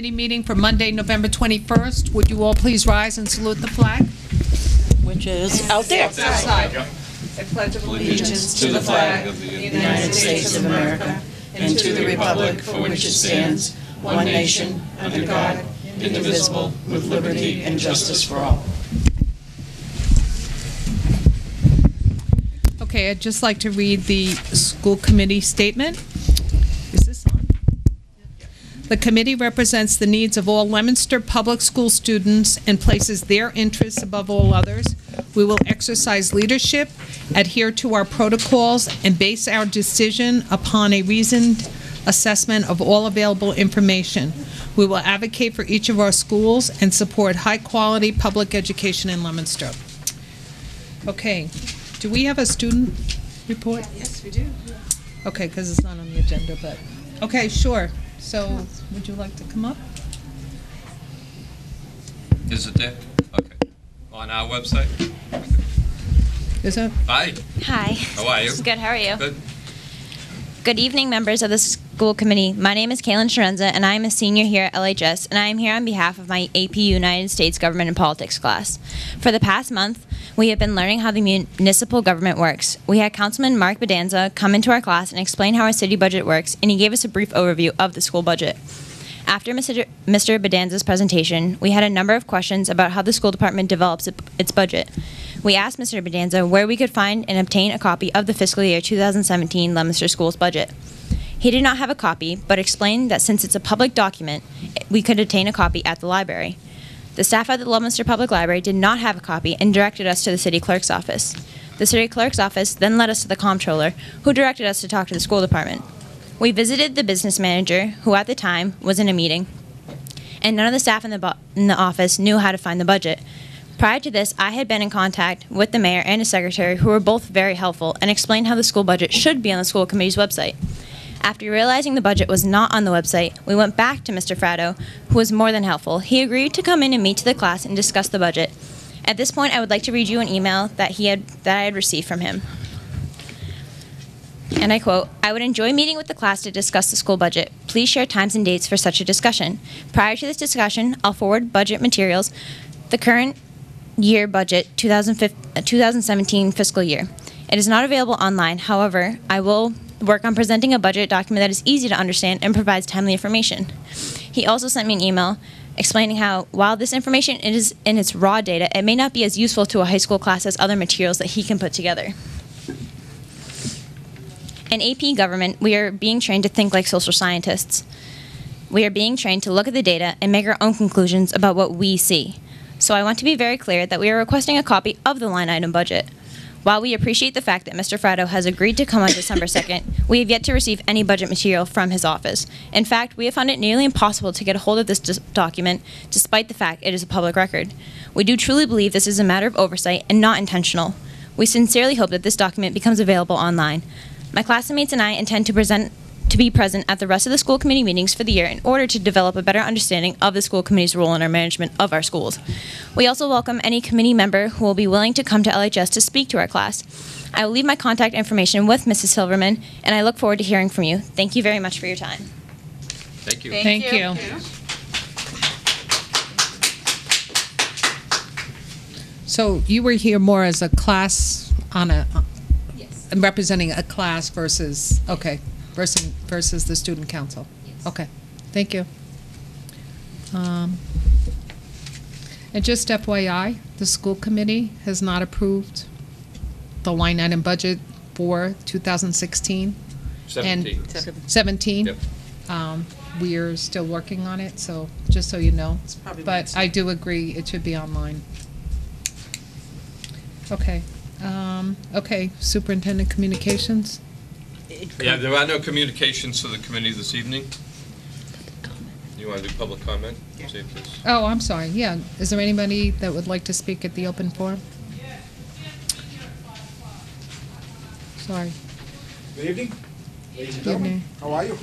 Committee meeting for Monday, November 21st. Would you all please rise and salute the flag? which is out there. I pledge Allegiance to the flag of the United States of America and to the republic for which it stands, one nation, under God, indivisible, with liberty and justice for all. Okay, I'd just like to read the school committee statement. Is this on? The committee represents the needs of all Leominster Public School students and places their interests above all others. We will exercise leadership, adhere to our protocols, and base our decision upon a reasoned assessment of all available information. We will advocate for each of our schools and support high-quality public education in Leominster. Okay, do we have a student report? Yes, we do. Okay, because it's not on the agenda, but, okay, sure. So, would you like to come up? Is it there? Okay. On our website? Is it? Hi, Hi. how are you? Good, how are you? Good. Good evening, members of the school committee. My name is Kaylin Sharenza, and I am a senior here at LHS, and I am here on behalf of my AP United States Government and Politics class. For the past month, we have been learning how the municipal government works. We had Councilman Mark Bedanza come into our class and explain how our city budget works, and he gave us a brief overview of the school budget. After Mr. Bedanza's presentation, we had a number of questions about how the school department develops its budget. We asked Mr. Bedanza where we could find and obtain a copy of the fiscal year 2017 Leominster Schools budget. He did not have a copy, but explained that since it's a public document, we could obtain a copy at the library. The staff at the Leominster Public Library did not have a copy and directed us to the city clerk's office. The city clerk's office then led us to the comptroller, who directed us to talk to the school department. We visited the business manager, who at the time was in a meeting, and none of the staff in the, in the office knew how to find the budget. Prior to this, I had been in contact with the mayor and his secretary, who were both very helpful and explained how the school budget should be on the school committee's website. After realizing the budget was not on the website, we went back to Mr. Fratto, who was more than helpful. He agreed to come in and meet to the class and discuss the budget. At this point, I would like to read you an email that he had that I had received from him. And I quote, I would enjoy meeting with the class to discuss the school budget. Please share times and dates for such a discussion. Prior to this discussion, I'll forward budget materials, the current year budget 2015 uh, 2017 fiscal year. It is not available online. However, I will work on presenting a budget document that is easy to understand and provides timely information. He also sent me an email explaining how while this information is in its raw data, it may not be as useful to a high school class as other materials that he can put together. In AP government, we are being trained to think like social scientists. We are being trained to look at the data and make our own conclusions about what we see. So I want to be very clear that we are requesting a copy of the line item budget. While we appreciate the fact that Mr. Fratto has agreed to come on December 2nd, we have yet to receive any budget material from his office. In fact, we have found it nearly impossible to get a hold of this document, despite the fact it is a public record. We do truly believe this is a matter of oversight and not intentional. We sincerely hope that this document becomes available online. My classmates and I intend to present to be present at the rest of the school committee meetings for the year in order to develop a better understanding of the school committee's role in our management of our schools. We also welcome any committee member who will be willing to come to LHS to speak to our class. I will leave my contact information with Mrs. Silverman, and I look forward to hearing from you. Thank you very much for your time. Thank you. Thank you. So you were here more as a class on a, Yes. representing a class versus, okay, versus, versus the student council? Okay, thank you. Um, And just FYI, the school committee has not approved the line item budget for 2016. Seventeen. 17? Yep. Um, We're still working on it, so, just so you know. probably But I do agree, it should be online. Okay. Um, Okay, Superintendent Communications? Yeah, there are no communications to the committee this evening. You want to do public comment? See if there's- Oh, I'm sorry, yeah. Is there anybody that would like to speak at the open forum? Sorry, Good evening, ladies and Good gentlemen. evening. How are you?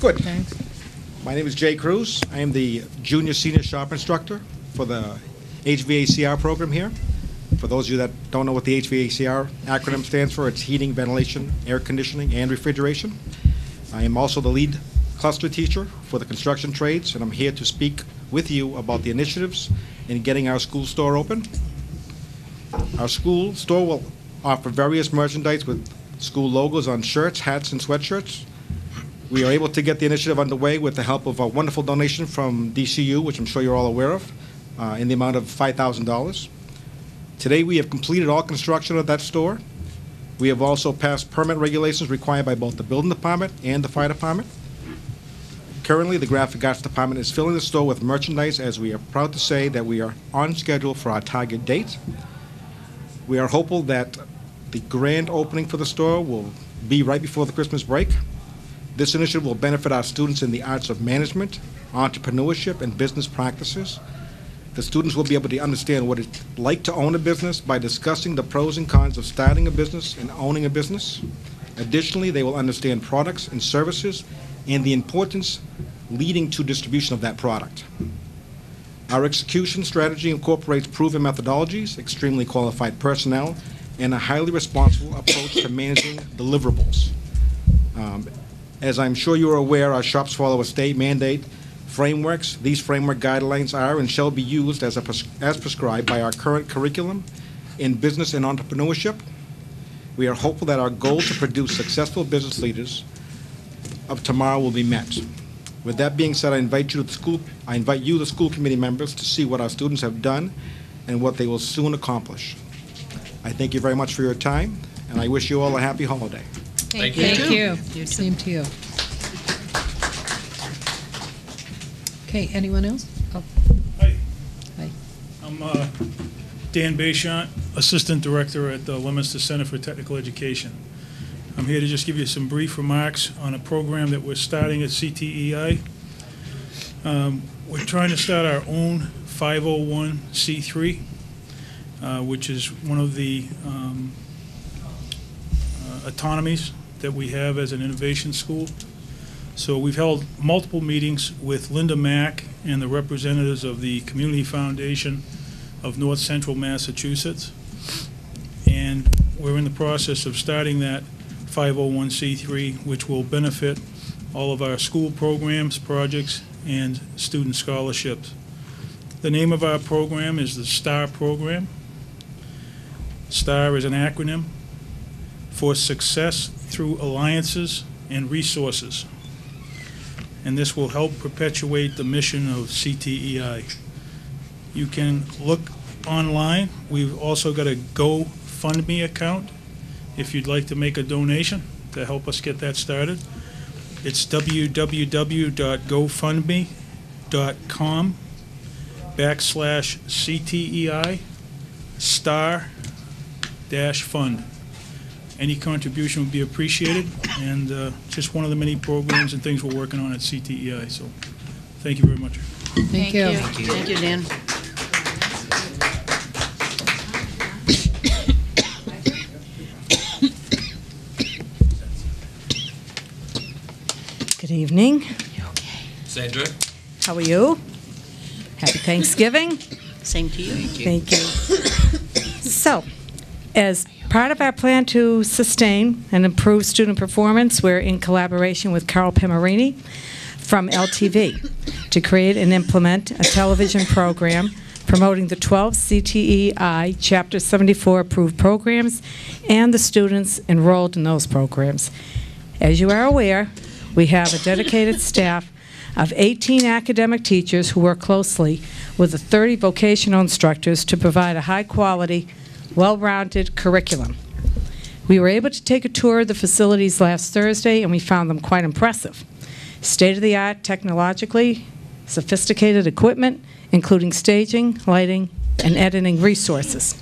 Good. thanks. My name is Jay Cruz. I am the junior senior shop instructor for the HVACR program here. For those of you that don't know what the HVACR acronym stands for, it's heating, ventilation, air conditioning, and refrigeration. I am also the lead cluster teacher for the construction trades, and I'm here to speak with you about the initiatives in getting our school store open. Our school store will offer various merchandise with school logos on shirts, hats, and sweatshirts. We are able to get the initiative underway with the help of a wonderful donation from DCU, which I'm sure you're all aware of, uh, in the amount of $5,000. Today, we have completed all construction of that store. We have also passed permit regulations required by both the building department and the fire department. Currently, the graphic arts department is filling the store with merchandise as we are proud to say that we are on schedule for our target date. We are hopeful that the grand opening for the store will be right before the Christmas break. This initiative will benefit our students in the arts of management, entrepreneurship, and business practices. The students will be able to understand what it's like to own a business by discussing the pros and cons of starting a business and owning a business. Additionally, they will understand products and services and the importance leading to distribution of that product. Our execution strategy incorporates proven methodologies, extremely qualified personnel, and a highly responsible approach to managing deliverables. Um, As I'm sure you are aware, our shops follow a state mandate frameworks. These framework guidelines are and shall be used as, a pres- as prescribed by our current curriculum in business and entrepreneurship. We are hopeful that our goal to produce successful business leaders of tomorrow will be met. With that being said, I invite you to the school, I invite you, the school committee members, to see what our students have done and what they will soon accomplish. I thank you very much for your time, and I wish you all a happy holiday. Thank you. Thank you. Same to you. Okay, anyone else? Oh, Hi. Hi. I'm uh, Dan Bayshant, Assistant Director at the Leominster Center for Technical Education. I'm here to just give you some brief remarks on a program that we're starting at CTEI. Um, We're trying to start our own 501c3, uh, which is one of the um, uh, autonomies that we have as an innovation school. So we've held multiple meetings with Linda Mack and the representatives of the Community Foundation of North Central Massachusetts. And we're in the process of starting that 501c3, which will benefit all of our school programs, projects, and student scholarships. The name of our program is the STAR Program. STAR is an acronym for Success Through Alliances and Resources and this will help perpetuate the mission of CTEI. You can look online. We've also got a GoFundMe account if you'd like to make a donation to help us get that started. It's www.gofundme.com backslash CTEI star dash fund. Any contribution would be appreciated, and uh, just one of the many programs and things we're working on at CTEI, so thank you very much. Thank you. Thank you, Dan. Good evening. Sandra? How are you? Happy Thanksgiving. Same to you. Thank you. So, as part of our plan to sustain and improve student performance, we're in collaboration with Carl Pimarini from LTV to create and implement a television program promoting the 12 CTEI Chapter 74 approved programs and the students enrolled in those programs. As you are aware, we have a dedicated staff of 18 academic teachers who work closely with the 30 vocational instructors to provide a high-quality, well-rounded curriculum. We were able to take a tour of the facilities last Thursday, and we found them quite impressive. State-of-the-art technologically, sophisticated equipment, including staging, lighting, and editing resources.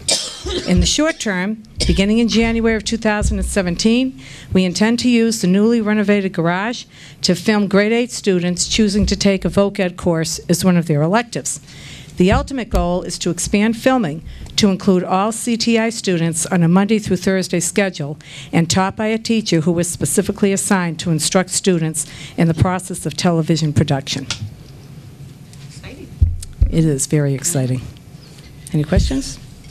In the short term, beginning in January of 2017, we intend to use the newly renovated garage to film grade 8 students choosing to take a voc ed course as one of their electives. The ultimate goal is to expand filming to include all CTI students on a Monday through Thursday schedule and taught by a teacher who was specifically assigned to instruct students in the process of television production. It is very exciting. Any questions?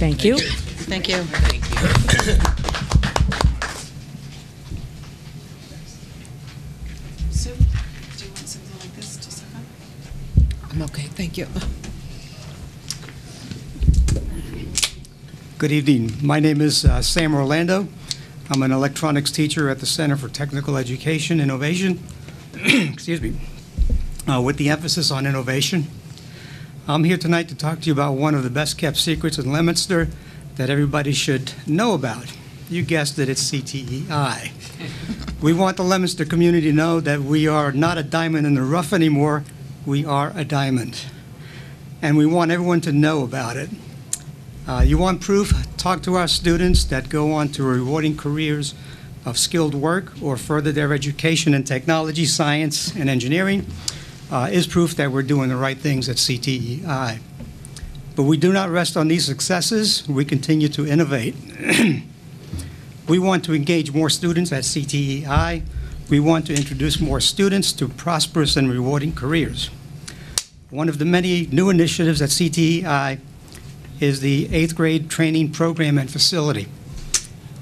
Thank you. Thank you. Sue, do you I'm okay, thank you. Good evening. My name is uh, Sam Orlando. I'm an electronics teacher at the Center for Technical Education Innovation, excuse me, uh, with the emphasis on innovation. I'm here tonight to talk to you about one of the best-kept secrets in Leominster that everybody should know about. You guessed it, it's CTEI. We want the Leominster community to know that we are not a diamond in the rough anymore, we are a diamond. And we want everyone to know about it. Uh, You want proof? Talk to our students that go on to rewarding careers of skilled work or further their education in technology, science, and engineering uh, is proof that we're doing the right things at CTEI. But we do not rest on these successes. We continue to innovate. We want to engage more students at CTEI. We want to introduce more students to prosperous and rewarding careers. One of the many new initiatives at CTEI is the eighth grade training program and facility.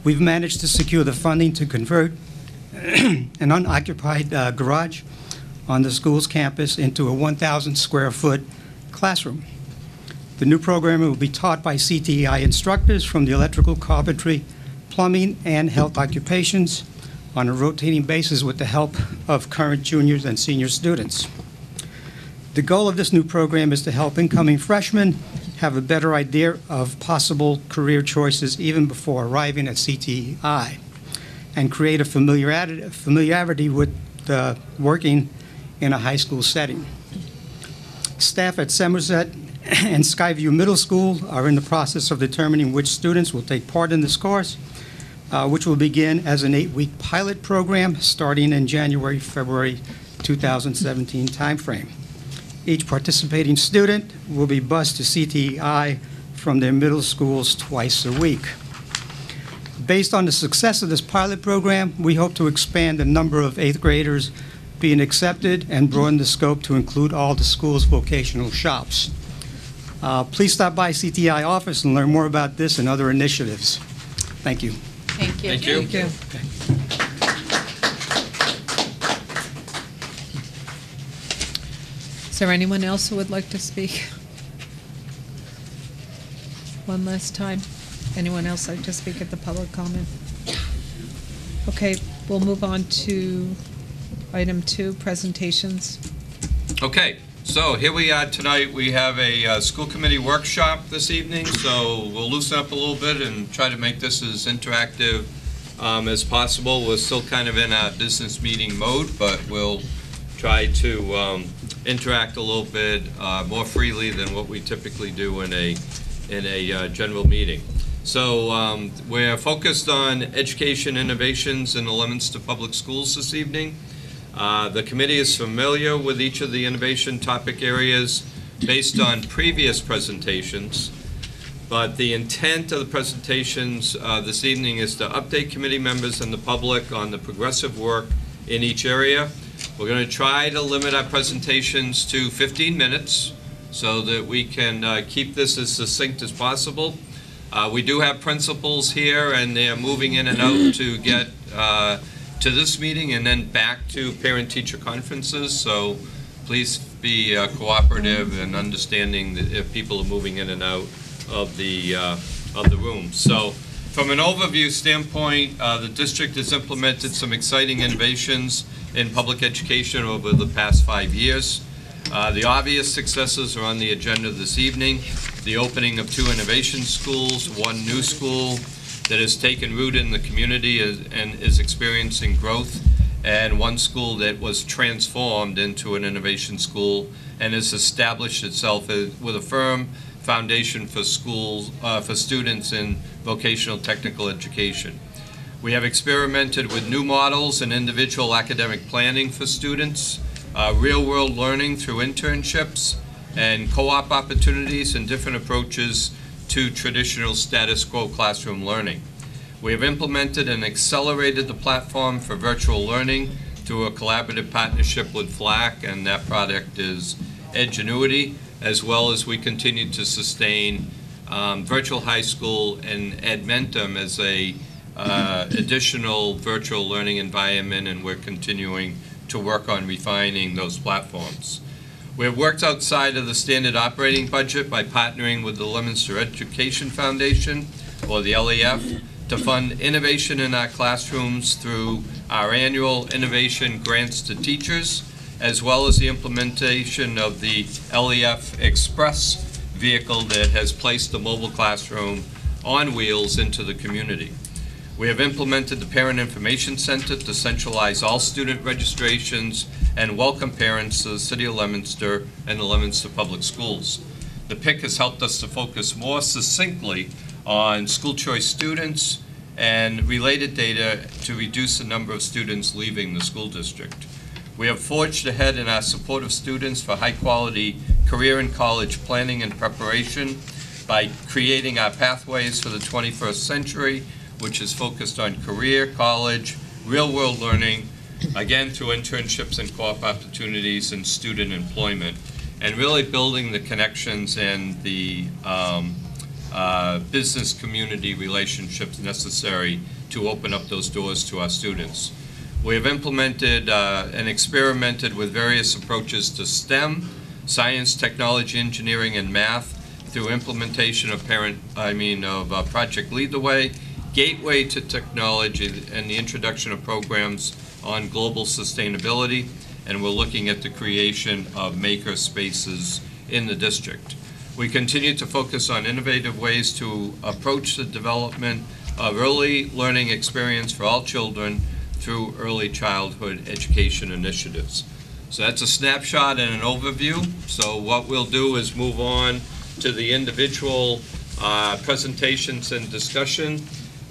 We've managed to secure the funding to convert an unoccupied uh, garage on the school's campus into a 1,000 square foot classroom. The new program will be taught by CTEI instructors from the electrical, carpentry, plumbing, and health occupations on a rotating basis with the help of current juniors and senior students. The goal of this new program is to help incoming freshmen have a better idea of possible career choices even before arriving at CTI and create a familiarity, with uh, working in a high school setting. Staff at Samoset and Skyview Middle School are in the process of determining which students will take part in this course, uh, which will begin as an eight-week pilot program starting in January, February 2017 timeframe. Each participating student will be bused to CTEI from their middle schools twice a week. Based on the success of this pilot program, we hope to expand the number of eighth graders being accepted and broaden the scope to include all the school's vocational shops. Uh, Please stop by CTI office and learn more about this and other initiatives. Thank you. Thank you. Thank you. Thank you. Is there anyone else who would like to speak? One last time. Anyone else like to speak at the public comment? Okay, we'll move on to item two, presentations. Okay, so here we are tonight. We have a uh, school committee workshop this evening, so we'll loosen up a little bit and try to make this as interactive um, as possible. We're still kind of in a business meeting mode, but we'll try to um, interact a little bit uh, more freely than what we typically do in a, in a uh, general meeting. So um, we're focused on education innovations in the Leominster Public Schools this evening. Uh, The committee is familiar with each of the innovation topic areas based on previous presentations, but the intent of the presentations uh, this evening is to update committee members and the public on the progressive work in each area. We're going to try to limit our presentations to 15 minutes so that we can uh, keep this as succinct as possible. Uh, We do have principals here, and they're moving in and out to get uh, to this meeting and then back to parent-teacher conferences, so please be uh, cooperative and understanding that if people are moving in and out of the, uh, of the room. So from an overview standpoint, uh, the district has implemented some exciting innovations in public education over the past five years. Uh, The obvious successes are on the agenda this evening. The opening of two innovation schools, one new school that has taken root in the community and is experiencing growth, and one school that was transformed into an innovation school and has established itself with a firm foundation for schools, uh, for students in vocational technical education. We have experimented with new models and individual academic planning for students, uh, real-world learning through internships, and co-op opportunities and different approaches to traditional status quo classroom learning. We have implemented and accelerated the platform for virtual learning through a collaborative partnership with FLLAC, and that product is Edgenuity, as well as we continue to sustain um, virtual high school and Edmentum as a uh, additional virtual learning environment, and we're continuing to work on refining those platforms. We have worked outside of the standard operating budget by partnering with the Leominster Education Foundation, or the LEF, to fund innovation in our classrooms through our annual innovation grants to teachers, as well as the implementation of the LEF Express vehicle that has placed the mobile classroom on wheels into the community. We have implemented the Parent Information Center to centralize all student registrations and welcome parents to the City of Leominster and the Leominster Public Schools. The PIC has helped us to focus more succinctly on school choice students and related data to reduce the number of students leaving the school district. We have forged ahead in our support of students for high-quality career and college planning and preparation by creating our Pathways for the 21st Century, which is focused on career, college, real-world learning, again through internships and co-op opportunities and student employment, and really building the connections and the um, uh, business community relationships necessary to open up those doors to our students. We have implemented uh, and experimented with various approaches to STEM, science, technology, engineering, and math through implementation of parent, I mean, of uh, Project Lead the Way, Gateway to Technology, and the introduction of programs on global sustainability, and we're looking at the creation of maker spaces in the district. We continue to focus on innovative ways to approach the development of early learning experience for all children through early childhood education initiatives. So that's a snapshot and an overview. So what we'll do is move on to the individual uh, presentations and discussion.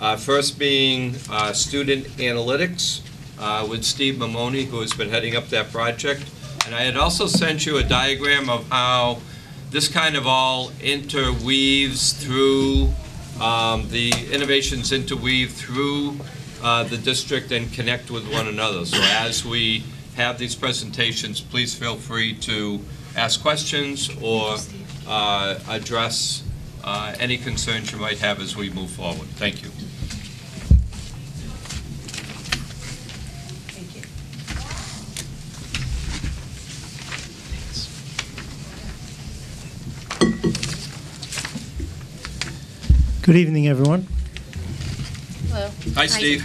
Uh, First being uh, student analytics uh, with Steve Mamoni, who has been heading up that project. And I had also sent you a diagram of how this kind of all interweaves through, um, the innovations interweave through uh, the district and connect with one another. So as we have these presentations, please feel free to ask questions or uh, address uh, any concerns you might have as we move forward. Thank you. Good evening, everyone. Hello. Hi, Steve.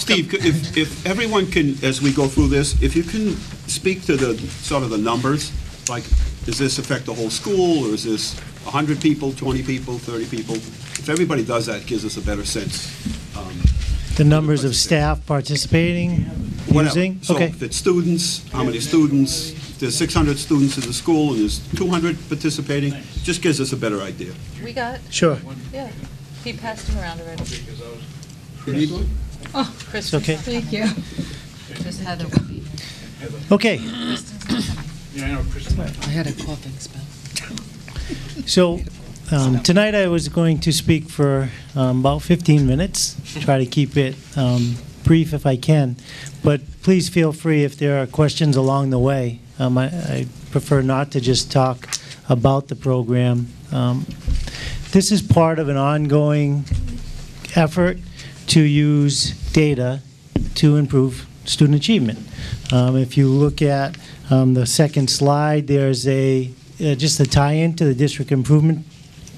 Steve, if, if everyone can, as we go through this, if you can speak to the, sort of the numbers, like, does this affect the whole school, or is this 100 people, 20 people, 30 people? If everybody does that, it gives us a better sense. um, The numbers of staff participating, whatever. using? So Okay, if it's students, how many students, if there's 600 students in the school and there's 200 participating, just gives us a better idea. We got, sure. yeah. He passed them around already. You need one? Chris, okay. Thank you. Just Heather will be. Okay, I had a coughing spell. so um, tonight I was going to speak for um, about 15 minutes, try to keep it um, brief if I can, but please feel free if there are questions along the way. Um, I I prefer not to just talk about the program. Um, This is part of an ongoing effort to use data to improve student achievement. Um, If you look at um, the second slide, there's a, uh, just a tie-in to the district improvement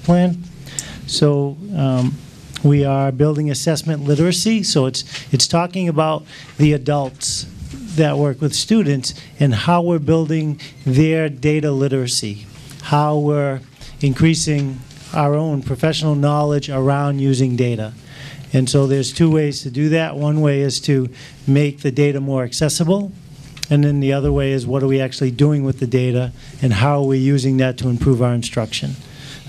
plan. So um, we are building assessment literacy, so it's, it's talking about the adults that work with students and how we're building their data literacy, how we're increasing our own professional knowledge around using data. And so there's two ways to do that. One way is to make the data more accessible, and then the other way is what are we actually doing with the data, and how are we using that to improve our instruction?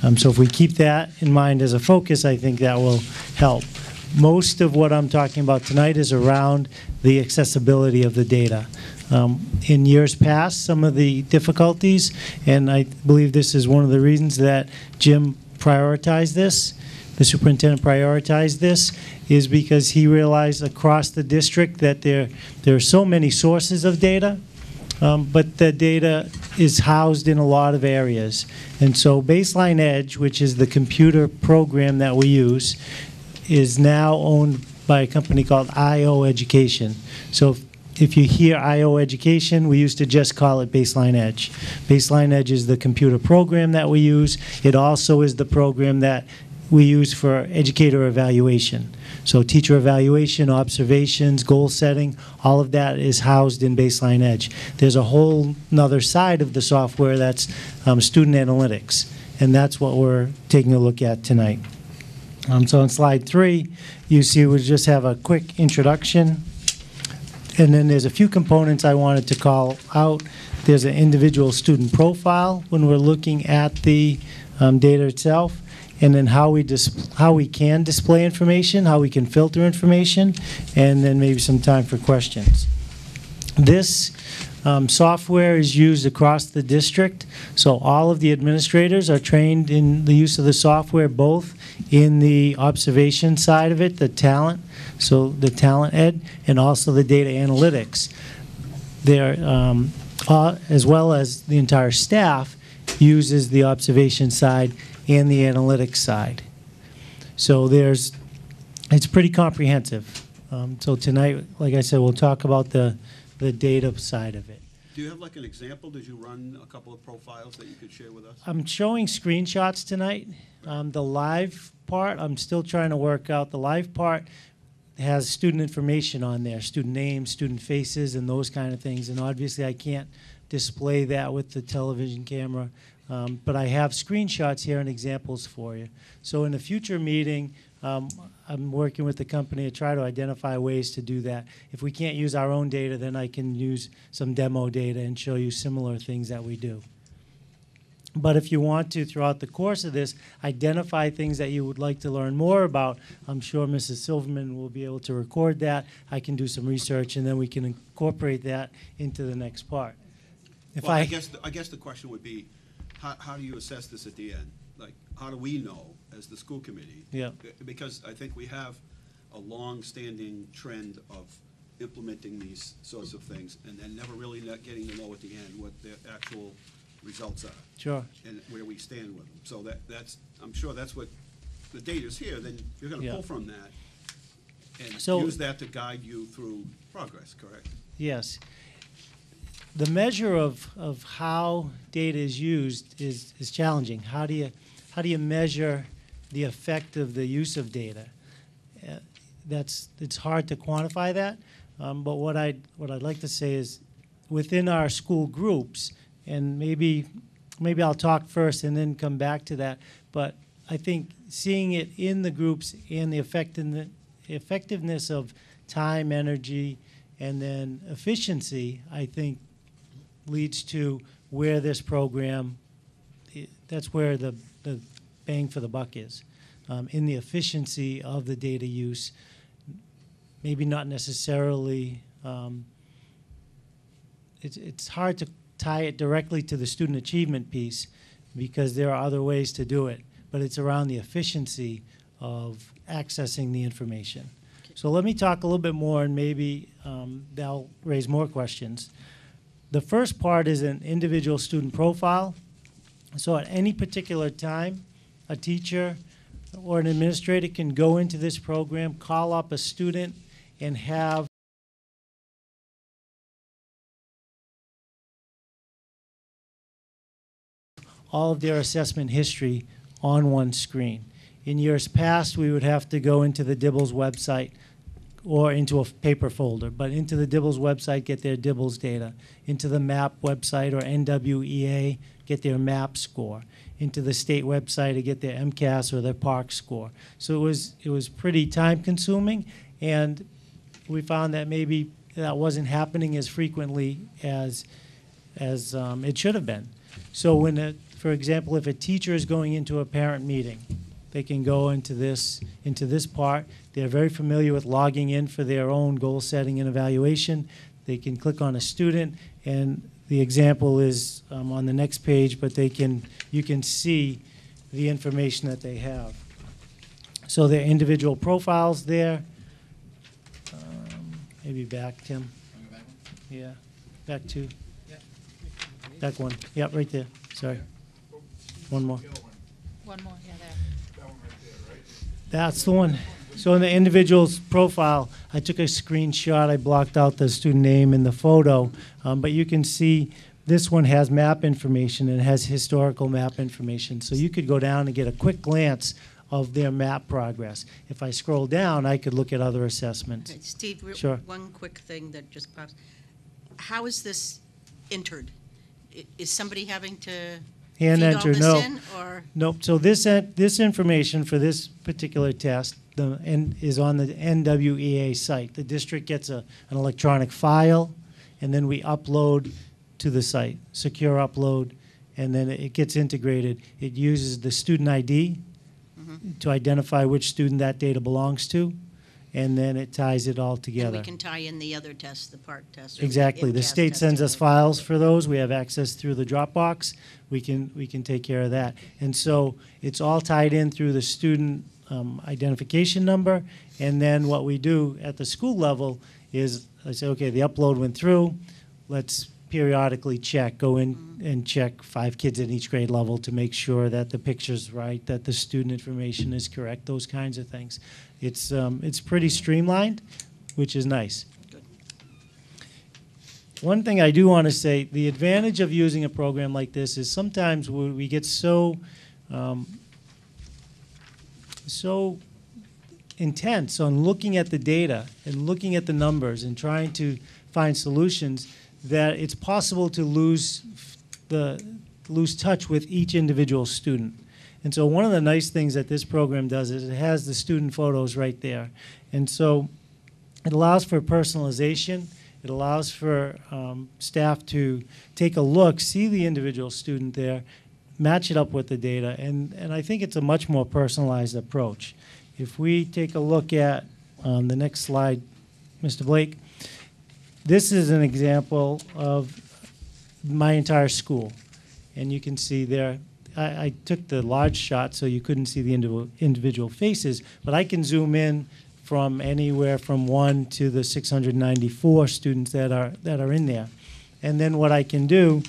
Um, So if we keep that in mind as a focus, I think that will help. Most of what I'm talking about tonight is around the accessibility of the data. Um, In years past, some of the difficulties, and I believe this is one of the reasons that Jim prioritized this, the superintendent prioritized this, is because he realized across the district that there, there are so many sources of data, um, but the data is housed in a lot of areas. And so Baseline Edge, which is the computer program that we use, is now owned by a company called IO Education. So if- if you hear IO Education, we used to just call it Baseline Edge. Baseline Edge is the computer program that we use. It also is the program that we use for educator evaluation. So teacher evaluation, observations, goal setting, all of that is housed in Baseline Edge. There's a whole nother side of the software that's um, student analytics, and that's what we're taking a look at tonight. Um, So on slide three, you see we just have a quick introduction, and then there's a few components I wanted to call out. There's an individual student profile when we're looking at the um, data itself, and then how we how we can display information, how we can filter information, and then maybe some time for questions. This um, software is used across the district, so all of the administrators are trained in the use of the software, both in the observation side of it, the talent, so the TalentEd, and also the data analytics. There, um, uh, as well as the entire staff uses the observation side and the analytics side. So there's, it's pretty comprehensive. Um, So tonight, like I said, we'll talk about the, the data side of it. Do you have like an example? Did you run a couple of profiles that you could share with us? I'm showing screenshots tonight. Um, the live part, I'm still trying to work out. The live part has student information on there, student names, student faces, and those kind of things. And obviously, I can't display that with the television camera. Um, but I have screenshots here and examples for you. So in a future meeting, um, I'm working with the company to try to identify ways to do that. If we can't use our own data, then I can use some demo data and show you similar things that we do. But if you want to, throughout the course of this, identify things that you would like to learn more about, I'm sure Mrs. Silverman will be able to record that. I can do some research, and then we can incorporate that into the next part. If Well, I I, guess, the- I guess the question would be, how, how do you assess this at the end? Like, how do we know as the school committee? Yeah. Because I think we have a long-standing trend of implementing these sorts of things and then never really not getting to know at the end what the actual results are. Sure. And where we stand with them. So that, that's, I'm sure that's what, the data's here, then you're gonna Yeah. pull from that and So- use that to guide you through progress, correct? Yes. The measure of, of how data is used is, is challenging. How do you, how do you measure the effect of the use of data? Uh, That's, it's hard to quantify that, um, but what I'd, what I'd like to say is, within our school groups, and maybe, maybe I'll talk first and then come back to that, but I think seeing it in the groups and the effectiveness, of time, energy, and then efficiency, I think, leads to where this program, that's where the, the bang for the buck is, um, in the efficiency of the data use. Maybe not necessarily, um, it's, it's hard to tie it directly to the student achievement piece because there are other ways to do it, but it's around the efficiency of accessing the information. So let me talk a little bit more, and maybe um, that'll raise more questions. The first part is an individual student profile. So at any particular time, a teacher or an administrator can go into this program, call up a student, and have all of their assessment history on one screen. In years past, we would have to go into the DIBELS website or into a paper folder, but into the DIBELS website, get their DIBELS data. Into the MAP website or NWEA, get their MAP score. Into the state website to get their MCAS or their PARCC score. So it was, it was pretty time consuming, and we found that maybe that wasn't happening as frequently as, as um, it should have been. So when, a, for example, if a teacher is going into a parent meeting, they can go into this, into this part. They're very familiar with logging in for their own goal setting and evaluation. They can click on a student, and the example is um, on the next page, but they can, you can see the information that they have. So their individual profiles there. Um, Maybe back, Tim. Yeah, back two. Back one. Yep, right there. Sorry. One more. One more, yeah, there. That's the one. So in the individual's profile, I took a screenshot, I blocked out the student name in the photo, um, but you can see this one has map information and has historical map information. So you could go down and get a quick glance of their map progress. If I scroll down, I could look at other assessments. Okay, Steve, Sure. one quick thing that just pops. How is this entered? Is somebody having to Hand feed enter, no. in? Nope, so this, uh, this information for this particular test, the, and is on the NWEA site. The district gets a, an electronic file, and then we upload to the site, secure upload, and then it gets integrated. It uses the student ID to identify which student that data belongs to, and then it ties it all And together. we can tie in the other tests, the PARCC tests. or Exactly. The state sends us files for those. We have access through the Dropbox. We can, we can take care of that. And so it's all tied in through the student um, identification number. And then what we do at the school level is, I say, okay, the upload went through. Let's periodically check, go in and check five kids at each grade level to make sure that the picture's right, that the student information is correct, those kinds of things. It's, um, it's pretty streamlined, which is nice. One thing I do want to say, the advantage of using a program like this is sometimes we we get so, um, so intense on looking at the data and looking at the numbers and trying to find solutions that it's possible to lose the, lose touch with each individual student. And so one of the nice things that this program does is it has the student photos right there. And so it allows for personalization. It allows for um, staff to take a look, see the individual student there, match it up with the data, and, and I think it's a much more personalized approach. If we take a look at um, the next slide, Mr. Blake, this is an example of my entire school. And you can see there, I, I took the large shot so you couldn't see the individual, individual faces, but I can zoom in from anywhere from one to the 694 students that are, that are in there. And then what I can do,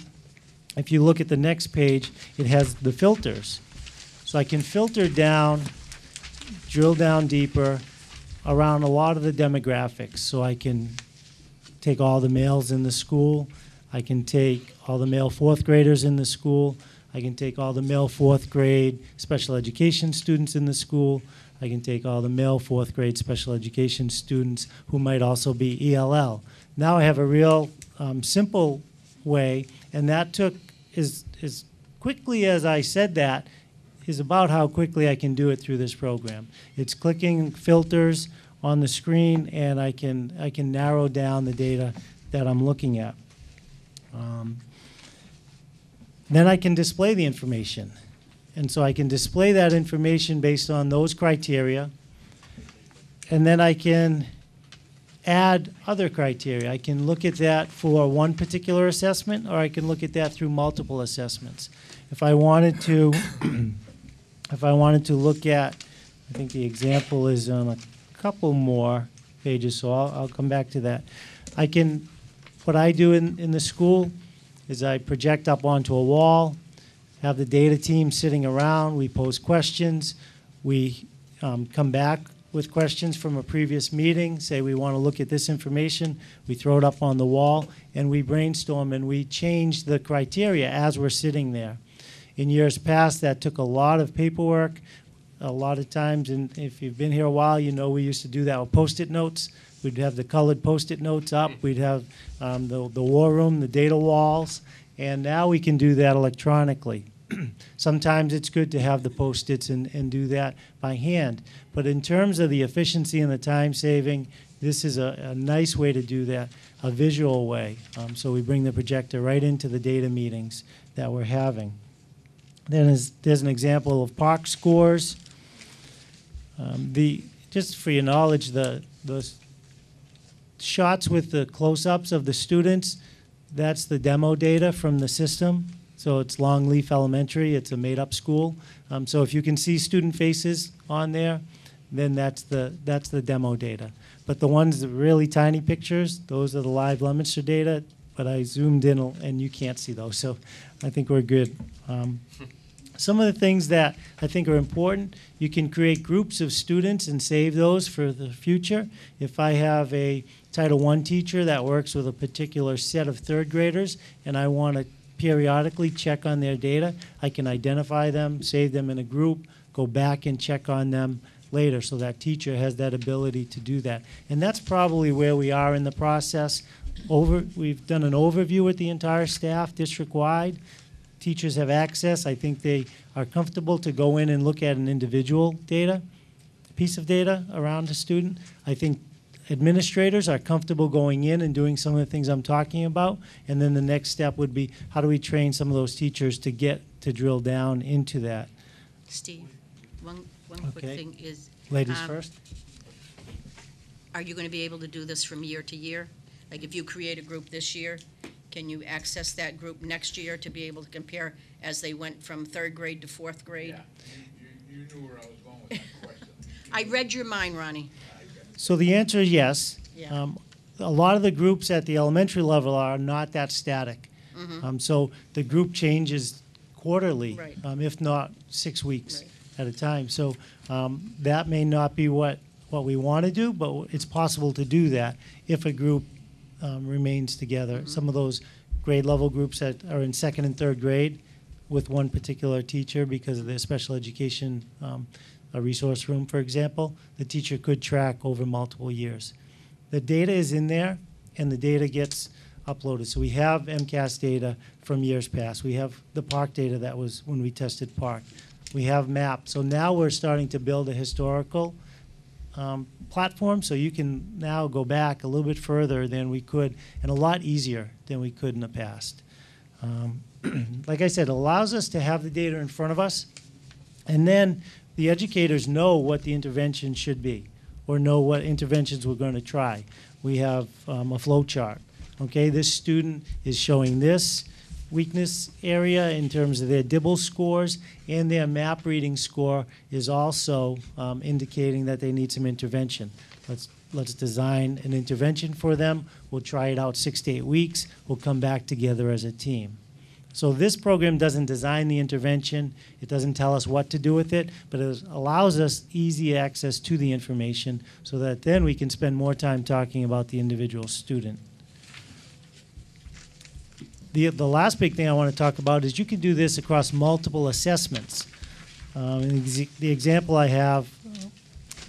if you look at the next page, it has the filters. So I can filter down, drill down deeper around a lot of the demographics. So I can take all the males in the school. I can take all the male fourth graders in the school. I can take all the male fourth grade special education students in the school. I can take all the male fourth grade special education students who might also be ELL. Now I have a real um, simple way, and that took as, as quickly as I said that is about how quickly I can do it through this program. It's clicking filters on the screen, and I can I can narrow down the data that I'm looking at. Um, then I can display the information. And so I can display that information based on those criteria. And then I can add other criteria. I can look at that for one particular assessment, or I can look at that through multiple assessments. If I wanted to, if I wanted to look at, I think the example is on a couple more pages, so I'll, I'll come back to that. I can, what I do in, in the school is I project up onto a wall, have the data team sitting around, we pose questions, we um, come back with questions from a previous meeting, say we want to look at this information, we throw it up on the wall, and we brainstorm and we change the criteria as we're sitting there. In years past, that took a lot of paperwork, a lot of times, and if you've been here a while, you know we used to do that with Post-it notes. We'd have the colored Post-it notes up, we'd have um, the, the war room, the data walls, and now we can do that electronically. Sometimes it's good to have the Post-its and, and do that by hand. But in terms of the efficiency and the time saving, this is a, a nice way to do that, a visual way. Um, so we bring the projector right into the data meetings that we're having. Then is, there's an example of PARCC scores. Um, the, just for your knowledge, the, the shots with the close-ups of the students, that's the demo data from the system. So it's Longleaf Elementary, it's a made-up school. Um, so if you can see student faces on there, then that's the, that's the demo data. But the ones, the really tiny pictures, those are the live Leominster data, but I zoomed in and you can't see those, so I think we're good. Um, Some of the things that I think are important, you can create groups of students and save those for the future. If I have a Title I teacher that works with a particular set of third graders, and I want to periodically check on their data, I can identify them, save them in a group, go back and check on them later, so that teacher has that ability to do that. And that's probably where we are in the process. Over, we've done an overview with the entire staff, district-wide. Teachers have access. I think they are comfortable to go in and look at an individual data, piece of data around a student. I think administrators are comfortable going in and doing some of the things I'm talking about. And then the next step would be, how do we train some of those teachers to get to drill down into that? Steve, one, one quick Okay. thing is. Ladies um, first? Are you going to be able to do this from year to year? Like if you create a group this year, can you access that group next year to be able to compare as they went from third grade to fourth grade? You, you knew where I was going with that question. I read your mind, Ronnie. So the answer is yes. Yeah. Um, A lot of the groups at the elementary level are not that static. Mhm. Um, So the group changes quarterly, Right. um, if not six weeks at a time. So um, that may not be what, what we want to do, but it's possible to do that if a group um, remains together. Some of those grade level groups that are in second and third grade with one particular teacher because of their special education, um, a resource room, for example, the teacher could track over multiple years. The data is in there, and the data gets uploaded. So we have MCAS data from years past. We have the PARCC data that was when we tested PARCC. We have maps. So now we're starting to build a historical um, platform, so you can now go back a little bit further than we could, and a lot easier than we could in the past. Um, Like I said, allows us to have the data in front of us, and then the educators know what the intervention should be, or know what interventions we're going to try. We have um, a flow chart. Okay, this student is showing this weakness area in terms of their DIBELS scores, and their map reading score is also um, indicating that they need some intervention. Let's let's design an intervention for them. We'll try it out six to eight weeks. We'll come back together as a team. So this program doesn't design the intervention, it doesn't tell us what to do with it, but it allows us easy access to the information so that then we can spend more time talking about the individual student. The, the last big thing I want to talk about is you can do this across multiple assessments. Um, the example I have,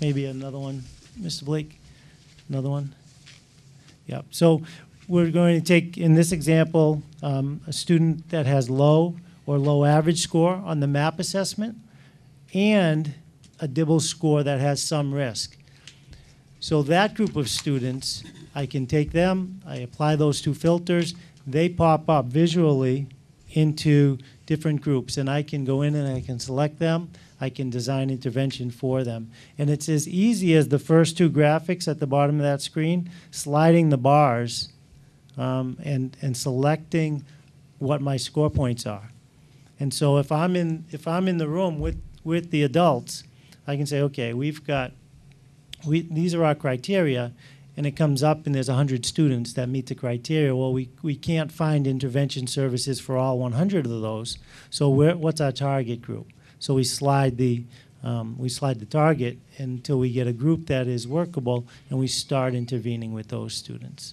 maybe another one, Mr. Blake, another one. Yep. So we're going to take, in this example, um, a student that has low or low average score on the MAP assessment and a DIBELS score that has some risk. So that group of students, I can take them, I apply those two filters, they pop up visually into different groups, and I can go in and I can select them, I can design intervention for them. And it's as easy as the first two graphics at the bottom of that screen, sliding the bars um, and, and selecting what my score points are. And so if I'm in, if I'm in the room with, with the adults, I can say, okay, we've got, we, these are our criteria, and it comes up and there's 100 students that meet the criteria. Well, we, we can't find intervention services for all 100 of those. So what's our target group? So we slide the, um, we slide the target until we get a group that is workable, and we start intervening with those students.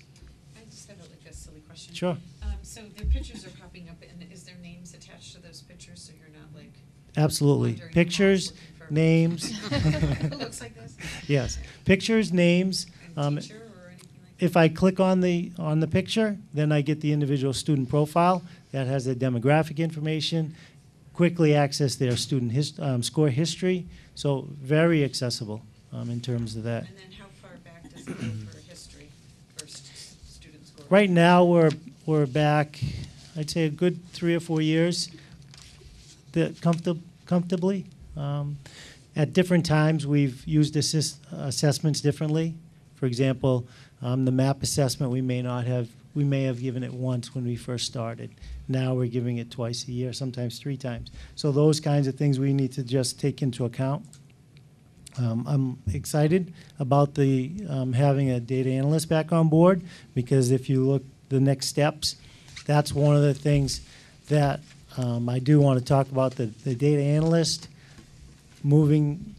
I just have like a silly question. Sure. Um, so their pictures are popping up, and is their names attached to those pictures, so you're not like? Absolutely. Pictures, around looking for- names. It looks like this? Yes. Pictures, names. um, And teacher or anything like? If I click on the, on the picture, then I get the individual student profile that has their demographic information, quickly access their student his, um, score history. So very accessible um, in terms of that. And then how far back does it go for history, for student score? Right now, we're, we're back, I'd say a good three or four years, the, comfortab- comfortably. Um, At different times, we've used assist, assessments differently. For example, um, the MAP assessment, we may not have, we may have given it once when we first started. Now we're giving it twice a year, sometimes three times. So those kinds of things we need to just take into account. Um, I'm excited about the, um, having a data analyst back on board, because if you look the next steps, that's one of the things that Um, I do want to talk about the, the data analyst, moving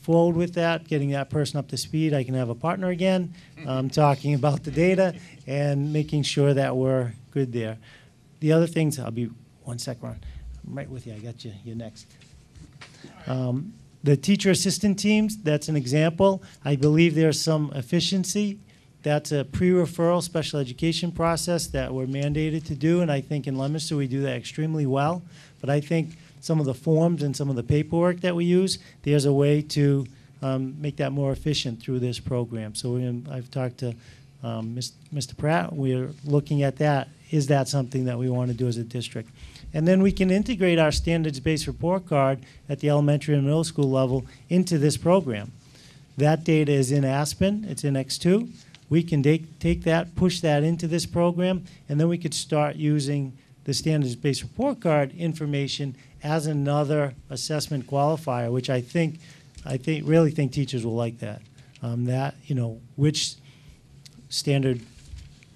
forward with that, getting that person up to speed. I can have a partner again, um, talking about the data and making sure that we're good there. The other things, I'll be, one sec, Ron. I'm right with you. I got you. You're next. Um, The teacher assistant teams, that's an example. I believe there's some efficiency. That's a pre-referral special education process that we're mandated to do, and I think in Leominster, we do that extremely well. But I think some of the forms and some of the paperwork that we use, there's a way to um, make that more efficient through this program. So we're I've talked to um, Mr. Pratt, we're looking at that. Is that something that we want to do as a district? And then we can integrate our standards-based report card at the elementary and middle school level into this program. That data is in Aspen, it's in X2. We can take, take that, push that into this program, and then we could start using the standards-based report card information as another assessment qualifier, which I think, I think, really think teachers will like that. Um, that, you know, which standard,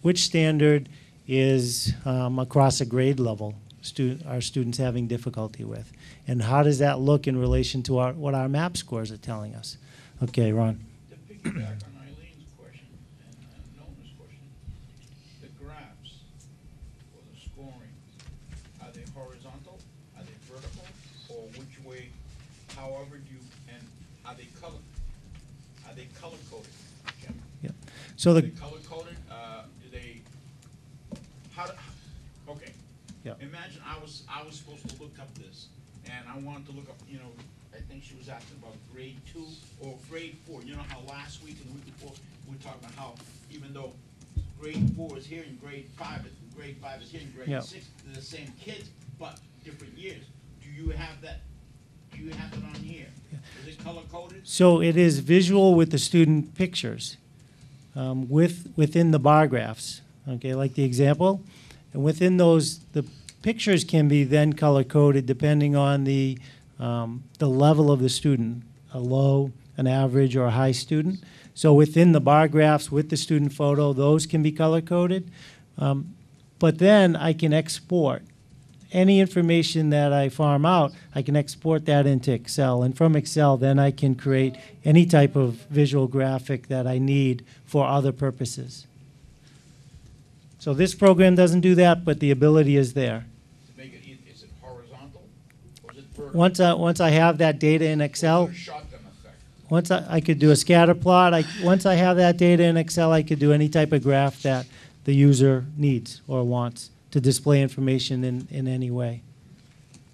which standard is um, across a grade level stu- are students having difficulty with? And how does that look in relation to our, what our MAP scores are telling us? Okay, Ron. To piggyback on Eileen's question and and Noma's question, the graphs for the scoring, are they horizontal, are they vertical, or which way, however do you, and are they color, are they color coded, Jim? Yep. So Are the, color coded, uh, do they, how, do- okay. Yep. Imagine I was, I was supposed to look up this, and I wanted to look up, you know, I think she was asking about grade two or grade four, you know how last week and the week before, we were talking about how even though grade four is here and grade five, is grade five is here and grade six, they're the same kids, but different years. Do you have that, you have it on here? Is it color coded? so it is visual with the student pictures, um, with, within the bar graphs, okay, like the example. And within those, the pictures can be then color-coded depending on the, um, the level of the student, a low, an average, or a high student. So within the bar graphs with the student photo, those can be color-coded. Um, But then I can export any information that I farm out, I can export that into Excel. And from Excel, then I can create any type of visual graphic that I need for other purposes. So this program doesn't do that, but the ability is there. To it, is it horizontal it? Once I, once I have that data in Excel, Or is it Shotgun effect. once I, I could do a scatter plot, I, once I have that data in Excel, I could do any type of graph that the user needs or wants to display information in, in any way.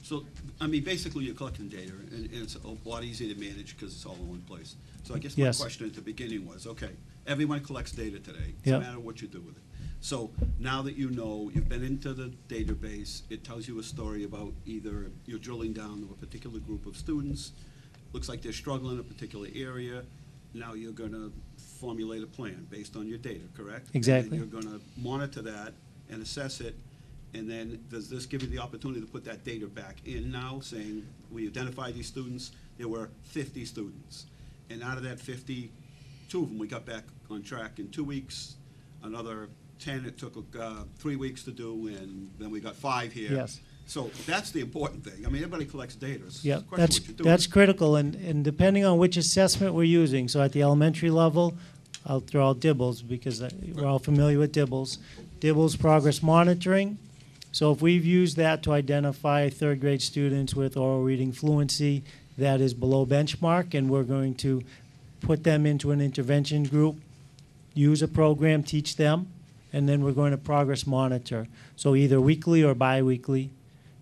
So, I mean, basically, you're collecting data, and and it's a lot easier to manage because it's all in one place. So I guess my Yes. question at the beginning was, okay, everyone collects data today. Yep. a matter what you do with it. So now that you know, you've been into the database, it tells you a story about either you're drilling down to a particular group of students, looks like they're struggling in a particular area, now you're gonna formulate a plan based on your data, correct? Exactly. And then you're gonna monitor that and assess it, and then does this give you the opportunity to put that data back in now, saying, we identified these students, there were fifty students. And out of that 50, two of them we got back on track in two weeks, another ten it took uh, three weeks to do, and then we got five here. Yes. So that's the important thing. I mean, everybody collects data. It's Yeah, that's, what you do that's critical, and, and depending on which assessment we're using, so at the elementary level, I'll throw out DIBELS, because we're all familiar with DIBELS. DIBELS progress monitoring, so if we've used that to identify third grade students with oral reading fluency that is below benchmark, and we're going to put them into an intervention group, use a program, teach them, and then we're going to progress monitor. So either weekly or bi-weekly,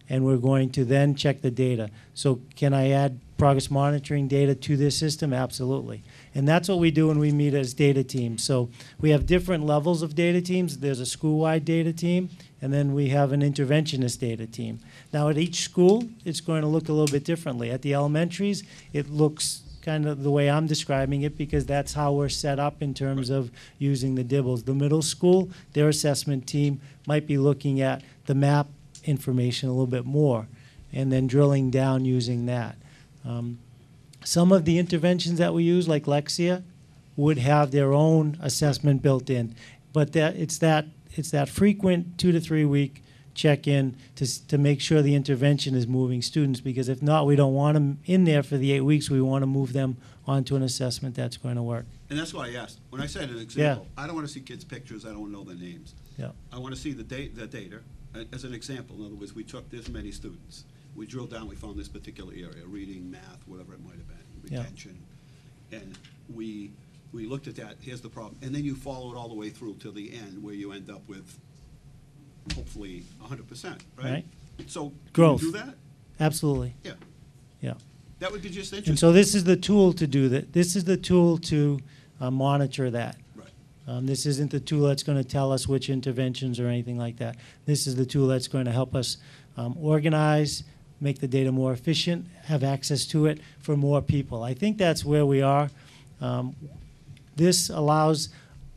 and we're going to then check the data. So can I add progress monitoring data to this system? Absolutely. And that's what we do when we meet as data teams. So we have different levels of data teams. There's a school-wide data team, and then we have an interventionist data team. Now, at each school, it's going to look a little bit differently. At the elementaries, it looks kind of the way I'm describing it because that's how we're set up in terms of using the DIBELS. The middle school, their assessment team might be looking at the map information a little bit more and then drilling down using that. Um, some of the interventions that we use, like Lexia, would have their own assessment built in, but that it's that it's that frequent two to three week check in to, to make sure the intervention is moving students, because if not, we don't want them in there for the eight weeks. We want to move them onto an assessment that's going to work. And that's why I asked. When I said an example, yeah. I don't want to see kids' pictures, I don't know their names. Yeah. I want to see the data, the data, uh, as an example. In other words, we took this many students. We drilled down, we found this particular area, reading, math, whatever it might have been, Yeah. retention. And we, we looked at that, here's the problem. And then you follow it all the way through to the end, where you end up with hopefully hundred percent, right? Right. So, can you Growth. do that? Absolutely. Yeah. Yeah. That would be just interesting. And so this is the tool to do that. This is the tool to uh, monitor that. Right. Um, This isn't the tool that's going to tell us which interventions or anything like that. This is the tool that's going to help us um, organize, make the data more efficient, have access to it for more people. I think that's where we are. Um, This allows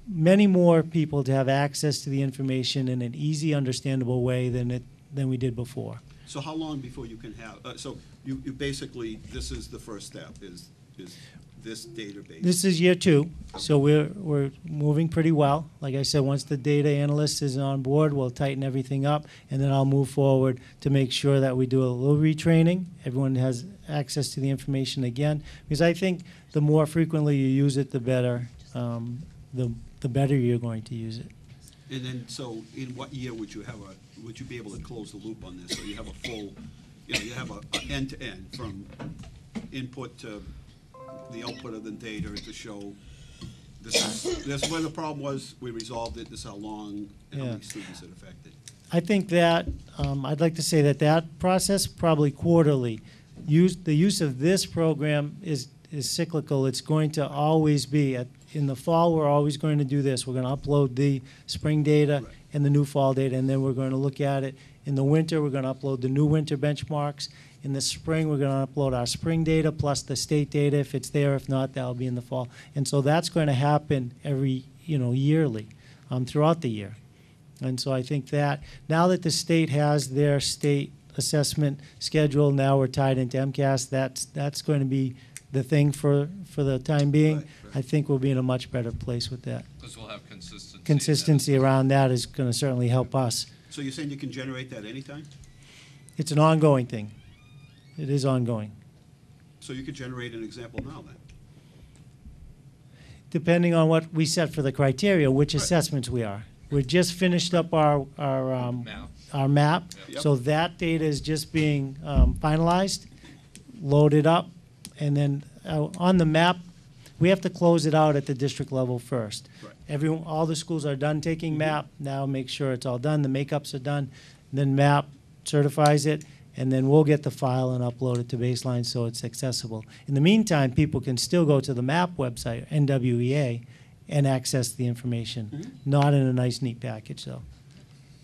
many more people to have access to the information in an easy, understandable way than it, than we did before. So how long before you can have, uh, so you, you basically, this is the first step, is, is this database? This is year two, so we're, we're moving pretty well. Like I said, once the data analyst is on board, we'll tighten everything up, and then I'll move forward to make sure that we do a little retraining. Everyone has access to the information again, because I think the more frequently you use it, the better, um, the, the better you're going to use it. And then, so in what year would you have a, would you be able to close the loop on this? So you have a full, you know, you have a a end-to-end from input to the output of the data to show this is, this is where the problem was, we resolved it, this is how long, and how Yeah. many students it affected. I think that, um, I'd like to say that that process, probably quarterly, use, the use of this program is, is cyclical. It's going to always be, at, in the fall, we're always going to do this. We're gonna upload the spring data Right. and the new fall data, and then we're going to look at it. In the winter, we're gonna upload the new winter benchmarks. In the spring, we're gonna upload our spring data plus the state data, if it's there. If not, that'll be in the fall. And so that's going to happen every, you know, yearly, um, throughout the year. And so I think that, now that the state has their state assessment schedule, now we're tied into MCAS, that's, that's going to be the thing for, for the time being. Right, right. I think we'll be in a much better place with that. Because we'll have consistency. then. Consistency around that is going to certainly help us. So you're saying you can generate that anytime? It's an ongoing thing. It is ongoing. So you could generate an example now then? depending on what we set for the criteria, which Right. assessments we are. We just finished up our, our, um, Map. our map, Yep. so that data is just being um, finalized, loaded up, and then uh, on the map, we have to close it out at the district level first. Right. Everyone, all the schools are done taking map, now make sure it's all done, the makeups are done, then map certifies it, and then we'll get the file and upload it to baseline so it's accessible. In the meantime, people can still go to the map website, NWEA, and access the information, not in a nice neat package, though.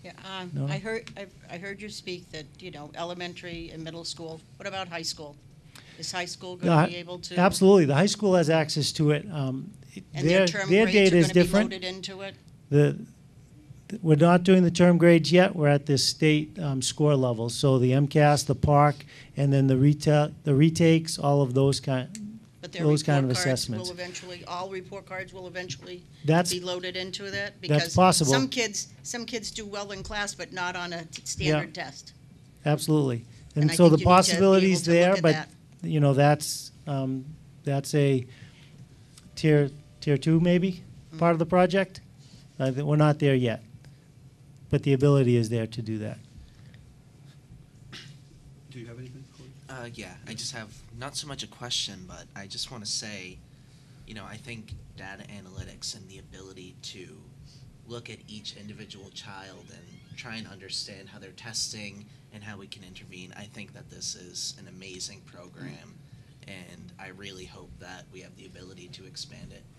Yeah, um, No? I heard, I, I heard you speak that, you know, elementary and middle school. What about high school? Is high school going hi- to be able to? Absolutely, the high school has access to it. Um, And Their, their term their grades data are is going to be different. loaded into it? The, th- we're not doing the term grades yet, we're at the state um, score level. So the MCAS, the PARCC, and then the reta, the retakes, all of those kind, But their those kind of cards assessments. will eventually, all report cards will eventually That's, be loaded into that? that's possible. Some kids, some kids do well in class, but not on a t- standard test. absolutely. And I so think the you need to be able possibilities to look there, at but, that. you know, that's, um, that's a tier, tier two maybe, Mm. part of the project. Uh, We're not there yet, but the ability is there to do that. Do you have anything, Corey? Uh, yeah, I just have not so much a question, but I just want to say, you know, I think data analytics and the ability to look at each individual child and try and understand how they're testing and how we can intervene. I think that this is an amazing program, and I really hope that we have the ability to expand it in the future.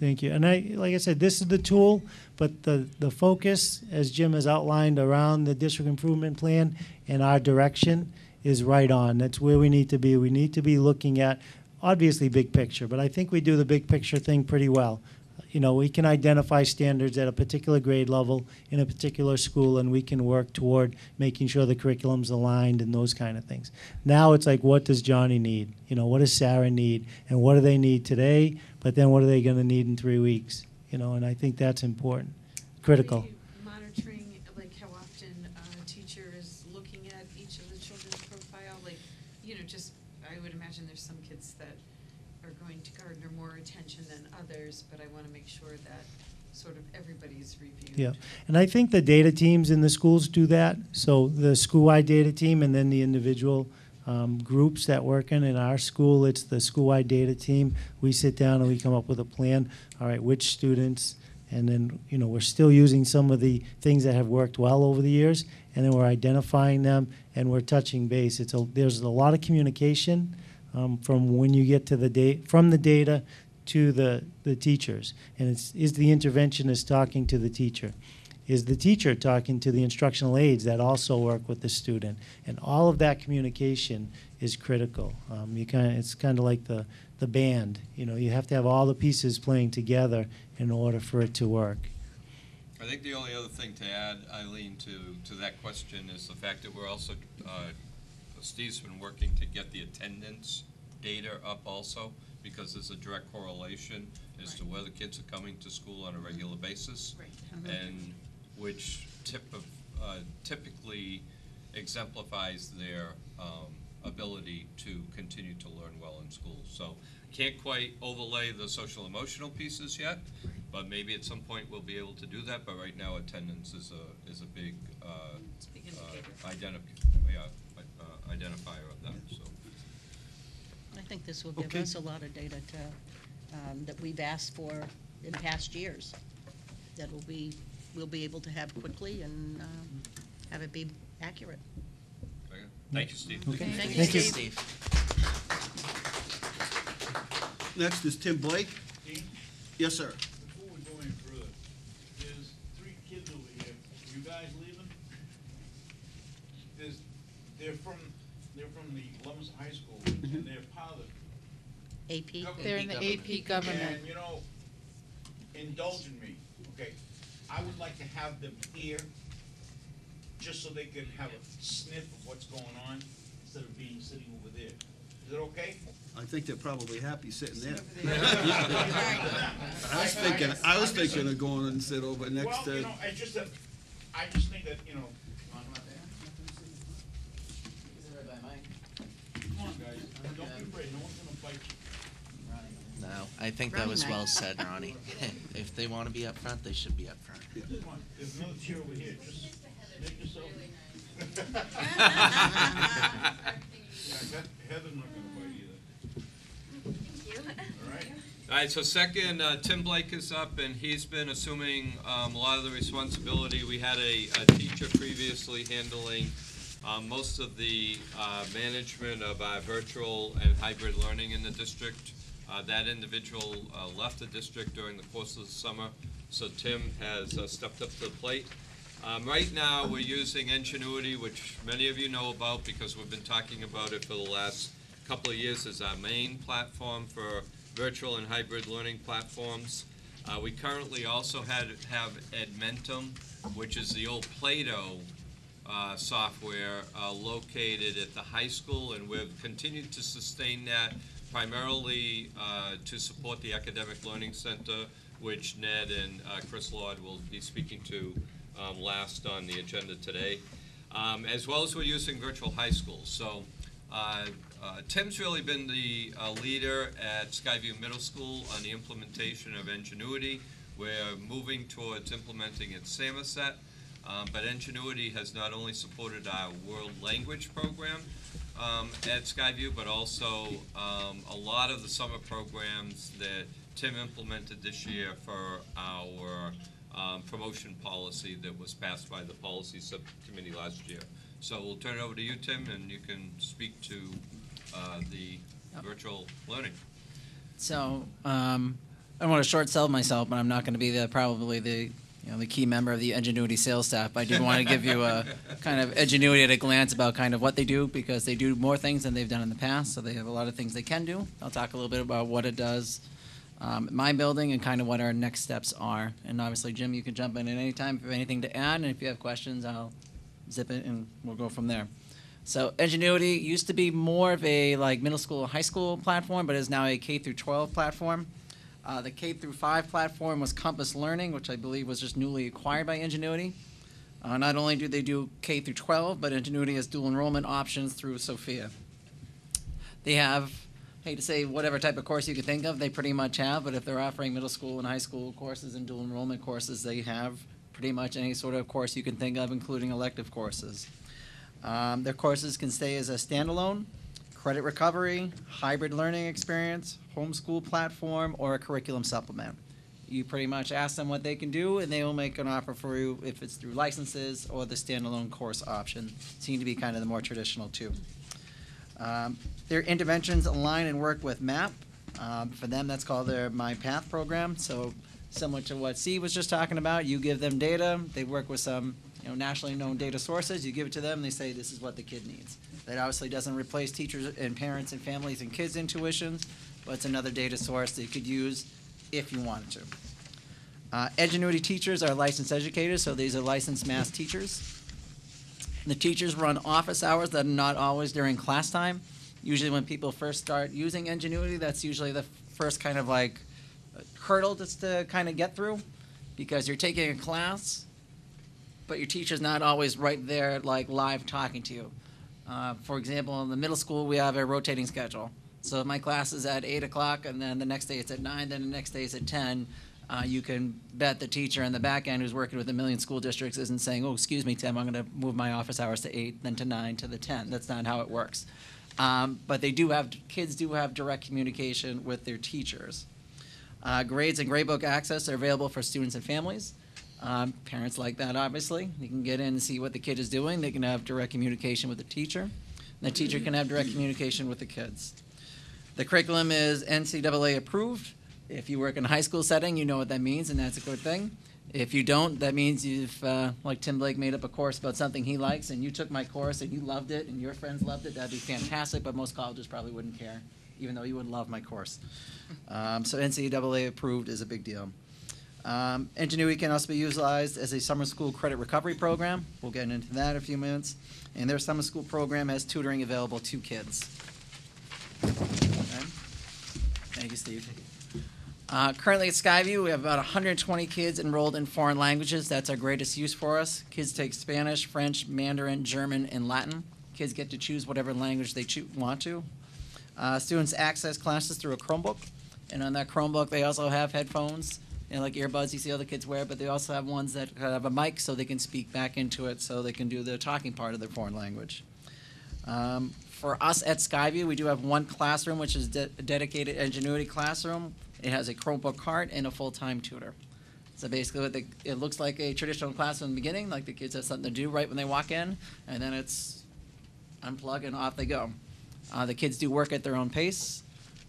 Thank you. And I, like I said, this is the tool, but the, the focus, as Jim has outlined around the district improvement plan and our direction is right on. That's where we need to be. We need to be looking at, obviously, big picture, but I think we do the big picture thing pretty well. You know, we can identify standards at a particular grade level in a particular school, and we can work toward making sure the curriculum's aligned and those kind of things. Now it's like, what does Johnny need? You know, what does Sarah need? And what do they need today? But then what are they going to need in three weeks? You know, and I think that's important, critical. Are you monitoring, like how often others, but I want to make sure that sort of everybody's reviewed. Yeah, and I think the data teams in the schools do that. So the school-wide data team and then the individual um, groups that work in. In our school, it's the school-wide data team. We sit down and we come up with a plan. All right, which students, and then, you know, we're still using some of the things that have worked well over the years, and then we're identifying them and we're touching base. It's a, there's a lot of communication um, from when you get to the date, from the data to the, the teachers. And it's, is the interventionist talking to the teacher? Is the teacher talking to the instructional aides that also work with the student? And all of that communication is critical. Um, you kind it's kind of like the, the band. You know, you have to have all the pieces playing together in order for it to work. I think the only other thing to add, Eileen, to, to that question is the fact that we're also, uh, Steve's been working to get the attendance data up also, because there's a direct correlation as to whether kids are coming to school on a regular basis. Right. And which tip of, uh, typically exemplifies their, um, ability to continue to learn well in school. So, can't quite overlay the social emotional pieces yet, but maybe at some point we'll be able to do that, but right now attendance is a, is a big, uh, It's a big uh, indicator. identif- yeah, uh, identifier of that, so. I think this will give Okay. us a lot of data to, um, that we've asked for in past years, that will be, we'll be able to have quickly and um, have it be accurate. Thank you, Steve. Okay. Thank you, Thank you. Steve. Next is Tim Blake. Dean, Yes, sir. before we go any further, there's three kids over here. You guys leaving? There's, they're from, they're from the Leominster High School, Mm-hmm. and they're part of the AP? government. They're in the AP government. And, you know, indulge in me, okay? I would like to have them here, just so they can have a sniff of what's going on, instead of being sitting over there. Is it okay? I think they're probably happy sitting there. I was thinking, I was thinking of going and sit over next Well, you to, know, it's just that, I just think that, you know. Come on, guys, don't afraid, no one's gonna fight you. No, I think that Ronnie was might. well said, Ronnie. If they want to be up front, they should be up front. Come on, there's another chair over here, just make yourself. Yeah, Heath- Heather's not gonna bite either. All right? All right, so second, uh, Tim Blake is up, and he's been assuming um, a lot of the responsibility. We had a, a teacher previously handling um, most of the uh, management of our virtual and hybrid learning in the district. Uh, That individual uh, left the district during the course of the summer, so Tim has uh, stepped up to the plate. Um, Right now, we're using Edgenuity, which many of you know about because we've been talking about it for the last couple of years as our main platform for virtual and hybrid learning platforms. Uh, We currently also had, have Edmentum, which is the old Plato uh, software uh, located at the high school, and we've continued to sustain that primarily uh, to support the Academic Learning Center, which Ned and uh, Chris Lord will be speaking to um, last on the agenda today, um, as well as we're using virtual high schools. So uh, uh, Tim's really been the leader at Skyview Middle School on the implementation of Edgenuity. We're moving towards implementing it Samoset. Um, but Edgenuity has not only supported our world language program um, at Skyview, but also um, a lot of the summer programs that Tim implemented this year for our um, promotion policy that was passed by the policy subcommittee last year. So we'll turn it over to you, Tim, and you can speak to uh, the virtual learning. So, um, I don't want to short sell myself, but I'm not going to be the, probably the, you know, the key member of the Edgenuity sales staff. I do want to give you a kind of Edgenuity at a glance about kind of what they do because they do more things than they've done in the past. So they have a lot of things they can do. I'll talk a little bit about what it does, um, my building and kind of what our next steps are. And obviously, Jim, you can jump in at any time if you have anything to add. And if you have questions, I'll zip it and we'll go from there. So Edgenuity used to be more of a like middle school, high school platform, but is now a K through 12 platform. Uh, the K through 5 platform was Compass Learning, which I believe was just newly acquired by Edgenuity. Uh, not only do they do K through 12, but Edgenuity has dual enrollment options through Sophia. They have I hate to say whatever type of course you could think of, they pretty much have, but if they're offering middle school and high school courses and dual enrollment courses, they have pretty much any sort of course you can think of, including elective courses. Um, their courses can stay as a standalone, credit recovery, hybrid learning experience, homeschool platform, or a curriculum supplement. You pretty much ask them what they can do, and they will make an offer for you if it's through licenses or the standalone course option. Seem to be kind of the more traditional two. Um, Their interventions align and work with MAP. Um, For them, that's called their My Path program. So similar to what Steve was just talking about, you give them data, they work with some, you know, nationally known data sources, you give it to them, they say this is what the kid needs. That obviously doesn't replace teachers and parents and families and kids' intuitions, but it's another data source that you could use if you wanted to. Uh, Edgenuity teachers are licensed educators, so these are licensed math teachers. The teachers run office hours that are not always during class time. Usually when people first start using Edgenuity, that's usually the first kind of like hurdle just to kind of get through because you're taking a class, but your teacher's not always right there like live talking to you. Uh, for example, in the middle school, we have a rotating schedule. So my class is at eight o'clock and then the next day it's at nine, then the next day it's at ten, uh, you can bet the teacher in the back end who's working with a million school districts isn't saying, oh, excuse me, Tim, I'm going to move my office hours to eight, then to nine, to the ten. That's not how it works. Um, but they do have, kids do have direct communication with their teachers. Uh, grades and gradebook access are available for students and families. Um, parents like that, obviously. They can get in and see what the kid is doing. They can have direct communication with the teacher. And the teacher can have direct communication with the kids. The curriculum is NCAA approved. If you work in a high school setting, you know what that means, and that's a good thing. If you don't, that means you've, uh, like Tim Blake made up a course about something he likes, and you took my course and you loved it, and your friends loved it. That'd be fantastic, but most colleges probably wouldn't care, even though you would love my course. Um, so NCAA approved is a big deal. Um, Edgenuity can also be utilized as a summer school credit recovery program. We'll get into that in a few minutes. And their summer school program has tutoring available to kids. Thank you, Steve. Uh, currently at Skyview, we have about 120 kids enrolled in foreign languages. That's our greatest use for us. Kids take Spanish, French, Mandarin, German, and Latin. Kids get to choose whatever language they want to. Uh, students access classes through a Chromebook, and on that Chromebook, they also have headphones, you know, like earbuds you see other kids wear, but they also have ones that have a mic so they can speak back into it so they can do the talking part of their foreign language. Um, for us at Skyview, we do have one classroom, which is de- a dedicated Edgenuity classroom. It has a Chromebook cart and a full-time tutor. So basically, what the, it looks like a traditional class in the beginning, like the kids have something to do right when they walk in, and then it's unplug and off they go. Uh, the kids do work at their own pace.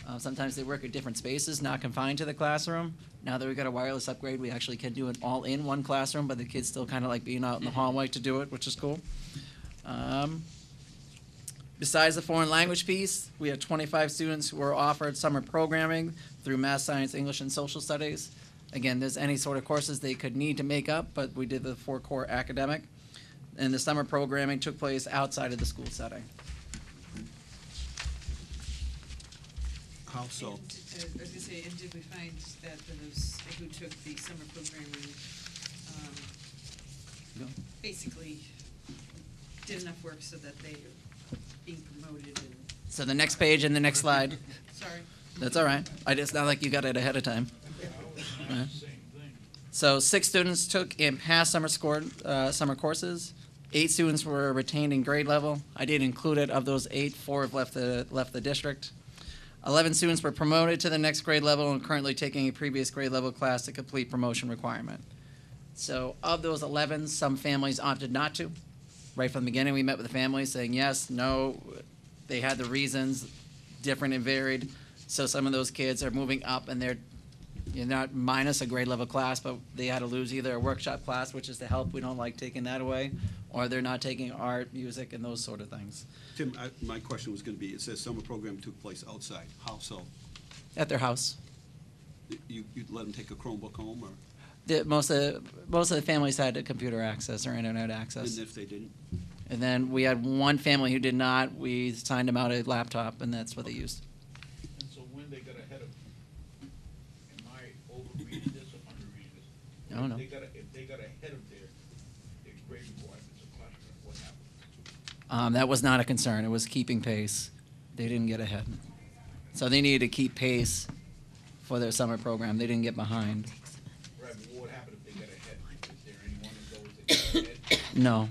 Uh, sometimes they work at different spaces, not confined to the classroom. Now that we've got a wireless upgrade, we actually can do it all in one classroom, but the kids still kind of like being out in the hallway to do it, which is cool. Um, Besides the foreign language piece, we have 25 students who are offered summer programming through math, science, English, and social studies. Again, there's any sort of courses they could need to make up, but we did the four core academic. And the summer programming took place outside of the school setting. How so? And, uh, I was gonna say, and did we find that those who took the summer programming, um, No. basically did enough work so that they are being promoted and, So the next page and the next slide. sorry. That's all right. I just not like you got it ahead of time. So six students took in past summer scored uh, summer courses. Eight students were retained in grade level. I did include it. Of those eight, four have left the left the district. Eleven students were promoted to the next grade level and currently taking a previous grade level class to complete promotion requirement. So of those eleven, some families opted not to. Right from the beginning, we met with the families saying yes, no. They had the reasons, different and varied. So some of those kids are moving up and they're you're not minus a grade level class, but they had to lose either a workshop class, which is to help. We don't like taking that away, or they're not taking art, music, and those sort of things Tim, I- my question was going to be, it says summer program took place outside. How so? at their house. You, you let them take a Chromebook home, or, The, most of most of the families had a computer access or internet access. and if they didn't? And then we had one family who did not. We signed them out a laptop, and that's what they used. And so when they got ahead of, am I overreading this or underreading this? I don't know. They got, if they got ahead of their, their grade requirements of classroom, what happened? Um, that was not a concern. It was keeping pace. They didn't get ahead. So they needed to keep pace for their summer program. They didn't get behind. Right, but what would happen if they get ahead? Is there any one of those that get ahead? No.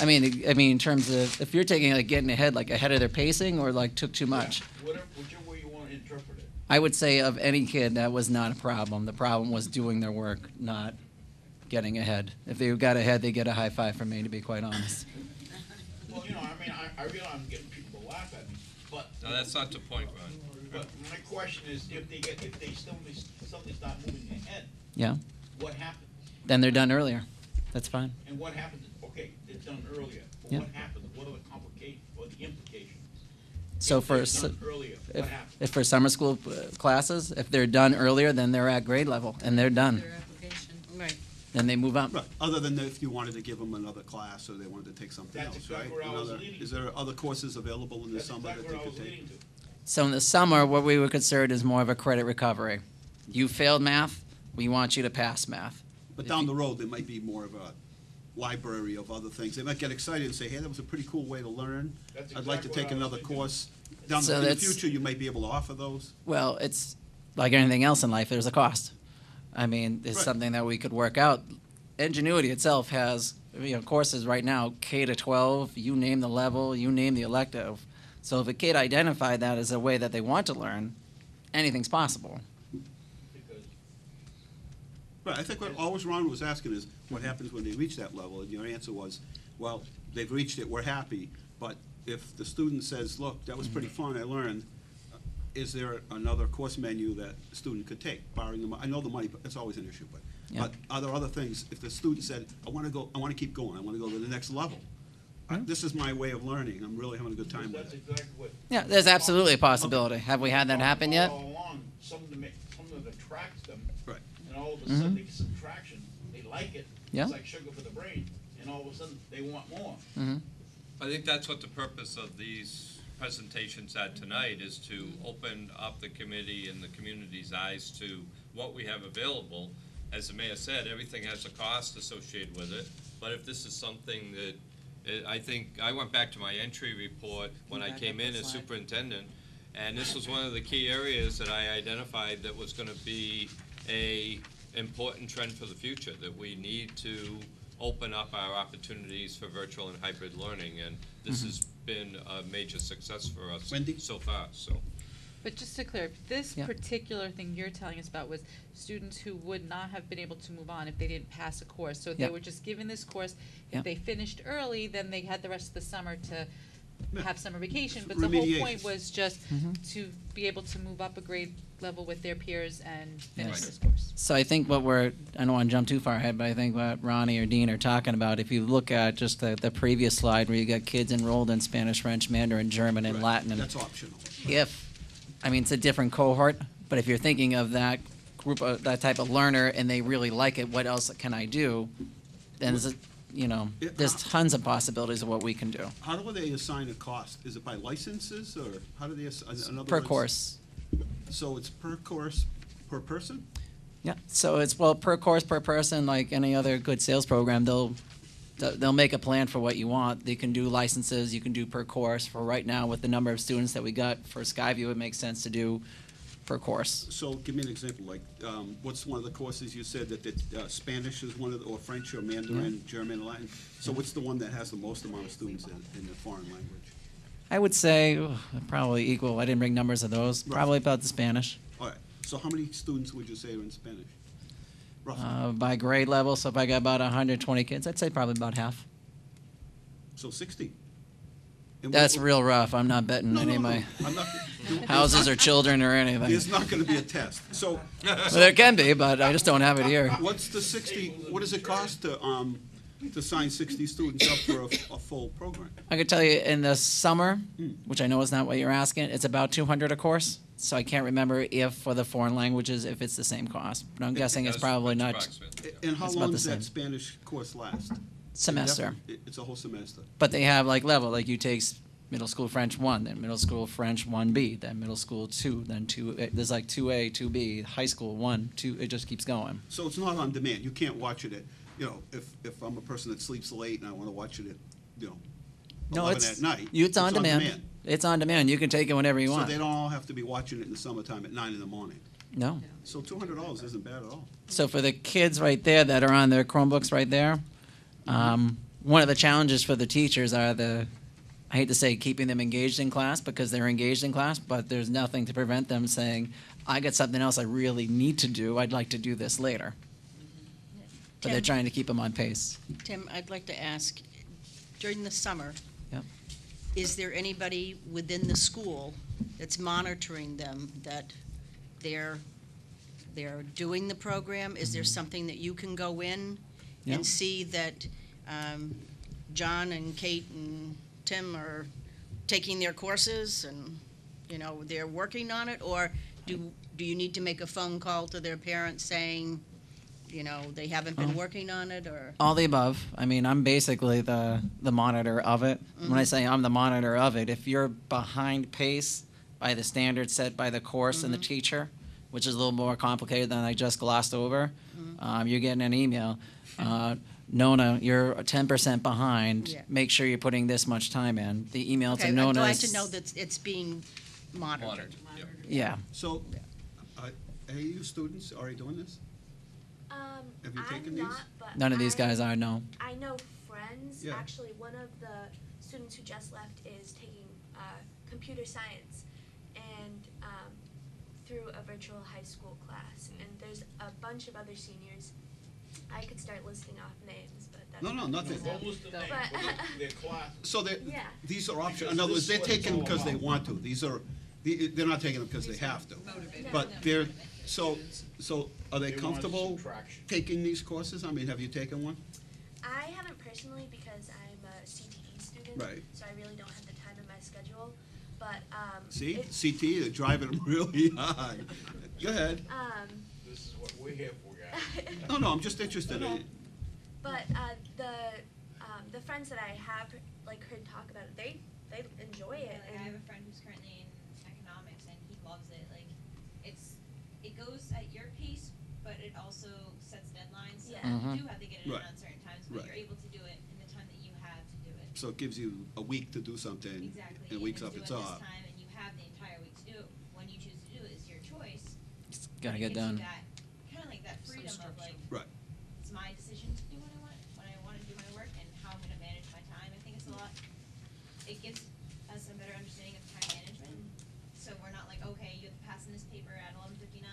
I mean, I mean, in terms of if you're taking like getting ahead, like ahead of their pacing, or like took too much. Whatever, whichever way you want to interpret it. I would say of any kid that was not a problem. The problem was doing their work, not getting ahead. If they got ahead, they get a high five from me. To be quite honest. Well, you know, I mean, I, I realize I'm getting people to laugh at me, but. No, that's not the point, Ron. But my question is, if they get, if they still, suddenly start moving ahead, Yeah. what happens? Then they're done earlier. That's fine. And what happens, okay, it's done earlier, but Yeah. what happens, what are the complications or the implications? So If for they're s- done earlier, what if, happens? if for summer school uh, classes, if they're done earlier, then they're at grade level and they're done. Right. Then they move up. Right, other than if you wanted to give them another class or they wanted to take something That's else, exactly right? where I was Another- leading Is there other courses available in the That's summer that exactly they where I could was take? leading to. So in the summer, what we would consider is more of a credit recovery. You failed math, we want you to pass math. But down the road, there might be more of a library of other things. They might get excited and say, hey, that was a pretty cool way to learn. That's I'd like to exactly take I was another thinking. course. Down So the- in the that's- future, you might be able to offer those. Well, it's like anything else in life, there's a cost. I mean, it's Right. something that we could work out. Edgenuity itself has, you know, courses right now, K to 12, you name the level, you name the elective. So if a kid identified that as a way that they want to learn, anything's possible. Right, I think what always Ron was asking is, what happens when they reach that level? And your answer was, well, they've reached it, we're happy. But if the student says, look, that was pretty fun, I learned, uh, is there another course menu that the student could take, barring the, mo- I know the money, but it's always an issue, but, Yeah. but are there other things, if the student said, I want to go, I want to keep going, I want to go to the next level. Uh, This is my way of learning, I'm really having a good time with That's it. exactly what. Yeah, there's absolutely a possibility. Have we had that happen yet? All along, something that, something that attracts them. Right. And all of a sudden, they get some traction, they like it. Yeah. It's like sugar for the brain, and all of a sudden, they want more. hmm I think that's what the purpose of these presentations at tonight is to open up the committee and the community's eyes to what we have available. As the mayor said, everything has a cost associated with it, but if this is something that, I think, I went back to my entry report when I came in as slide. superintendent, and this was one of the key areas that I identified that was gonna be a important trend for the future, that we need to open up our opportunities for virtual and hybrid learning, and this Mhm. has been a major success for us Wendy? so far, so. But just to clear, this Yeah. particular thing you're telling us about was students who would not have been able to move on if they didn't pass a course. So if Yeah. they were just given this course, Yeah. if they finished early, then they had the rest of the summer to Yeah. Have summer vacation. But the whole Remediation. point was just Mhm. to be able to move up a grade level with their peers and finish Yes. this course. So I think what we're, I don't want to jump too far ahead, but I think what Ronnie or Dean are talking about, if you look at just the, the previous slide where you got kids enrolled in Spanish, French, Mandarin, German, and Right, Latin, and That's optional. if, I mean, it's a different cohort, but if you're thinking of that group of, that type of learner and they really like it, what else can I do? Then, there's a- you know, Yeah, there's tons of possibilities of what we can do. How do they assign a cost? Is it by licenses, or how do they, ass- in other Per course. So it's per course, per person? Yeah, so it's, well, per course, per person, like any other good sales program, they'll, they'll they'll make a plan for what you want. They can do licenses, you can do per course. For right now, with the number of students that we got for Skyview, it makes sense to do per course. So give me an example, like, um, what's one of the courses you said that, that uh, Spanish is one of, the or French or Mandarin, German, Latin? So what's the one that has the most amount of students in, in the foreign language? I would say ugh, probably equal, I didn't bring numbers of those, Right. probably about the Spanish. All right, so how many students would you say are in Spanish? Roughly? Uh, by grade level, so if I got about hundred twenty kids, I'd say probably about half. So sixty? And That's what- real rough, I'm not betting No, any no, of my I'm not- houses or children or anything. There's not gonna be a test, so. Well, there can be, but I just don't have it here. What's the sixty, what does it cost to, um, to sign sixty students up for a, a full program? I could tell you in the summer, Hmm. which I know is not what you're asking, it's about 200 a course. So I can't remember if for the foreign languages, if it's the same cost. But I'm guessing it's probably not. And how It's about long the does that same. Spanish course last? Semester. It- It's a whole semester. But they have like level, like you take middle school French one, then middle school French 1B, then middle school two, then two, eh, there's like 2A, 2B, high school one, two, it just keeps going. So it's not on demand. You can't watch it at, you know, if, if I'm a person that sleeps late and I want to watch it at, you know, No, eleven it's- at night. you- it's on demand. It's on demand. You can take it whenever you So want. they don't all have to be watching it in the summertime at nine in the morning? No. So two hundred dollars isn't bad at all. So for the kids right there that are on their Chromebooks right there, um, one of the challenges for the teachers are the, I hate to say, keeping them engaged in class because they're engaged in class, but there's nothing to prevent them saying, I got something else I really need to do. I'd like to do this later. But they're Tim? trying to keep them on pace. Tim, I'd like to ask, during the summer, Yep. is there anybody within the school that's monitoring them, that they're, they're doing the program? Is there something that you can go in Yep. and see that um, John and Kate and Tim are taking their courses and, you know, they're working on it? Or do, do you need to make a phone call to their parents saying, you know, they haven't been Oh. working on it, or? All the above. I mean, I'm basically the the monitor of it. When I Mhm. say I'm the monitor of it, if you're behind pace by the standards set by the course and the teacher, which is a little more complicated than I just glossed over, um, you're getting an email. Uh, Nona, you're 10% behind. Yeah. Make sure you're putting this much time in. The email Okay, to I'm Nona glad is- to know that it's being monitored. Yeah. So, uh, are you students already doing this? Um, Have you I'm taken these? not, but None of these I- guys are, no. I know friends. Yeah. Actually, one of the students who just left is taking uh, computer science, and um, through a virtual high school class. And there's a bunch of other seniors. I could start listing off names, but that's No, no, not nothing. gonna the happen. names, But- but Their class. So they, Yeah. these are optional, Because in other words, they're is what it's taken all because they about. want to, these are, the- they're not taking them because they have to. But they're, so, so are they They want comfortable subtraction. taking these courses? I mean, have you taken one? I haven't personally because I'm a CTE student, Right. so I really don't have the time in my schedule. But um, See, it- CT, they're driving them really hard. Go ahead. Um, This is what we're here for, guys. No, no, I'm just interested in it. But uh, the um, the friends that I have like heard talk about it, they they enjoy it. Like, I have a friend who's currently in economics and he loves it. Like, it's it goes at your pace, but it also sets deadlines. So Yeah. you Mhm. do have to get it in Right. on certain times, but Right. you're able to do it in the time that you have to do it. So it gives you a week to do something, Exactly. and weeks you up do it's it off. This time, and you have the entire week to do it. When you choose to do it is your choice. It's but gotta it get gives done. You that kind of like that freedom of like. Right. It's my decision to do what I want when I want to do my work and how I'm going to manage my time. I think it's a lot. It gives us a better understanding of time management. So we're not like, okay, you have to pass in this paper at 11:59.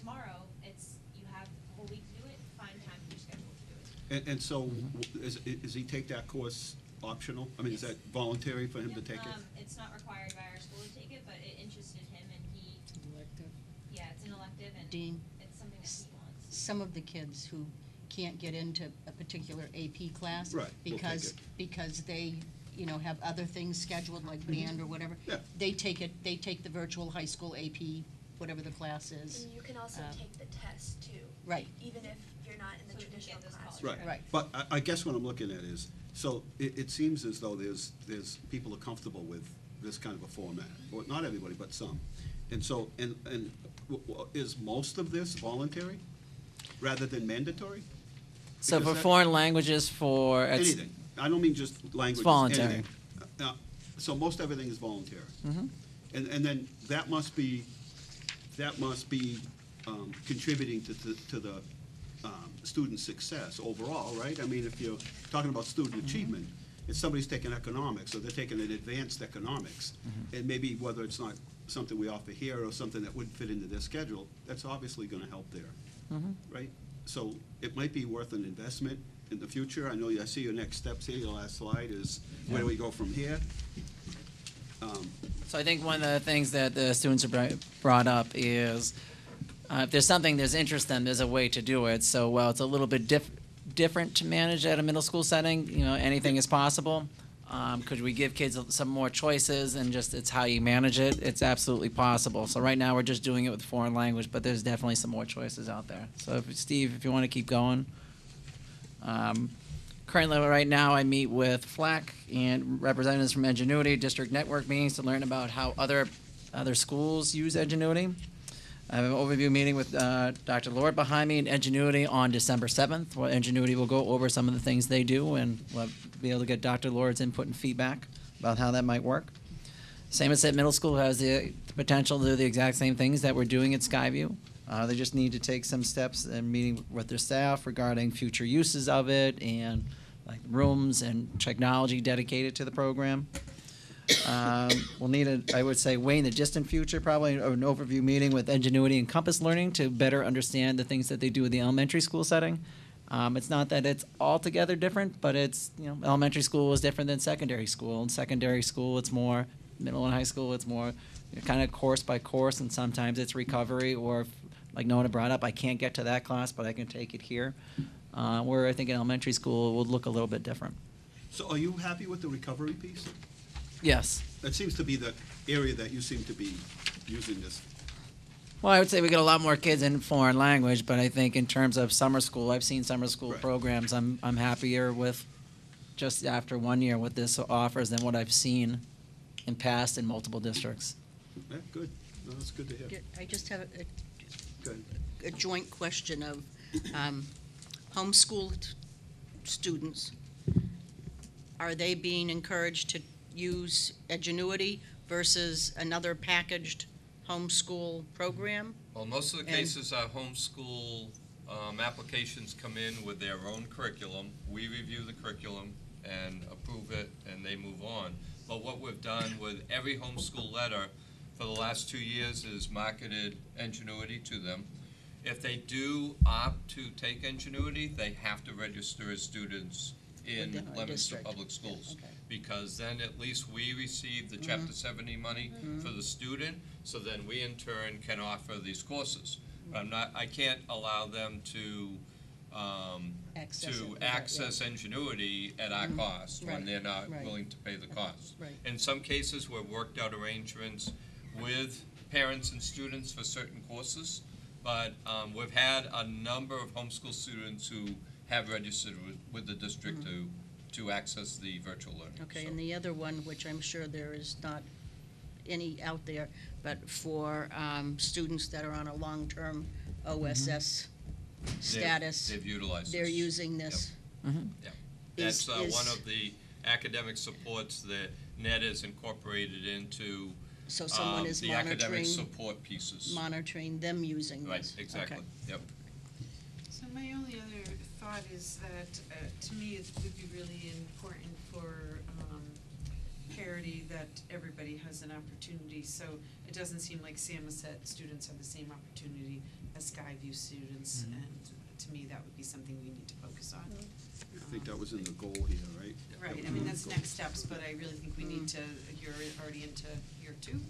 Tomorrow, it's you have a whole week to do it. Find time in your schedule to do it. And, and so, w- is, is he take that course optional? I mean, is that voluntary for him to take it? Um, it's not required by our school to take it, but it interested him and he. Elective. Yeah, it's an elective and Dean, it's something that he wants. Some of the kids who can't get into a particular AP class. Right, will take Because, it. because they, you know, have other things scheduled, like band or whatever. Yeah. They take it, they take the virtual high school AP, whatever the class is. and you can also Um, take the test too. Right. Even if you're not in the So can traditional get those classroom. Right. Right. But I, I guess what I'm looking at is, so it, it seems as though there's, there's, people are comfortable with this kind of a format. Well, not everybody, but some. And so, and, and w- w- is most of this voluntary rather than mandatory? So Because for that- foreign languages, for it's, Anything. I don't mean just language. voluntary. anything. Uh, So most everything is voluntary. Mhm. And, and then that must be, that must be um, contributing to, to to the um, student success overall, right? I mean, if you're talking about student achievement, if somebody's taking economics, or they're taking an advanced economics, and maybe whether it's not something we offer here or something that wouldn't fit into their schedule, that's obviously gonna help there. Right? So it might be worth an investment in the future. I know, I see your next steps here, your last slide is, where do we go from here? Um, So I think one of the things that the students have bri- brought up is, uh, if there's something there's interest in, there's a way to do it. So while it's a little bit diff- different to manage at a middle school setting, you know, anything is possible. Um, could we give kids some more choices and just it's how you manage it? It's absolutely possible. So right now we're just doing it with foreign language, but there's definitely some more choices out there. So if, Steve, if you want to keep going. Um, Currently, right now, I meet with FLLAC and representatives from Edgenuity, district network meetings to learn about how other, other schools use Edgenuity. I have an overview meeting with uh, Dr. Lord behind me in Edgenuity on December 7th, where Edgenuity will go over some of the things they do, and we'll be able to get Dr. Lord's input and feedback about how that might work. Samoset Middle School has the the potential to do the exact same things that we're doing at Skyview. Uh, they just need to take some steps in meeting with their staff regarding future uses of it and like rooms and technology dedicated to the program. Um, we'll need a, I would say, way in the distant future, probably an overview meeting with Edgenuity and Compass Learning to better understand the things that they do in the elementary school setting. Um, it's not that it's altogether different, but it's, you know, elementary school is different than secondary school. In secondary school, it's more, middle and high school, it's more kind of course by course, and sometimes it's recovery, or if, like Nona brought up, I can't get to that class, but I can take it here. Uh, where I think in elementary school, it would look a little bit different. So are you happy with the recovery piece? Yes. That seems to be the area that you seem to be using this. Well, I would say we get a lot more kids in foreign language, but I think in terms of summer school, I've seen summer school programs. I'm I'm happier with just after one year what this offers than what I've seen in past in multiple districts. Yeah, good. No, that's good to hear. I just have a- Good. a joint question of um, homeschooled students. Are they being encouraged to use Edgenuity versus another packaged homeschool program? Well, most of the And- cases our homeschool um, applications come in with their own curriculum. We review the curriculum and approve it, and they move on. But what we've done with every homeschool letter for the last two years is marketed Edgenuity to them. If they do opt to take Edgenuity, they have to register as students in Within our Leominster district. Public Schools. okay. Because then at least we receive the Mhm. chapter seventy money Mhm. for the student, so then we in turn can offer these courses. But I'm not, I can't allow them to, um, Access it to without- yeah. access Edgenuity at our Mhm. cost when Right, they're not right. willing to pay the cost. Right. In some cases, we've worked out arrangements with parents and students for certain courses, but um, we've had a number of homeschool students who have registered with, with the district to, to access the virtual learning. Okay, So- and the other one, which I'm sure there is not any out there, but for um, students that are on a long-term OSS They've- status. They've utilized They're this. using this. Yeah. Is- That's uh, one is- of the academic supports that NET has incorporated into So someone um, is the academic monitoring- support pieces. Monitoring them using Right, this. exactly, Okay. yep. So my only other thought is that, uh, to me, it would be really important for, um, parity that everybody has an opportunity, so it doesn't seem like Samoset students have the same opportunity as Skyview students, Mhm. and to me, that would be something we need to focus on. I think that was in the goal here, right? Right, I mean, that's next steps, but I really think we need to, you're already into year two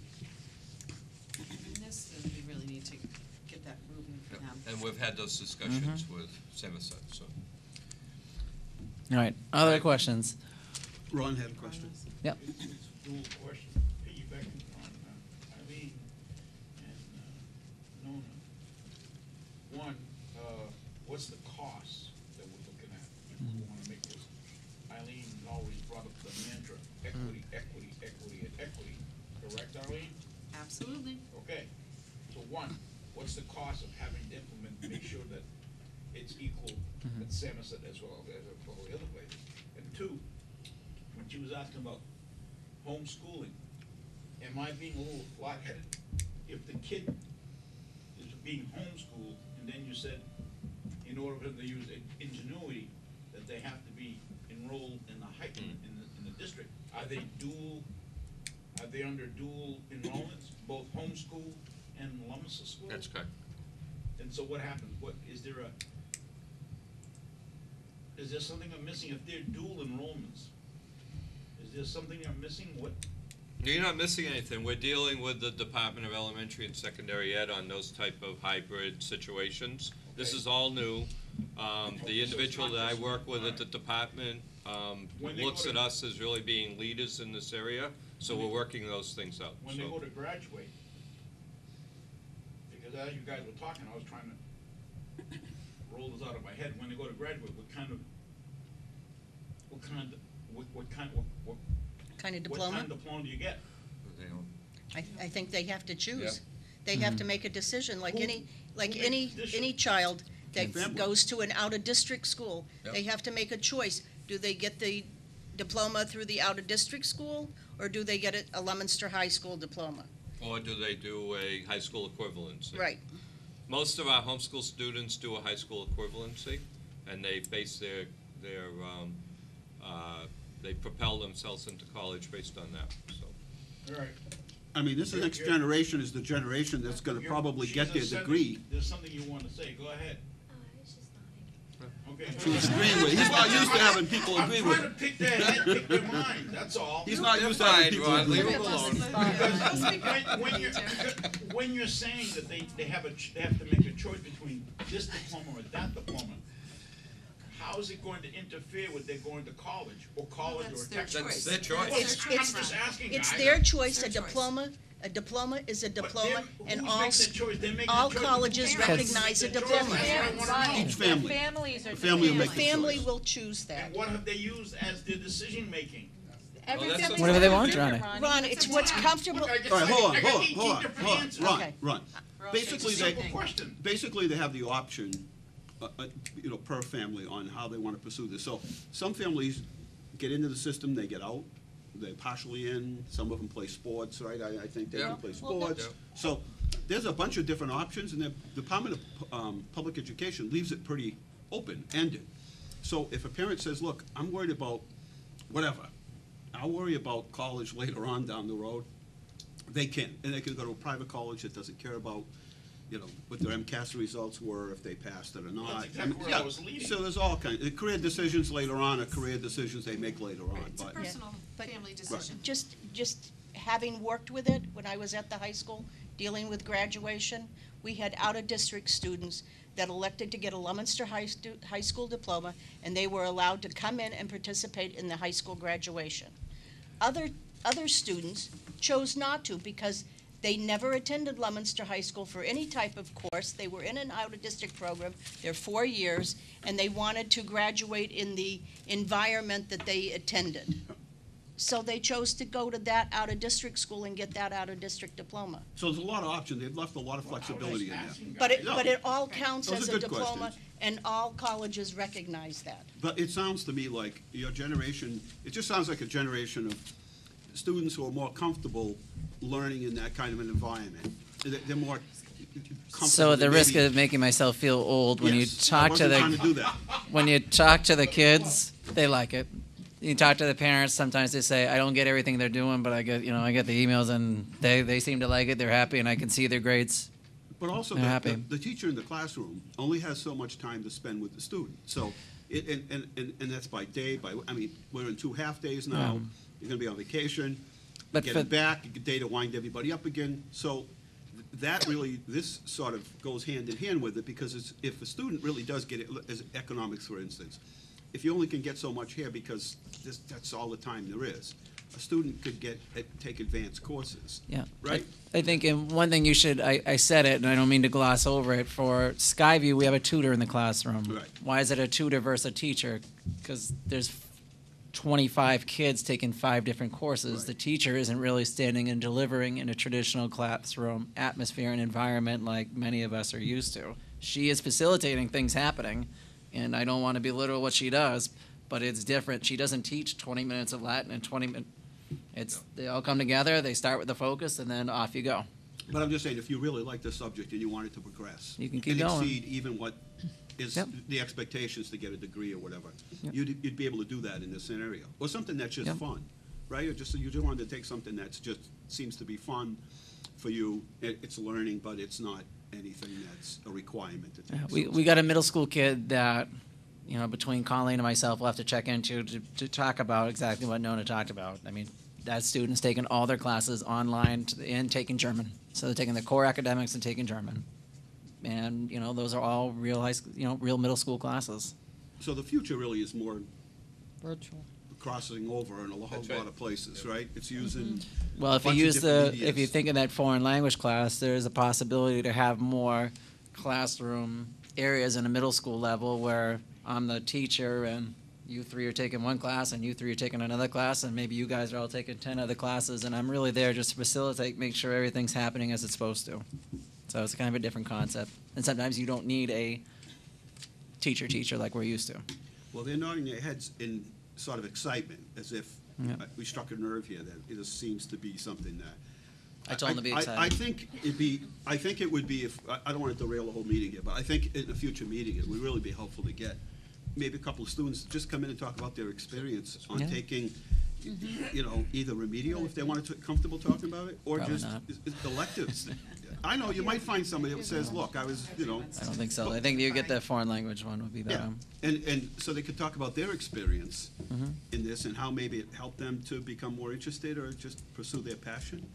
in this, and we really need to get that moving for Yep. them. And we've had those discussions Mm-hmm. with Samoset, so. All right. Other questions? Ron had a question. Yep. It's a dual question, piggybacking on uh, Eileen and uh, Nona. One, uh, what's the cost that we're looking at if we want to make this? Eileen always brought up the mantra, equity, equity, equity, and equity. Correct, Arlene? Absolutely. Okay, so one, what's the cost of having to implement, make sure that it's equal at Samoset as well as at all the other places? And two, when she was asking about homeschooling, am I being a little flat-headed? If the kid is being homeschooled, and then you said, in order for them to use Edgenuity, that they have to be enrolled in the high, in the, in the district, are they dual, are they under dual enrollments, both homeschool and Leominster school? That's correct. And so what happens? What, is there a, is there something I'm missing? If they're dual enrollments, is there something I'm missing? What, You're not missing anything. We're dealing with the Department of Elementary and Secondary Ed on those type of hybrid situations. This Okay. is all new. Um, the individual that I work with at the department, um, When they looks at us as really being leaders in this area, so we're working those things out, when they so. go to graduate? Because as you guys were talking, I was trying to roll this out of my head. When they go to graduate, what kind of, what kind, of- what, what kind, what, what? Kind of What diploma? kind of diploma do you get? I, I think they have to choose. Yeah. They have to mm-hmm. make a decision, like Who- any, like who makes any, the decision? any child that Family. goes to an out-of-district school. Yep. They have to make a choice. Do they get the diploma through the out-of-district school, or do they get a a Leominster High School diploma? Or do they do a high school equivalency? Right. Most of our homeschool students do a high school equivalency, and they base their, their, um, uh, they propel themselves into college based on that, so. All right. I mean, this next generation is the generation that's gonna You're- probably she's get their ascending. degree. There's something you want to say, go ahead. Okay. She was agreeing with, he's not used to having people I'm agree trying to with. pick their head, pick their mind, that's all. He's not used to having people agree with. Because when, when you're, when you're saying that they, they have a, ch- they have to make a choice between this diploma or that diploma, how is it going to interfere with their going to college, or college, or a their technical? choice. That's their choice. It's, I'm it's, just asking, it's guys. their choice, a choice. diploma, a diploma is a diploma, and who's all, making the choice? They're making all choice. colleges Who's recognize a the choice? diploma. That's what I. Each family. families are The family will The make the family choice. will choose that. And what have they used as their decision-making? Every that's family's Whatever they got want, different, Ronnie. Ron, it's what's comfortable. Look, I just- All right, hold on, I got hold on, eighteen hold on, different hold on. Ron, Okay. Ron. Basically, It's a they, simple question. basically, they have the option, uh, uh, you know, per family on how they want to pursue this. So some families get into the system, they get out, they're partially in, some of them play sports, right? I, I think they Yeah. can play Well, sports. So there's a bunch of different options, and the Department of um, Public Education leaves it pretty open-ended. So if a parent says, look, I'm worried about whatever, I'll worry about college later on down the road, they can, and they can go to a private college that doesn't care about, you know, what their MCAS results were, if they passed it or not. That's exactly I mean, where I yeah, was leading. So there's all kinds, career decisions later on are career decisions they make later on, It's a but. personal family decision. Just, just having worked with it when I was at the high school, dealing with graduation, we had out-of-district students that elected to get a Leominster High stu- high school diploma, and they were allowed to come in and participate in the high school graduation. Other, other students chose not to because they never attended Leominster High School for any type of course. They were in an out-of-district program, they're four years, and they wanted to graduate in the environment that they attended. So they chose to go to that out-of-district school and get that out-of-district diploma. So there's a lot of options, they've left a lot of flexibility in there. But it, No, but it all counts Those as are a good diploma, questions. and all colleges recognize that. But it sounds to me like your generation, it just sounds like a generation of students who are more comfortable learning in that kind of an environment. They're more. So at the risk of making myself feel old, when you Yes, I talk to the to do that. when you talk to the kids, they like it. You talk to the parents, sometimes they say, "I don't get everything they're doing, but I get you know I get the emails and they they seem to like it. They're happy, and I can see their grades." But also, the, happy. the, the teacher in the classroom only has so much time to spend with the student. So, it, and, and, and, and that's by day, by, I mean, we're in two half-days now. Yeah. You're gonna be on vacation. But Get for- it back, a day to wind everybody up again. So, th- that really, this sort of goes hand in hand with it, because it's, if a student really does get it, as economics, for instance, if you only can get so much here because this, that's all the time there is, a student could get, eh, take advanced courses. Yeah. Right? I, I think and one thing you should, I, I said it, and I don't mean to gloss over it. For Skyview, we have a tutor in the classroom. Right. Why is it a tutor versus a teacher? Because there's 25 kids taking five different courses. The teacher isn't really standing and delivering in a traditional classroom atmosphere and environment like many of us are used to. She is facilitating things happening, and I don't want to belittle what she does, but it's different. She doesn't teach 20 minutes of Latin and 20 minutes. It's they all come together. They start with the focus, and then off you go. But I'm just saying, if you really like the subject and you want it to progress. You can keep And going. exceed even what is Yep. the expectations to get a degree or whatever. Yep. You'd, you'd be able to do that in this scenario. Or something that's just Yep. fun, right? Or just, you just wanted to take something that's just, seems to be fun for you. It, it's learning, but it's not anything that's a requirement to take. Yeah, we, we got a middle school kid that, you know, between Colleen and myself, we'll have to check into to, to talk about exactly what Nona talked about. I mean, that student's taking all their classes online to the, and taking German. So they're taking the core academics and taking German. And, you know, those are all real high school, you know, real middle school classes. So the future really is more Virtual. crossing over in a whole That's lot right. of places, right? It's using. Mm-hmm. Well, if you use the, different if you think of that foreign language class, there's a possibility to have more classroom areas in a middle school level where I'm the teacher and you three are taking one class and you three are taking another class and maybe you guys are all taking ten other classes and I'm really there just to facilitate, make sure everything's happening as it's supposed to. So it's kind of a different concept. And sometimes you don't need a teacher teacher like we're used to. Well, they're nodding their heads in sort of excitement, as if Yeah. uh, we struck a nerve here, that it just seems to be something that. I told him to be excited. I think it'd be, I think it would be, if, I- I don't want to derail the whole meeting here, but I think in a future meeting, it would really be helpful to get maybe a couple of students, just come in and talk about their experience on Yeah. taking, you know, either remedial, if they want to, comfortable talking about it, or Probably just not. is- is electives. I know, you might find somebody that says, look, I was, you know. I don't think so. I think you get the foreign language one would be Yeah, better. and, and so they could talk about their experience Mhm. in this and how maybe it helped them to become more interested or just pursue their passion.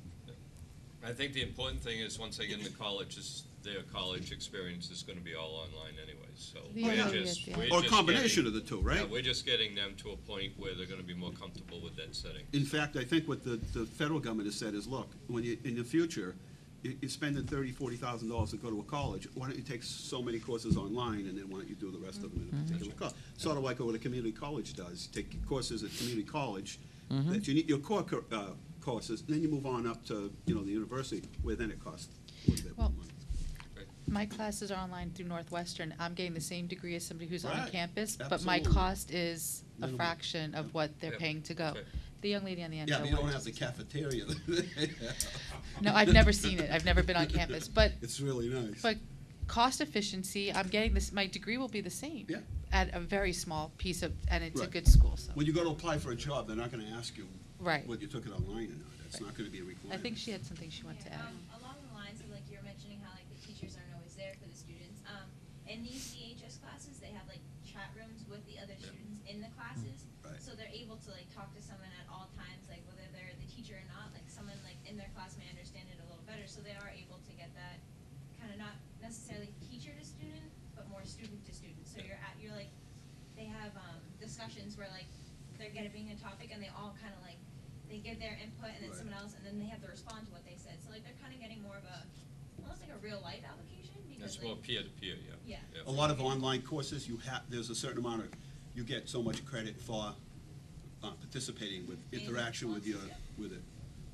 I think the important thing is, once they get into college, is their college experience is gonna be all online anyways, so. The we're other- just- yeah. we're Or a just combination getting- of the two, right? Yeah, we're just getting them to a point where they're gonna be more comfortable with that setting. In fact, I think what the, the federal government has said is, look, when you, in the future, you, you're spending thirty, forty thousand dollars to go to a college, why don't you take so many courses online, and then why don't you do the rest of them in a particular college? Sort of like what a community college does, take courses at community college, Mhm. that you need, your core, co- uh, courses, and then you move on up to, you know, the university, where then it costs a little bit more Well, money. My classes are online through Northwestern. I'm getting the same degree as somebody who's on Right. campus, but my Absolutely. cost is a Minimal. fraction of what they're Yep. paying to go. Okay. The young lady on the end. Yeah, but you don't have the cafeteria. No, I've never seen it. I've never been on campus, but. It's really nice. But cost efficiency, I'm getting this, my degree will be the same. Yeah. At a very small piece of, and it's a Right. good school, so. When you go to apply for a job, they're not gonna ask you Right. whether you took it online or not, that's not gonna be a requirement. I think she had something she wanted to add. Um, along the lines of like you're mentioning how like the teachers aren't always there for the students. Um, in these CHS classes, they have like chat rooms with the other students in the classes, Right. so they're able to like talk to someone at all times, like whether they're the teacher or not. Like someone like in their class may understand it a little better, so they are able to get that kind of not necessarily teacher to student, but more student to student. So you're at you're like they have um, discussions where like they're getting a topic and they all kind of like they give their input and then Right. someone else and then they have to respond to what they said. So like they're kind of getting more of a almost like a real life application because It's more peer-to-peer, yeah. Yeah. A lot of online courses, you have, there's a certain amount of, you get so much credit for uh, participating with, Being interaction with your, with it.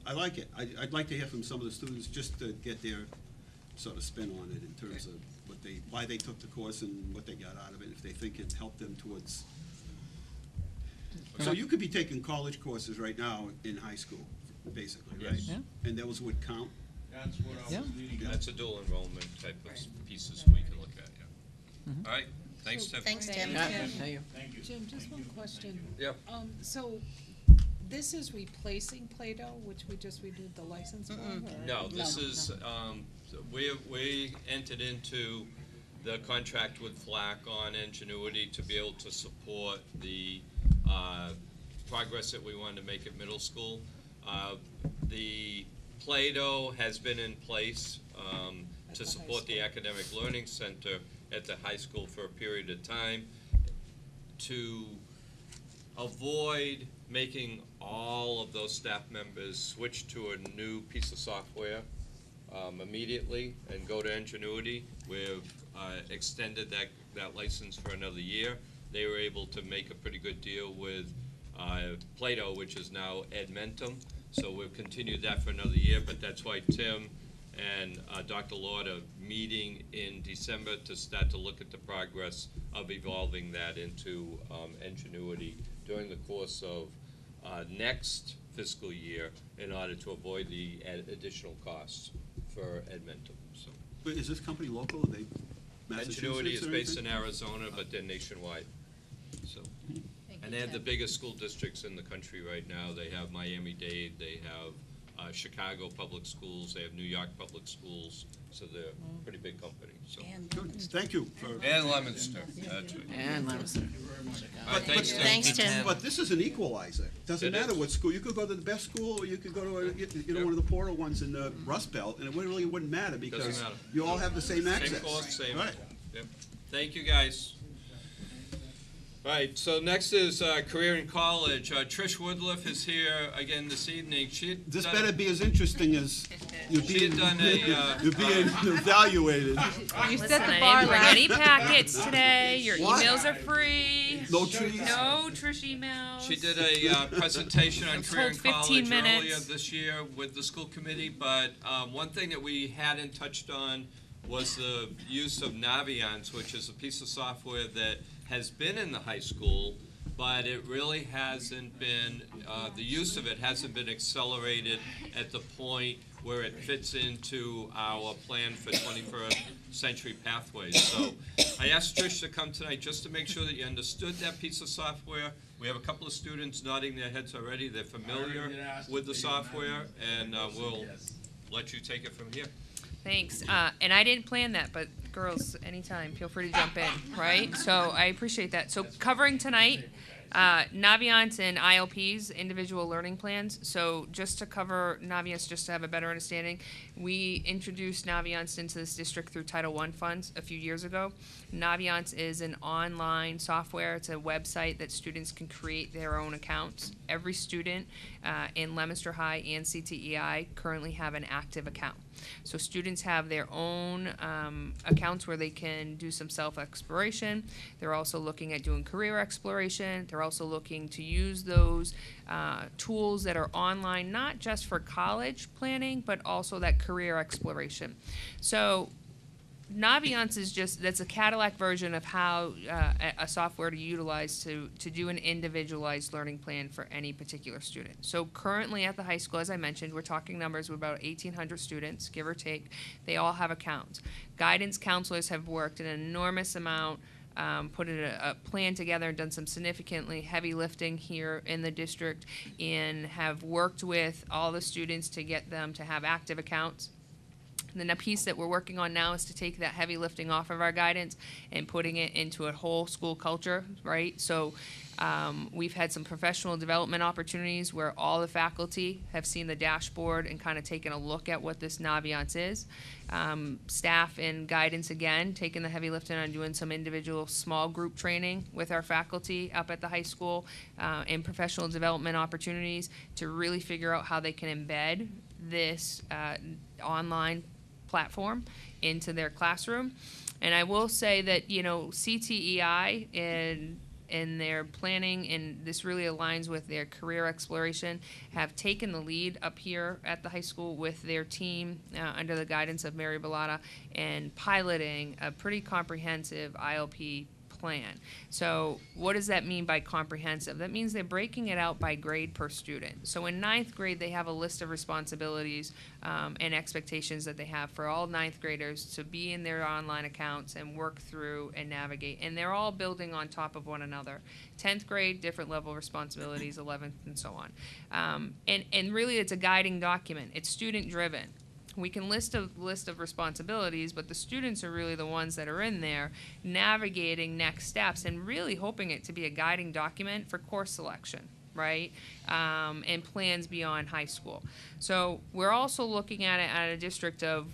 I like it. I, I'd like to hear from some of the students, just to get their sort of spin on it in terms of what they, why they took the course and what they got out of it, if they think it helped them towards. So you could be taking college courses right now in high school, basically, right? Yes. Yeah. And those would count? That's what I Yeah. was leading up That's a dual enrollment type of pieces we can look at, yeah. Mhm. All right, thanks, Tim. Thanks, Tim. Yeah, thank you. Thank you. Jim, just one question. Yep. Um, so this is replacing Plato, which we just renewed the license for? or- No, this is, um, we, we entered into the contract with FLLAC on Edgenuity to be able to support the, uh, progress that we wanted to make at middle school. Uh, the Plato has been in place, um, to support the Academic Learning Center at the high school for a period of time to avoid making all of those staff members switch to a new piece of software um, immediately and go to Edgenuity. We've uh, extended that, that license for another year. They were able to make a pretty good deal with uh, Plato, which is now Edmentum. So we've continued that for another year, but that's why Tim and uh, Dr. Lord are meeting in December to start to look at the progress of evolving that into um, Edgenuity during the course of uh, next fiscal year in order to avoid the ad- additional costs for Edmentum. So Wait, is this company local? Are they Massachusetts Edgenuity is or based in anything? Arizona, but they're nationwide. So, Thank and they have the biggest school districts in the country right now. They have Miami-Dade, they have uh, Chicago Public Schools, they have New York Public Schools, so they're a pretty big company, so. Good. Thank you for. And Leominster, that's right. And Leominster. All right, thanks, Tim. Thanks, Tim. But this is an equalizer. It doesn't It matter is. what school, you could go to the best school, or you could go to, a you you know, one of the poorer ones in the Rust Belt, and it really wouldn't matter, because matter. you all have the same access. Same course, same. Right. Yep. Thank you, guys. All right, so next is uh, career in college. Uh, Trish Woodruff is here again this evening. She had This done- better be as interesting as you're She being, done a, uh, you're being evaluated. You set the bar bring any packets today. Your What? emails are free. No trees? No Trish emails. She did a uh, presentation on was career in told 15 college minutes. earlier this year with the school committee, but um, one thing that we hadn't touched on was the use of Naviance, which is a piece of software that has been in the high school, but it really hasn't been, uh, the use of it hasn't been accelerated at the point where it fits into our plan for 21st century pathways. So I asked Trish to come tonight just to make sure that you understood that piece of software. We have a couple of students nodding their heads already. They're familiar with the software, and uh, we'll let you take it from here. Thanks. Uh, and I didn't plan that, but girls, anytime, feel free to jump in, right? So I appreciate that. So covering tonight, uh, Naviance and ILPs, individual learning plans. So just to cover Naviance, just to have a better understanding, we introduced Naviance into this district through Title I funds a few years ago. Naviance is an online software. It's a website that students can create their own accounts. Every student uh, in Leominster High and CTEI currently have an active account. So students have their own um, accounts where they can do some self-exploration. They're also looking at doing career exploration. They're also looking to use those uh, tools that are online, not just for college planning, but also that career exploration. So Naviance is just that's a Cadillac version of how uh, a, software to utilize to to do an individualized learning plan for any particular student. So currently at the high school, as I mentioned, we're talking numbers with about 1,800 students, give or take. They all have accounts. Guidance counselors have worked an enormous amount. Um, put a, a plan together and done some significantly heavy lifting here in the district and have worked with all the students to get them to have active accounts then a piece that we're working on now is to take that heavy lifting off of our guidance and putting it into a whole school culture, right? So um, we've had some professional development opportunities where all the faculty have seen the dashboard and kind of taken a look at what this Naviance is. Um, staff and guidance again, taking the heavy lifting on doing some individual small group training with our faculty up at the high school uh, and professional development opportunities to really figure out how they can embed this uh, online platform into their classroom. And I will say that, you know, CTEI and and their planning, and this really aligns with their career exploration, have taken the lead up here at the high school with their team uh, under the guidance of Mary Bellotta and piloting a pretty comprehensive ILP plan. So what does that mean by comprehensive? That means they're breaking it out by grade per student. So in ninth grade, they have a list of responsibilities um, and expectations that they have for all ninth graders to be in their online accounts and work through and navigate. And they're all building on top of one another. 10th grade, different level responsibilities, 11th, and so on. Um, and, and really, it's a guiding document. It's student driven we can list a list of responsibilities, but the students are really the ones that are in there navigating next steps and really hoping it to be a guiding document for course selection right? Um, and plans beyond high school. So we're also looking at it at a district of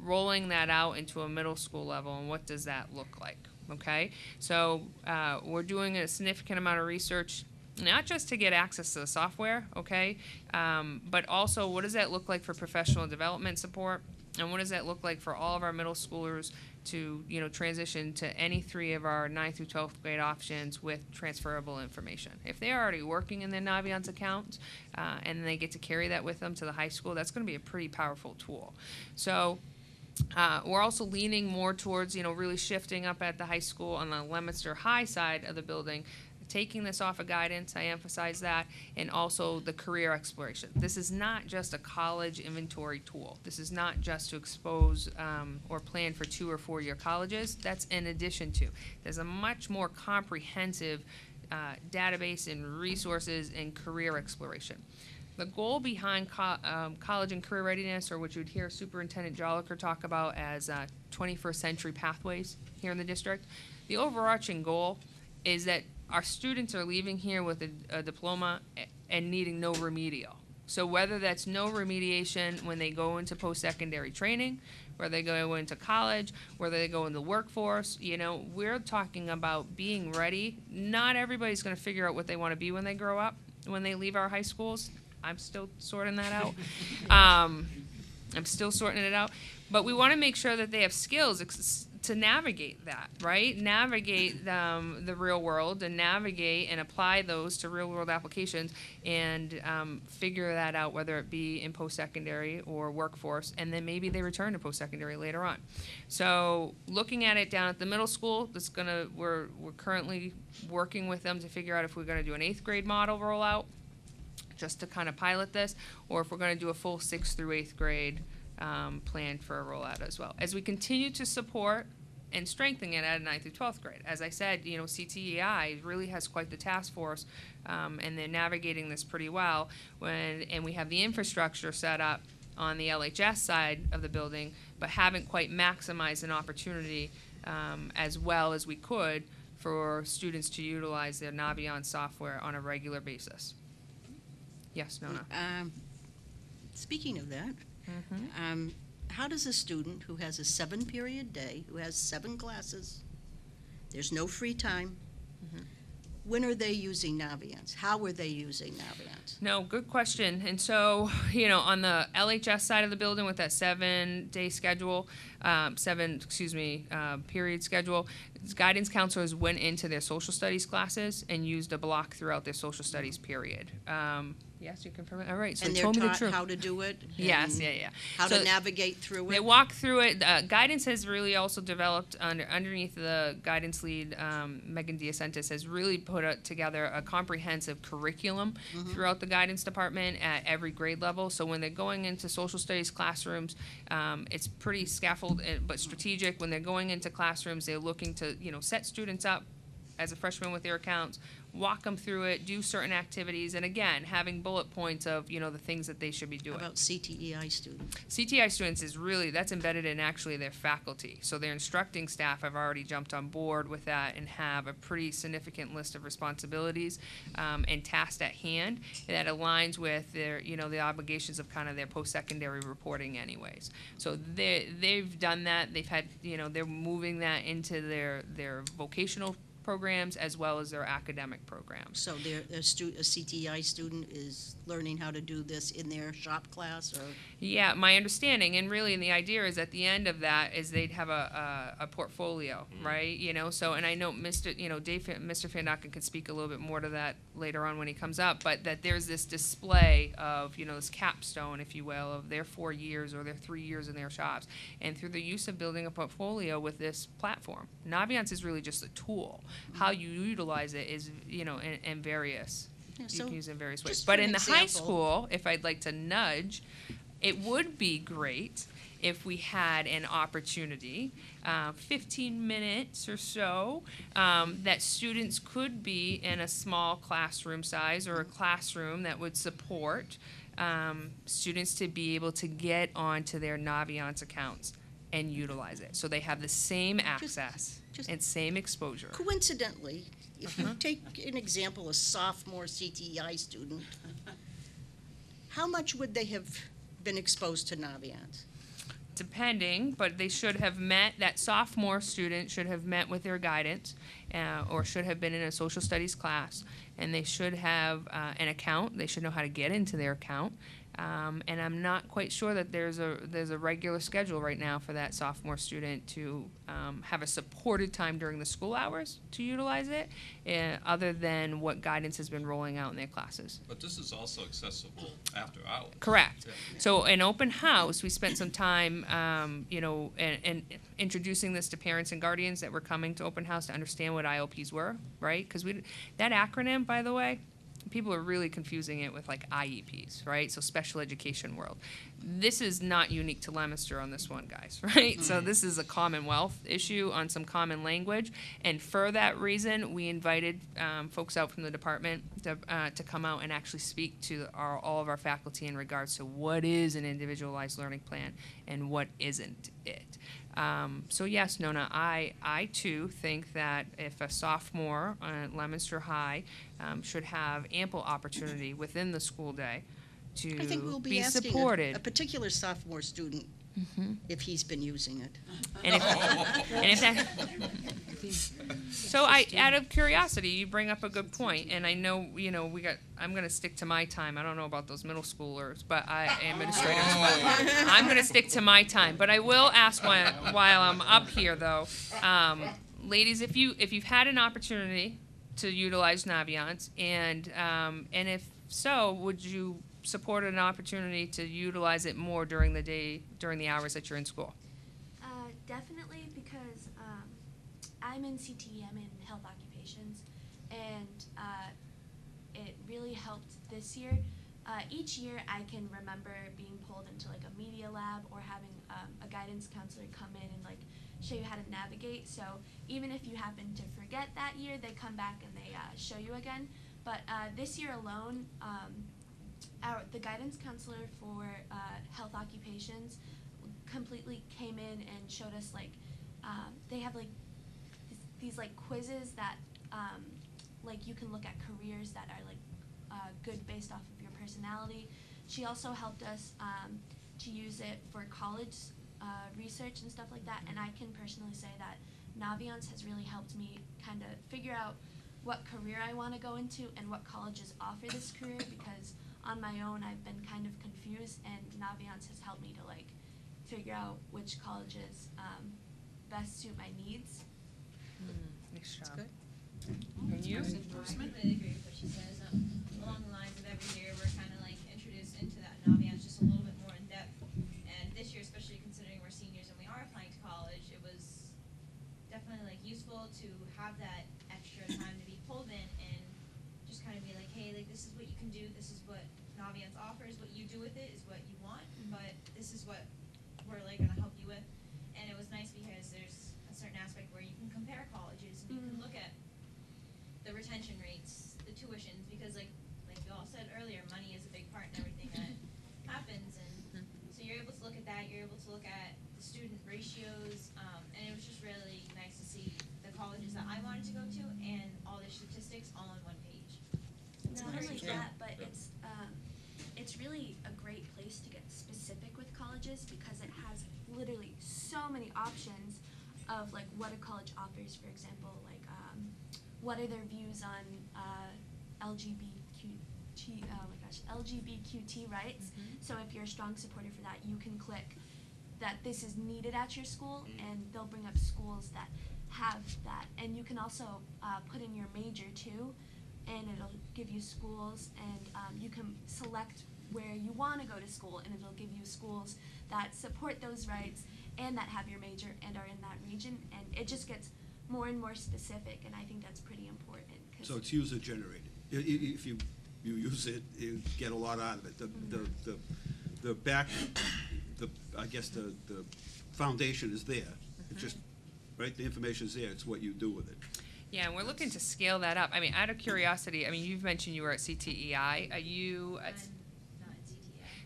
rolling that out into a middle school level and what does that look like, okay? So uh, we're doing a significant amount of research not just to get access to the software, okay, um, but also what does that look like for professional development support, and what does that look like for all of our middle schoolers to you know transition to any three of our 9th through 12th grade options with transferable information. If they're already working in their Naviance account uh, and they get to carry that with them to the high school, that's going to be a pretty powerful tool. So uh, we're also leaning more towards, you know, really shifting up at the high school on the Leominster High side of the building taking this off of guidance, I emphasize that, and also the career exploration. This is not just a college inventory tool. This is not just to expose um, or plan for two or four year colleges. That's in addition to. There's a much more comprehensive uh, database and resources and career exploration. The goal behind co um, college and career readiness, or what you would hear Superintendent Jolicoeur talk about as uh, 21st century pathways here in the district, the overarching goal is that our students are leaving here with a, a diploma and needing no remedial. So whether that's no remediation when they go into post-secondary training, whether they go into college, whether they go in the workforce, you know, we're talking about being ready. Not everybody's going to figure out what they want to be when they grow up, when they leave our high schools. I'm still sorting that out. um, I'm still sorting it out. But we want to make sure that they have skills to navigate that, right? Navigate um, the real world and navigate and apply those to real world applications and um, figure that out, whether it be in post secondary or workforce, and then maybe they return to post secondary later on. So, looking at it down at the middle school, that's gonna we're we're currently working with them to figure out if we're gonna do an eighth grade model rollout, just to kind of pilot this, or if we're gonna do a full sixth through eighth grade um, plan for a rollout as well. As we continue to support and strengthen it at ninth through twelfth grade. As I said, you know, CTEI really has quite the task force, um, and they're navigating this pretty well. When and we have the infrastructure set up on the LHS side of the building, but haven't quite maximized an opportunity um, as well as we could for students to utilize their Naviance software on a regular basis. Yes, Nona. Um, Speaking of that, Mhm. um, how does a student who has a seven-period day, who has seven classes, there's no free time, Mm-hmm. when are they using Naviance? How are they using Naviance? No, good question. And so, you know, on the LHS side of the building with that seven-day schedule, um, seven, excuse me, uh, period schedule, guidance counselors went into their social studies classes and used a block throughout their social studies period. Um, yes, you confirm it. All right. So And they they're told me the taught truth. how to do it? Yes, and yeah, yeah. How So to navigate through it. They it? walk through it. Uh, guidance has really also developed under underneath the guidance lead, um, Megan Diacentis has really put a, together a comprehensive curriculum Mhm. throughout the guidance department at every grade level. So when they're going into social studies classrooms, um, it's pretty scaffold uh, but strategic. When they're going into classrooms, they're looking to you know set students up as a freshman with their accounts, walk them through it, do certain activities, and again, having bullet points of, you know, the things that they should be doing. About CTEI students? CTI students is really, that's embedded in actually their faculty. So their instructing staff have already jumped on board with that and have a pretty significant list of responsibilities um, and tasks at hand that aligns with their, you know, the obligations of kind of their post-secondary reporting anyways. So they, they've done that, they've had, you know, they're moving that into their, their vocational programs as well as their academic programs. So their, a stu, a CTEI student is learning how to do this in their shop class or? Yeah, my understanding, and really, and the idea is at the end of that is they'd have a, a, a portfolio, mm-hmm. right? You know, so, and I know Mr., you know, Dave, Mr. Van Docken can speak a little bit more to that later on when he comes up, but that there's this display of, you know, this capstone, if you will, of their four years or their three years in their shops. And through the use of building a portfolio with this platform, Naviance is really just a tool. How mm-hmm. you utilize it is, you know, and, and various. Yeah, You so can use it in various ways. just But for an in the high example- school, if I'd like to nudge, it would be great if we had an opportunity, uh, 15 minutes or so, um, that students could be in a small classroom size or a classroom that would support um, students to be able to get onto their Naviance accounts and utilize it. So they have the same access just- and same exposure. Coincidentally, if you Uh-huh. take an example, a sophomore CTEI student, how much would they have been exposed to Naviance? depending, but they should have met, that sophomore student should have met with their guidance, uh, or should have been in a social studies class, and they should have, uh, an account, they should know how to get into their account. Um, and I'm not quite sure that there's a, there's a regular schedule right now for that sophomore student to, um, have a supported time during the school hours to utilize it, uh, other than what guidance has been rolling out in their classes. But this is also accessible after hours. Correct. Yeah. So in open house, we spent some time, um, you know, and, and introducing this to parents and guardians that were coming to open house to understand what IOPs were, right? Because we, that acronym, by the way, people are really confusing it with like IEPs, right? So special education world. This is not unique to Leominster on this one, guys, right? So this is a Commonwealth issue on some common language, and for that reason, we invited um, folks out from the department to, uh, to come out and actually speak to our, all of our faculty in regards to what is an individualized learning plan and what isn't it. Um, so yes, Nona, I, I too think that if a sophomore at Leominster High um, should have ample opportunity within the school day to I think we'll be be asking supported. a particular sophomore student Mhm. if he's been using it. And if, and if that, So I, out of curiosity, you bring up a good point, and I know, you know, we got, I'm gonna stick to my time. I don't know about those middle schoolers, but I, administrators, but I'm gonna stick to my time. But I will ask while, while I'm up here, though, um, ladies, if you, if you've had an opportunity to utilize Naviance, and, um, and if so, would you support an opportunity to utilize it more during the day, during the hours that you're in school? Uh, definitely because I'm in CTE, I'm in health occupations, and uh, it really helped this year. Uh, each year, I can remember being pulled into like a media lab or having um, a guidance counselor come in and like show you how to navigate. So even if you happen to forget that year, they come back and they uh, show you again. But uh, this year alone, um, our the guidance counselor for uh, health occupations completely came in and showed us like um, they have like these, like quizzes that um, like you can look at careers that are like uh, good based off of your personality. She also helped us um, to use it for college uh, research and stuff like that. And I can personally say that Naviance has really helped me kind of figure out what career I want to go into and what colleges offer this career because on my own I've been kind of confused and Naviance has helped me to like figure out which colleges um, best suit my needs. Nice job. And you? I really agree with what she says. Um, along the lines of every year, we're kind of like introduced into that Naviance just a little bit more in depth. And this year, especially considering we're seniors and we are applying to college, it was definitely like useful to have that extra time to be pulled in and just kind of be like, hey, like this is what you can do. This is what Naviance offers. What you do with it is what you want, but this is what we're like gonna help you with. And it was nice because there's a certain aspect where you can compare colleges and you can Mm. look at the retention rates, the tuitions, because like, like you all said earlier, money is a big part in everything that happens, and so you're able to look at that, you're able to look at the student ratios, um, and it was just really nice to see the colleges that I wanted to go to and all their statistics all on one page. Not only that, but it's um, it's really a great place to get specific with colleges because it has literally so many options of like what a college offers. For example, like um, what are their views on uh, LGBTQ? Oh my gosh, LGBTQT rights. So if you're a strong supporter for that, you can click that this is needed at your school, and they'll bring up schools that have that. And you can also uh, put in your major too, and it'll give you schools, and um, you can select where you want to go to school, and it'll give you schools that support those rights and that have your major and are in that region. And it just gets more and more specific, and I think that's pretty important. 'cause- So it's user generated. I- i- If you, you use it, you get a lot out of it. The, mm-hmm. the, the, the back, the, I guess the, the foundation is there. It's just, mm-hmm. right, the information's there, it's what you do with it. Yeah, and we're looking to scale that up. I mean, out of curiosity, I mean, you've mentioned you were at CTEI. Are you, at- Not in CTA.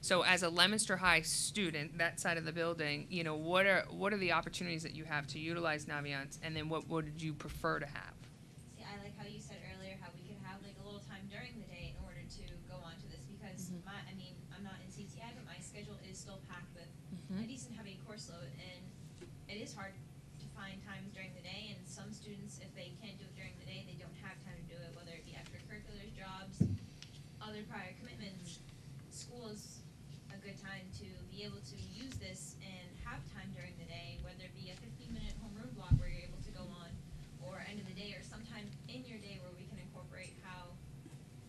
So as a Leominster High student, that side of the building, you know, what are, what are the opportunities that you have to utilize Naviance? And then what would you prefer to have? See, I like how you said earlier how we could have like a little time during the day in order to go on to this because Mhm. my, I mean, I'm not in CTI, but my schedule is still packed with Mhm. a decent heavy course load, and it is hard to find times during the day. And some students, if they can't do it during the day, they don't have time to do it, whether it be extracurriculars, jobs, other prior commitments. School is a good time to be able to use this and have time during the day, whether it be a 15-minute homeroom block where you're able to go on, or end of the day, or sometime in your day where we can incorporate how,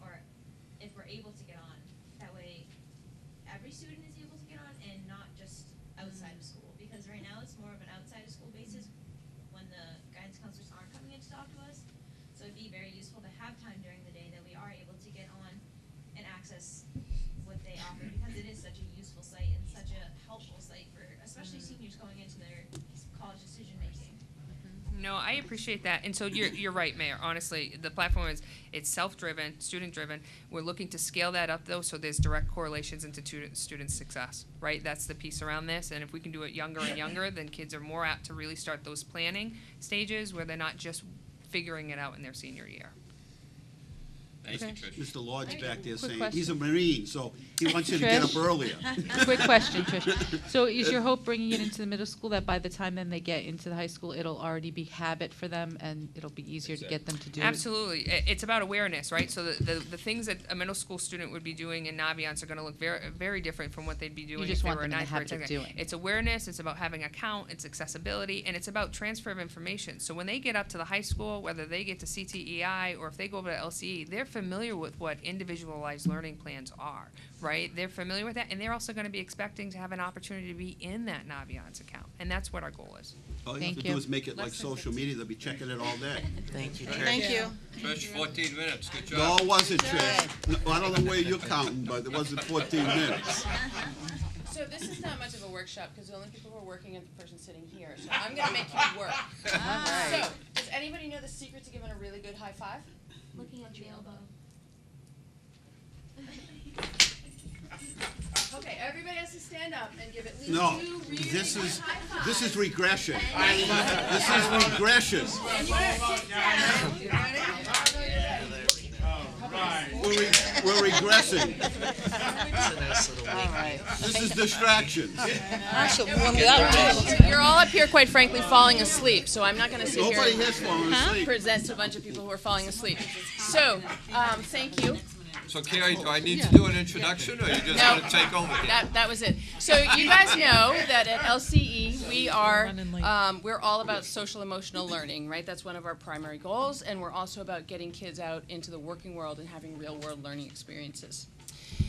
or if we're able to get on. That way, every student is able to get on and not just outside of school. Because right now, it's more of an outside of school basis when the guidance counselors aren't coming in to talk to us. So it'd be very useful to have time during the day that we are able to get on and access what they offer because it is such a useful site and such a helpful site for especially seniors going into their college decision making. No, I appreciate that. And so you're, you're right, Mayor. Honestly, the platform is, it's self-driven, student-driven. We're looking to scale that up though, so there's direct correlations into student, student success, right? That's the piece around this. And if we can do it younger and younger, then kids are more apt to really start those planning stages where they're not just figuring it out in their senior year. Thank you, Trish. Mr. Lodge back there Quick saying, he's a Marine, so he wants you to get up Trish? earlier. Quick question, Trish. So is your hope bringing it into the middle school that by the time then they get into the high school, it'll already be habit for them and it'll be easier to get them to do it? Absolutely. I- It's about awareness, right? So the, the, the things that a middle school student would be doing in Naviance are going to look very, very different from what they'd be doing just if they want were a them in the ninth grade. habit of tenth grade. doing. It's awareness, it's about having a count, it's accessibility, and it's about transfer of information. So when they get up to the high school, whether they get to CTEI or if they go over to LCE, they're familiar with what individualized learning plans are, right? They're familiar with that, and they're also going to be expecting to have an opportunity to be in that Naviance account, and that's what our goal is. All you have to do is make it like social media, they'll be checking it all day. Thank you, Trish. Thank you. Trish, 14 minutes, good No, job. it wasn't, Trish. No, I don't know where you're counting, but it wasn't 14 minutes. So this is not much of a workshop, because the only people who are working are the person sitting here, so I'm gonna make you work. Alright. So, does anybody know the secret to giving a really good high five? Looking at your elbow. Okay, everybody has to stand up and give at least No, two really this good is, high fives. this is regression. This is regression. And you gotta sit down. We're re- we're regressing. This is distraction. You're, you're all up here, quite frankly, falling asleep, so I'm not gonna sit here Nobody and here's asleep. present to a bunch of people who are falling asleep. So, um, thank you. So Carrie, do I need to do an introduction, or you just No. want to take over here? That, that was it. So you guys know that at LCE, we are, um, we're all about social emotional learning, right? That's one of our primary goals, and we're also about getting kids out into the working world and having real world learning experiences.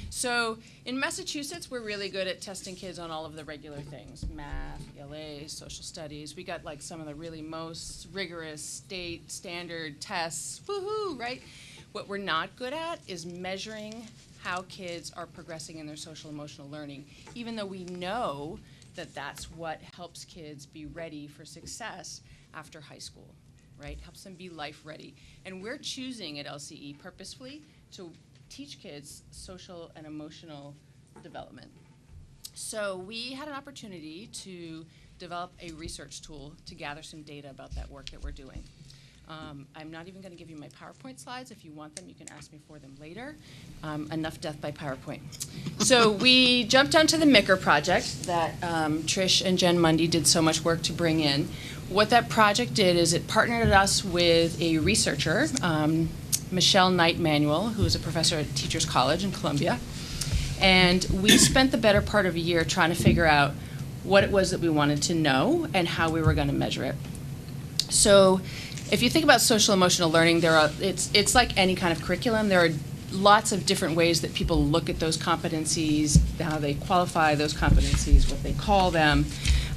So in Massachusetts, we're really good at testing kids on all of the regular things, math, ELA, social studies. We got like some of the really most rigorous state standard tests, woohoo, right? What we're not good at is measuring how kids are progressing in their social emotional learning, even though we know that that's what helps kids be ready for success after high school, right? Helps them be life ready. And we're choosing at LCE purposefully to teach kids social and emotional development. So we had an opportunity to develop a research tool to gather some data about that work that we're doing. Um, I'm not even going to give you my PowerPoint slides. If you want them, you can ask me for them later. Um, enough death by PowerPoint. So we jumped onto the MICR project that um, Trish and Jen Mundy did so much work to bring in. What that project did is it partnered us with a researcher, um, Michelle Knight Manuel, who is a professor at Teachers College in Columbia. And we spent the better part of a year trying to figure out what it was that we wanted to know and how we were going to measure it. So, if you think about social emotional learning, there are it's it's like any kind of curriculum. There are lots of different ways that people look at those competencies, how they qualify those competencies, what they call them.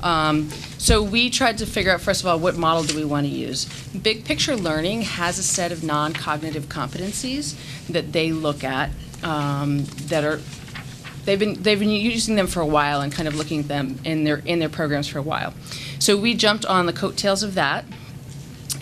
Um, so we tried to figure out first of all what model do we want to use. Big picture learning has a set of non-cognitive competencies that they look at um, that are they've been they've been using them for a while and kind of looking at them in their in their programs for a while. So we jumped on the coattails of that,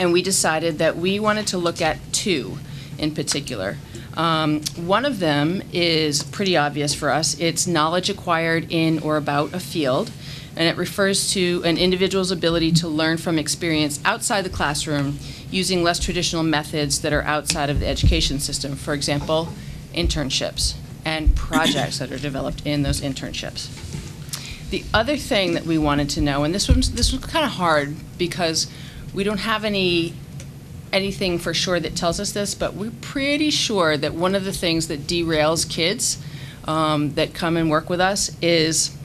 and we decided that we wanted to look at two in particular. Um, one of them is pretty obvious for us. It's knowledge acquired in or about a field, and it refers to an individual's ability to learn from experience outside the classroom using less traditional methods that are outside of the education system. For example, internships and projects that are developed in those internships. The other thing that we wanted to know, and this was this was kind of hard because we don't have any anything for sure that tells us this, but we're pretty sure that one of the things that derails kids um, that come and work with us is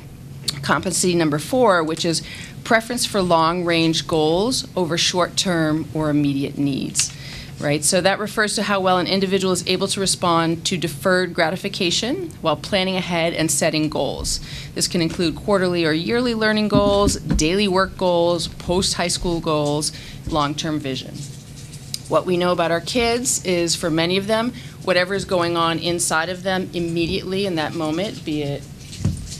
competency number four, which is preference for long range goals over short term or immediate needs. Right? So that refers to how well an individual is able to respond to deferred gratification while planning ahead and setting goals. This can include quarterly or yearly learning goals, daily work goals, post high school goals, long term vision. What we know about our kids is for many of them, whatever is going on inside of them immediately in that moment, be it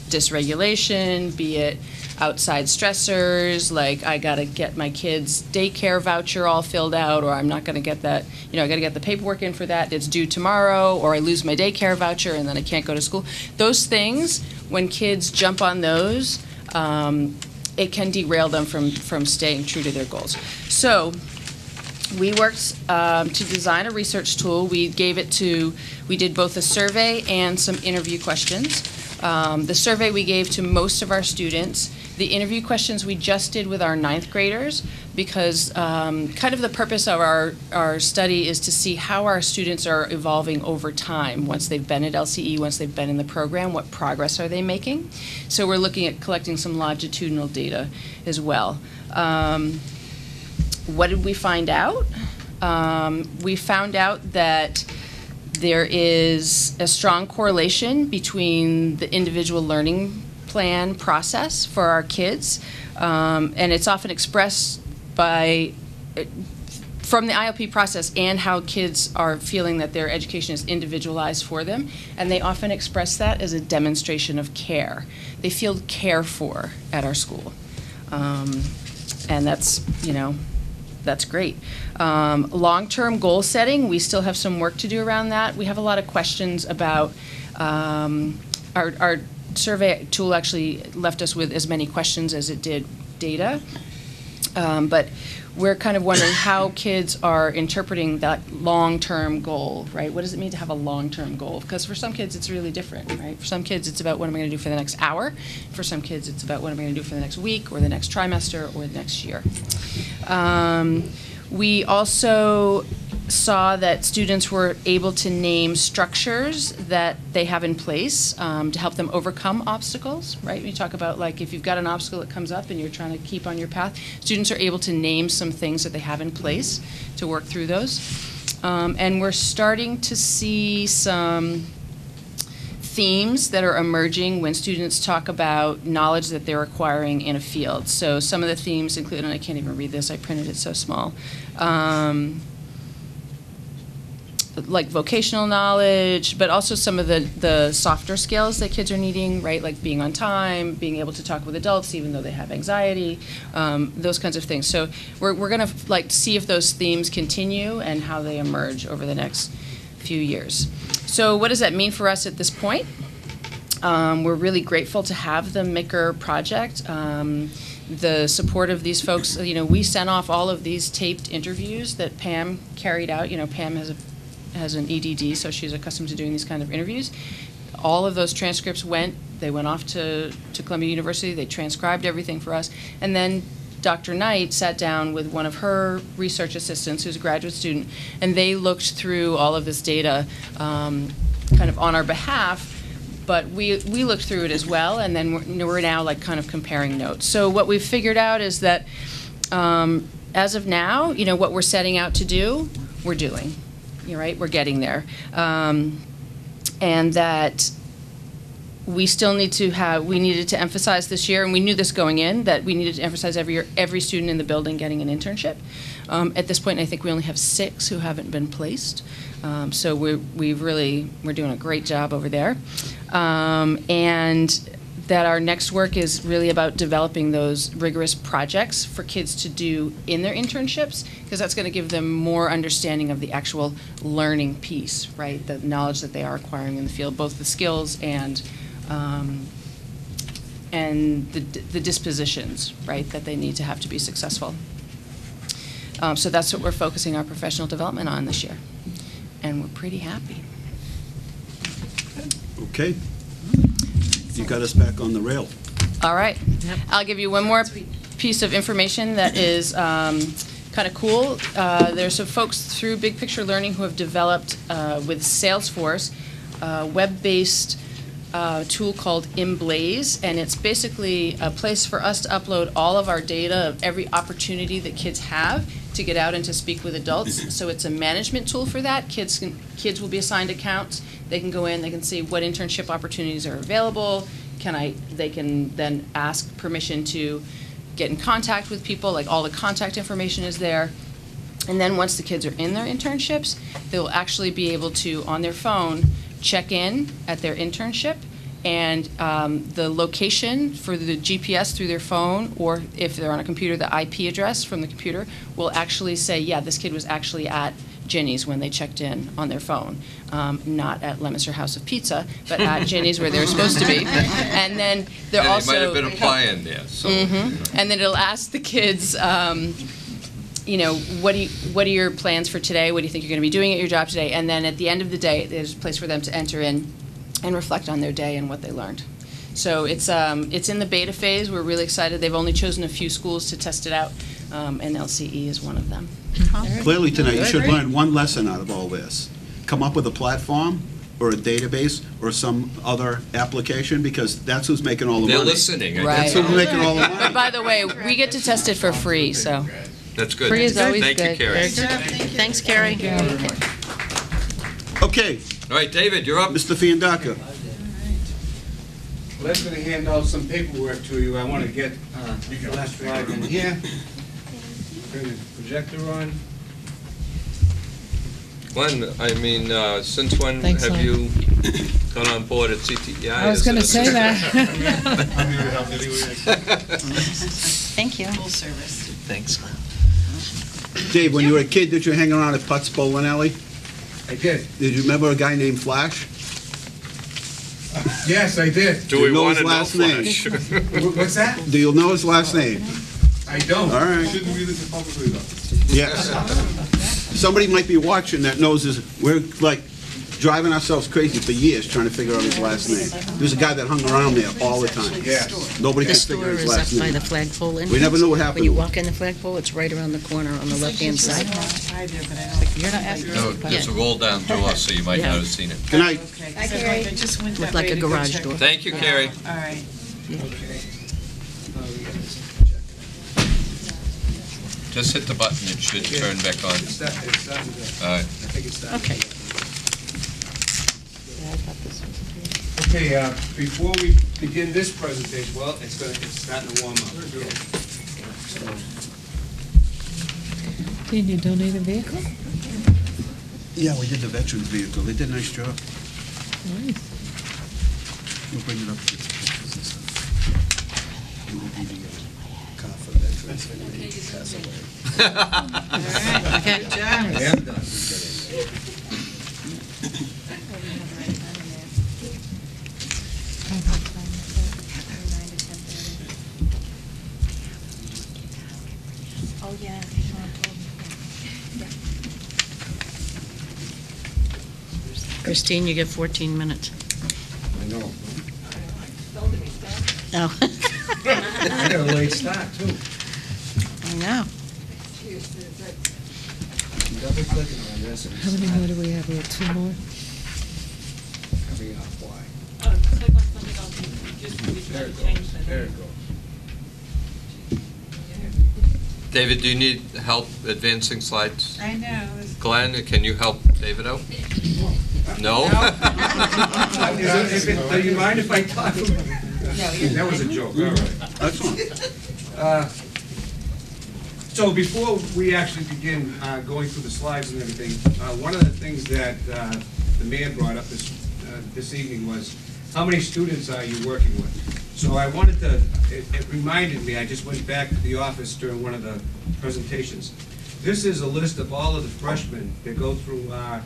dysregulation, be it outside stressors, like I gotta get my kid's daycare voucher all filled out, or I'm not gonna get that, you know, I gotta get the paperwork in for that, it's due tomorrow, or I lose my daycare voucher and then I can't go to school. Those things, when kids jump on those, um, it can derail them from, from staying true to their goals. So, we worked um, to design a research tool. We gave it to, we did both a survey and some interview questions. Um, the survey we gave to most of our students. The interview questions we just did with our ninth graders because um, kind of the purpose of our, our study is to see how our students are evolving over time once they've been at LCE, once they've been in the program, what progress are they making. So we're looking at collecting some longitudinal data as well. Um, what did we find out? Um, we found out that there is a strong correlation between the individual learning plan process for our kids, um, and it's often expressed by from the IOP process and how kids are feeling that their education is individualized for them, and they often express that as a demonstration of care. They feel cared for at our school, um, and that's you know that's great. Um, long-term goal setting, we still have some work to do around that. We have a lot of questions about um, our, our survey tool actually left us with as many questions as it did data. Um, but we're kind of wondering how kids are interpreting that long-term goal, right? What does it mean to have a long-term goal? Because for some kids, it's really different, right? For some kids, it's about what am I going to do for the next hour. For some kids, it's about what am I going to do for the next week or the next trimester or the next year. Um, we also saw that students were able to name structures that they have in place um, to help them overcome obstacles, right? We talk about like if you've got an obstacle that comes up and you're trying to keep on your path, students are able to name some things that they have in place to work through those. Um, and we're starting to see some themes that are emerging when students talk about knowledge that they're acquiring in a field. So some of the themes include, and I can't even read this, I printed it so small. Um, like vocational knowledge, but also some of the, the softer skills that kids are needing, right? Like being on time, being able to talk with adults even though they have anxiety, um, those kinds of things. So we're, we're going to like see if those themes continue and how they emerge over the next few years. So what does that mean for us at this point? Um, we're really grateful to have the Maker project. Um, the support of these folks, you know, we sent off all of these taped interviews that Pam carried out. You know, Pam has a has an EDD, so she's accustomed to doing these kind of interviews. All of those transcripts went, they went off to, to Columbia University, they transcribed everything for us, and then Dr. Knight sat down with one of her research assistants, who's a graduate student, and they looked through all of this data um, kind of on our behalf, but we, we looked through it as well, and then we're, we're now like kind of comparing notes. So what we've figured out is that um, as of now, you know, what we're setting out to do, we're doing you're right, we're getting there. Um, and that we still need to have, we needed to emphasize this year, and we knew this going in, that we needed to emphasize every year, every student in the building getting an internship. Um, at this point, I think we only have six who haven't been placed. Um, so we're, we've really, we're doing a great job over there. Um, and that our next work is really about developing those rigorous projects for kids to do in their internships, because that's going to give them more understanding of the actual learning piece, right? The knowledge that they are acquiring in the field, both the skills and um, and the, the dispositions, right, that they need to have to be successful. Um, so that's what we're focusing our professional development on this year, and we're pretty happy. Okay. You got us back on the rail. All right. I'll give you one more piece of information that is um, kind of cool. Uh, there's some folks through Big Picture Learning who have developed uh, with Salesforce a web-based uh, tool called ImBlaze, and it's basically a place for us to upload all of our data of every opportunity that kids have to get out and to speak with adults. So it's a management tool for that. Kids can, kids will be assigned accounts. They can go in, they can see what internship opportunities are available. Can I? They can then ask permission to get in contact with people. Like all the contact information is there. And then once the kids are in their internships, they'll actually be able to on their phone check in at their internship and um, the location for the GPS through their phone, or if they're on a computer, the IP address from the computer will actually say, yeah, this kid was actually at Ginny's when they checked in on their phone, um, not at Leominster House of Pizza, but at Ginny's where they were supposed to be. And then they're And also they might have been applying there, so. Mhm. And then it'll ask the kids, um, you know, what do you, what are your plans for today? What do you think you're going to be doing at your job today? And then at the end of the day, there's a place for them to enter in and reflect on their day and what they learned. So it's, um, it's in the beta phase. We're really excited. They've only chosen a few schools to test it out, um, and LCE is one of them. Clearly tonight, you should learn one lesson out of all this. Come up with a platform or a database or some other application, because that's who's making all the money. They're listening. I Right. That's who's making all the money. But by the way, we get to test it for free, so. That's good. Free is always Thank you, good. Carrie. Thanks, Carrie. Okay. All right, David, you're up. Mr. Fiandaca. Let's gonna hand out some paperwork to you. I want to get uh, the last slide in here. Turn the projector on. When, I mean, uh, since when Thanks, have Lon. you gone on board at CTEI? I was as gonna an say that. I'm here to help anyway. Thank you. Full service. Thanks. Dave, when you were a kid, did you hang around at Putz Bowling Alley? I did. Did you remember a guy named Flash? Yes, I did. Do we you know want his to know last name? Flash? What's that? Do you know his last name? I don't. All right. Shouldn't read this publicly though. Yes. Somebody might be watching that knows his, we're like driving ourselves crazy for years trying to figure out his last name. There's a guy that hung around there all the time. Yes. Nobody The could figure store his is up last by name. the flagpole entrance. We never knew what happened. When you walk in the flagpole, it's right around the corner on the left-hand side. You're not asking? No, There's a roll down to us, so you might not have seen it. Good night. Hi, Carrie. I just went Looked like a garage door. Thank you, Carrie. All right. Just hit the button, it should turn back on. It's that, it's starting to, All right. I think it's starting. Okay. Okay, uh, before we begin this presentation, well, it's gonna, it's starting to warm up. Did you donate a vehicle? Yeah, we did the veterans vehicle. They did a nice job. Nice. We'll bring it up. You will be the, uh, car for veterans when they pass away. Okay. Good job. I am done. Oh, yeah. Christine, you get 14 minutes. I know. Oh. I got a late start, too. I know. Double clicking on this. How many more do we have? We have two more? Coming up, why? Oh, click on something else and just, we There should it change goes, the. there it goes. David, do you need help advancing slides? I know. this- Glenn, can you help David out? No? Is it- Do you mind if I talk? That was a joke, all right. Excellent. Uh, So before we actually begin uh, going through the slides and everything, uh, one of the things that uh, the mayor brought up this, uh, this evening was, how many students are you working with? So I wanted to, it it reminded me, I just went back to the office during one of the presentations. This is a list of all of the freshmen that go through our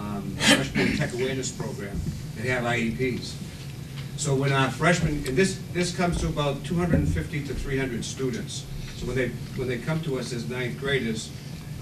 um, freshman tech awareness program that have IEPs. So when our freshmen, and this, this comes to about two hundred and fifty to three hundred students. So when they, when they come to us as ninth graders,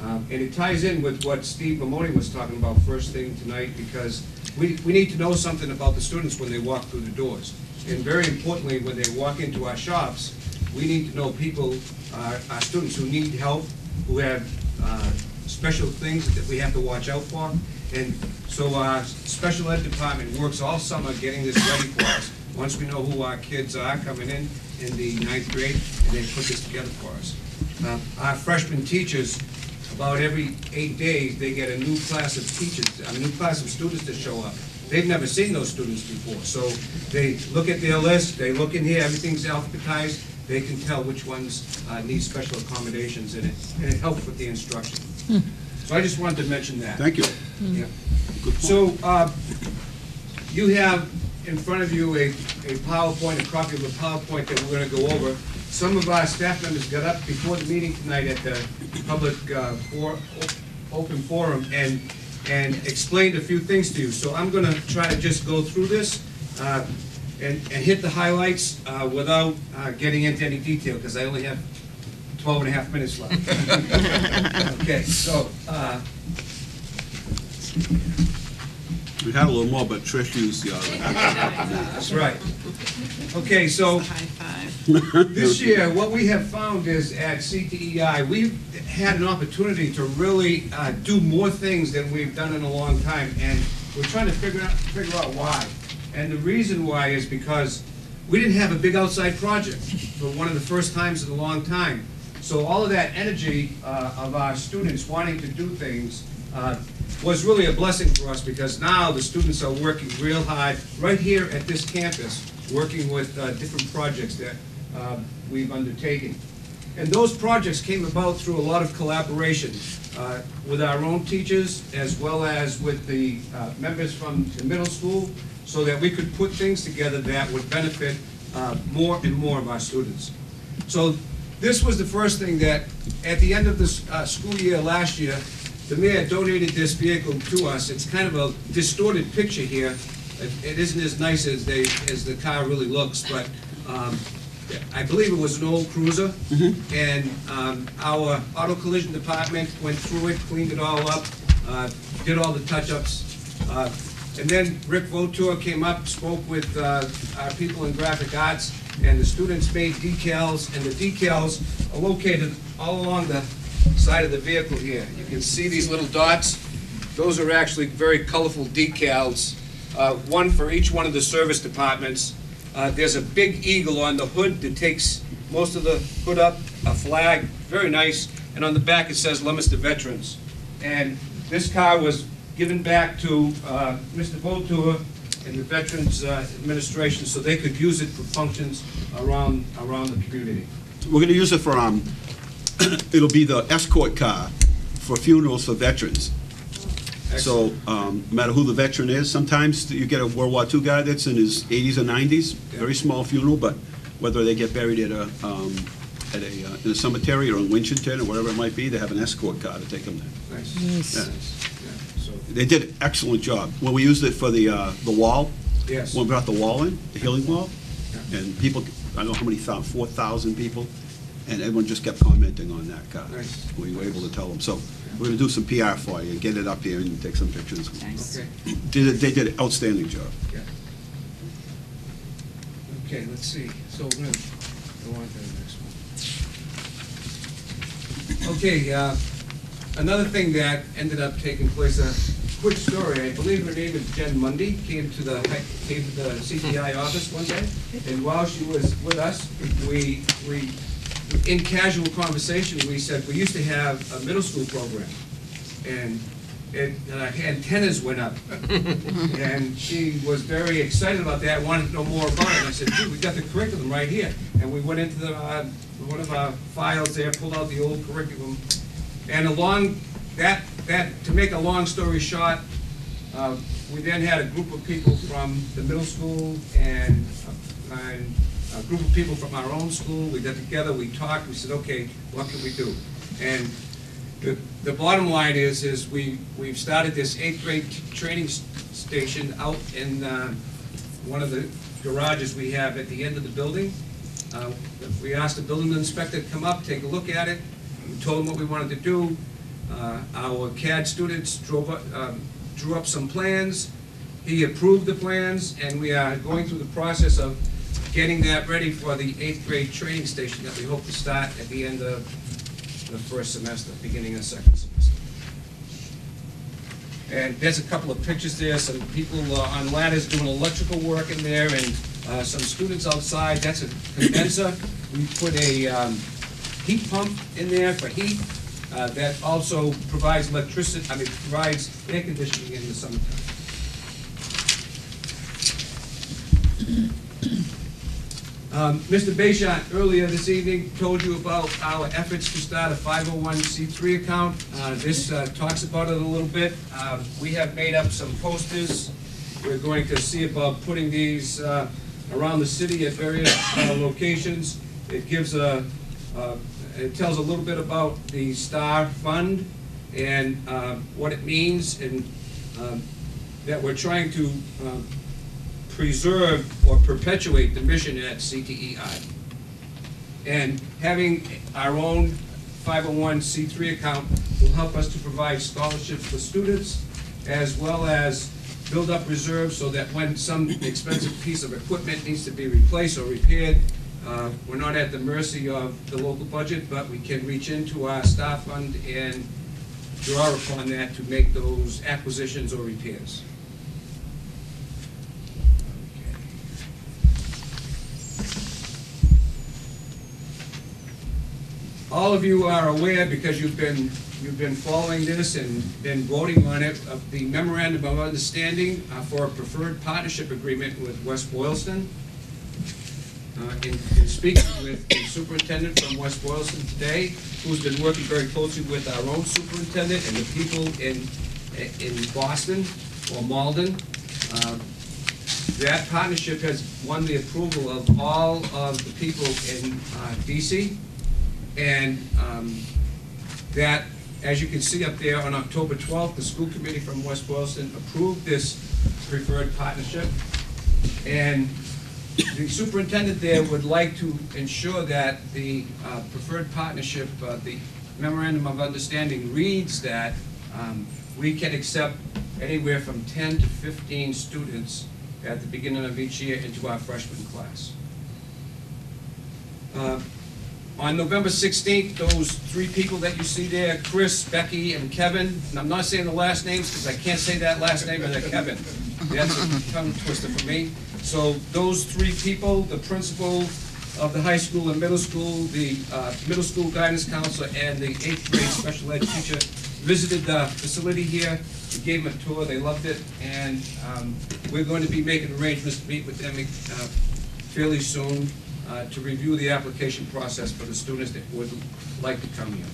um, and it ties in with what Steve Mamoni was talking about first thing tonight, because we, we need to know something about the students when they walk through the doors. And very importantly, when they walk into our shops, we need to know people, uh, our students who need help, who have, uh, special things that we have to watch out for. And so our special ed department works all summer getting this ready for us. Once we know who our kids are coming in, in the ninth grade, and they put this together for us. Uh, Our freshman teachers, about every eight days, they get a new class of teachers, a new class of students that show up. They've never seen those students before, so they look at their list, they look in here, everything's alphabetized, they can tell which ones uh, need special accommodations in it, and it helps with the instruction. So I just wanted to mention that. Thank you. Yeah. Good point. So, uh, you have in front of you a, a PowerPoint, a copy of a PowerPoint that we're gonna go over. Some of our staff members got up before the meeting tonight at the public, uh, for, open forum and, and explained a few things to you. So I'm gonna try to just go through this, uh, and, and hit the highlights, uh, without, uh, getting into any detail, because I only have 12 and a half minutes left. Okay, so, uh, We had a little more, but Trish used the other. That's right. Okay, so this year, what we have found is at CTEI, we've had an opportunity to really uh, do more things than we've done in a long time, and we're trying to figure out, figure out why. And the reason why is because we didn't have a big outside project for one of the first times in a long time. So all of that energy uh, of our students wanting to do things uh, was really a blessing for us because now the students are working real hard right here at this campus, working with uh, different projects that uh, we've undertaken. And those projects came about through a lot of collaboration uh, with our own teachers as well as with the uh, members from the middle school so that we could put things together that would benefit uh, more and more of our students. So this was the first thing that, at the end of the uh, school year last year, the mayor donated this vehicle to us. It's kind of a distorted picture here. It it isn't as nice as they, as the car really looks, but um, I believe it was an old cruiser. And um, our auto collision department went through it, cleaned it all up, uh, did all the touch-ups. Uh, And then Rick Votour came up, spoke with uh, our people in graphic arts, and the students made decals, and the decals are located all along the side of the vehicle here. You can see these little dots. Those are actually very colorful decals, uh, one for each one of the service departments. Uh, There's a big eagle on the hood that takes most of the hood up, a flag, very nice, and on the back it says Leominster Veterans. And this car was given back to uh, Mr. Votour and the Veterans uh, Administration so they could use it for functions around, around the community. We're gonna use it for, um, it'll be the escort car for funerals for veterans. So, um, no matter who the veteran is, sometimes you get a World War II guy that's in his eighties or nineties, very small funeral, but whether they get buried at a, um, at a, uh, in a cemetery or in Winchendon or whatever it might be, they have an escort car to take them there. Nice. Yeah. Yeah, so- They did an excellent job. When we used it for the, uh, the wall, Yes. when we brought the wall in, the healing wall, and people, I don't know how many, four thousand people, and everyone just kept commenting on that car. Nice. We were able to tell them. So we're gonna do some PR for you, get it up here and take some pictures. Okay. Did, it- they did an outstanding job. Yeah. Okay, let's see, so we're gonna go on to the next one. Okay, uh, another thing that ended up taking place, a quick story, I believe her name is Jen Mundy, came to the, came to the CTI office one day, and while she was with us, we, we, in casual conversation, we said, we used to have a middle school program, and it, uh, antennas went up. And she was very excited about that, wanted to know more about it. And I said, dude, we got the curriculum right here. And we went into the, uh, one of our files there, pulled out the old curriculum. And along that, that, to make a long story short, uh, we then had a group of people from the middle school and, uh, and a group of people from our own school. We got together, we talked, we said, okay, what can we do? And the, the bottom line is, is we, we've started this eighth grade training station out in, uh, one of the garages we have at the end of the building. Uh, We asked the building inspector to come up, take a look at it. We told him what we wanted to do. Uh, Our CAD students drove, up- um, drew up some plans. He approved the plans, and we are going through the process of getting that ready for the eighth grade training station that we hope to start at the end of the first semester, beginning of the second semester. And there's a couple of pictures there, some people uh, on ladders doing electrical work in there, and uh, some students outside. That's a condenser. We put a um, heat pump in there for heat uh, that also provides electricity, I mean, provides air conditioning in the summertime. Um, Mr. Bayshant earlier this evening told you about our efforts to start a 501c3 account. Uh, This uh, talks about it a little bit. Uh, We have made up some posters. We're going to see about putting these uh, around the city at various uh, locations. It gives a, uh, it tells a little bit about the STAR Fund and uh, what it means and um, that we're trying to um, preserve or perpetuate the mission at CTEI. And having our own 501c3 account will help us to provide scholarships for students, as well as build up reserves so that when some expensive piece of equipment needs to be replaced or repaired, uh, we're not at the mercy of the local budget, but we can reach into our staff fund and draw upon that to make those acquisitions or repairs. All of you are aware, because you've been, you've been following this and been voting on it, of the memorandum of understanding uh, for a preferred partnership agreement with West Boylston. Uh, In in speaking with the superintendent from West Boylston today, who's been working very closely with our own superintendent and the people in, in Boston or Malden, uh, that partnership has won the approval of all of the people in uh, DC. And um, that, as you can see up there, on October 12th, the school committee from West Boylston approved this preferred partnership. And the superintendent there would like to ensure that the uh, preferred partnership, uh, the memorandum of understanding reads that um, we can accept anywhere from 10 to 15 students at the beginning of each year into our freshman class. Uh, On November 16th, those three people that you see there, Chris, Becky, and Kevin, and I'm not saying the last names because I can't say that last name as a Kevin. That's a tongue twister for me. So those three people, the principal of the high school and middle school, the uh, middle school guidance counselor, and the eighth grade special ed teacher visited the facility here. We gave them a tour, they loved it, and um, we're going to be making arrangements to meet with them uh, fairly soon uh, to review the application process for the students that would like to come here.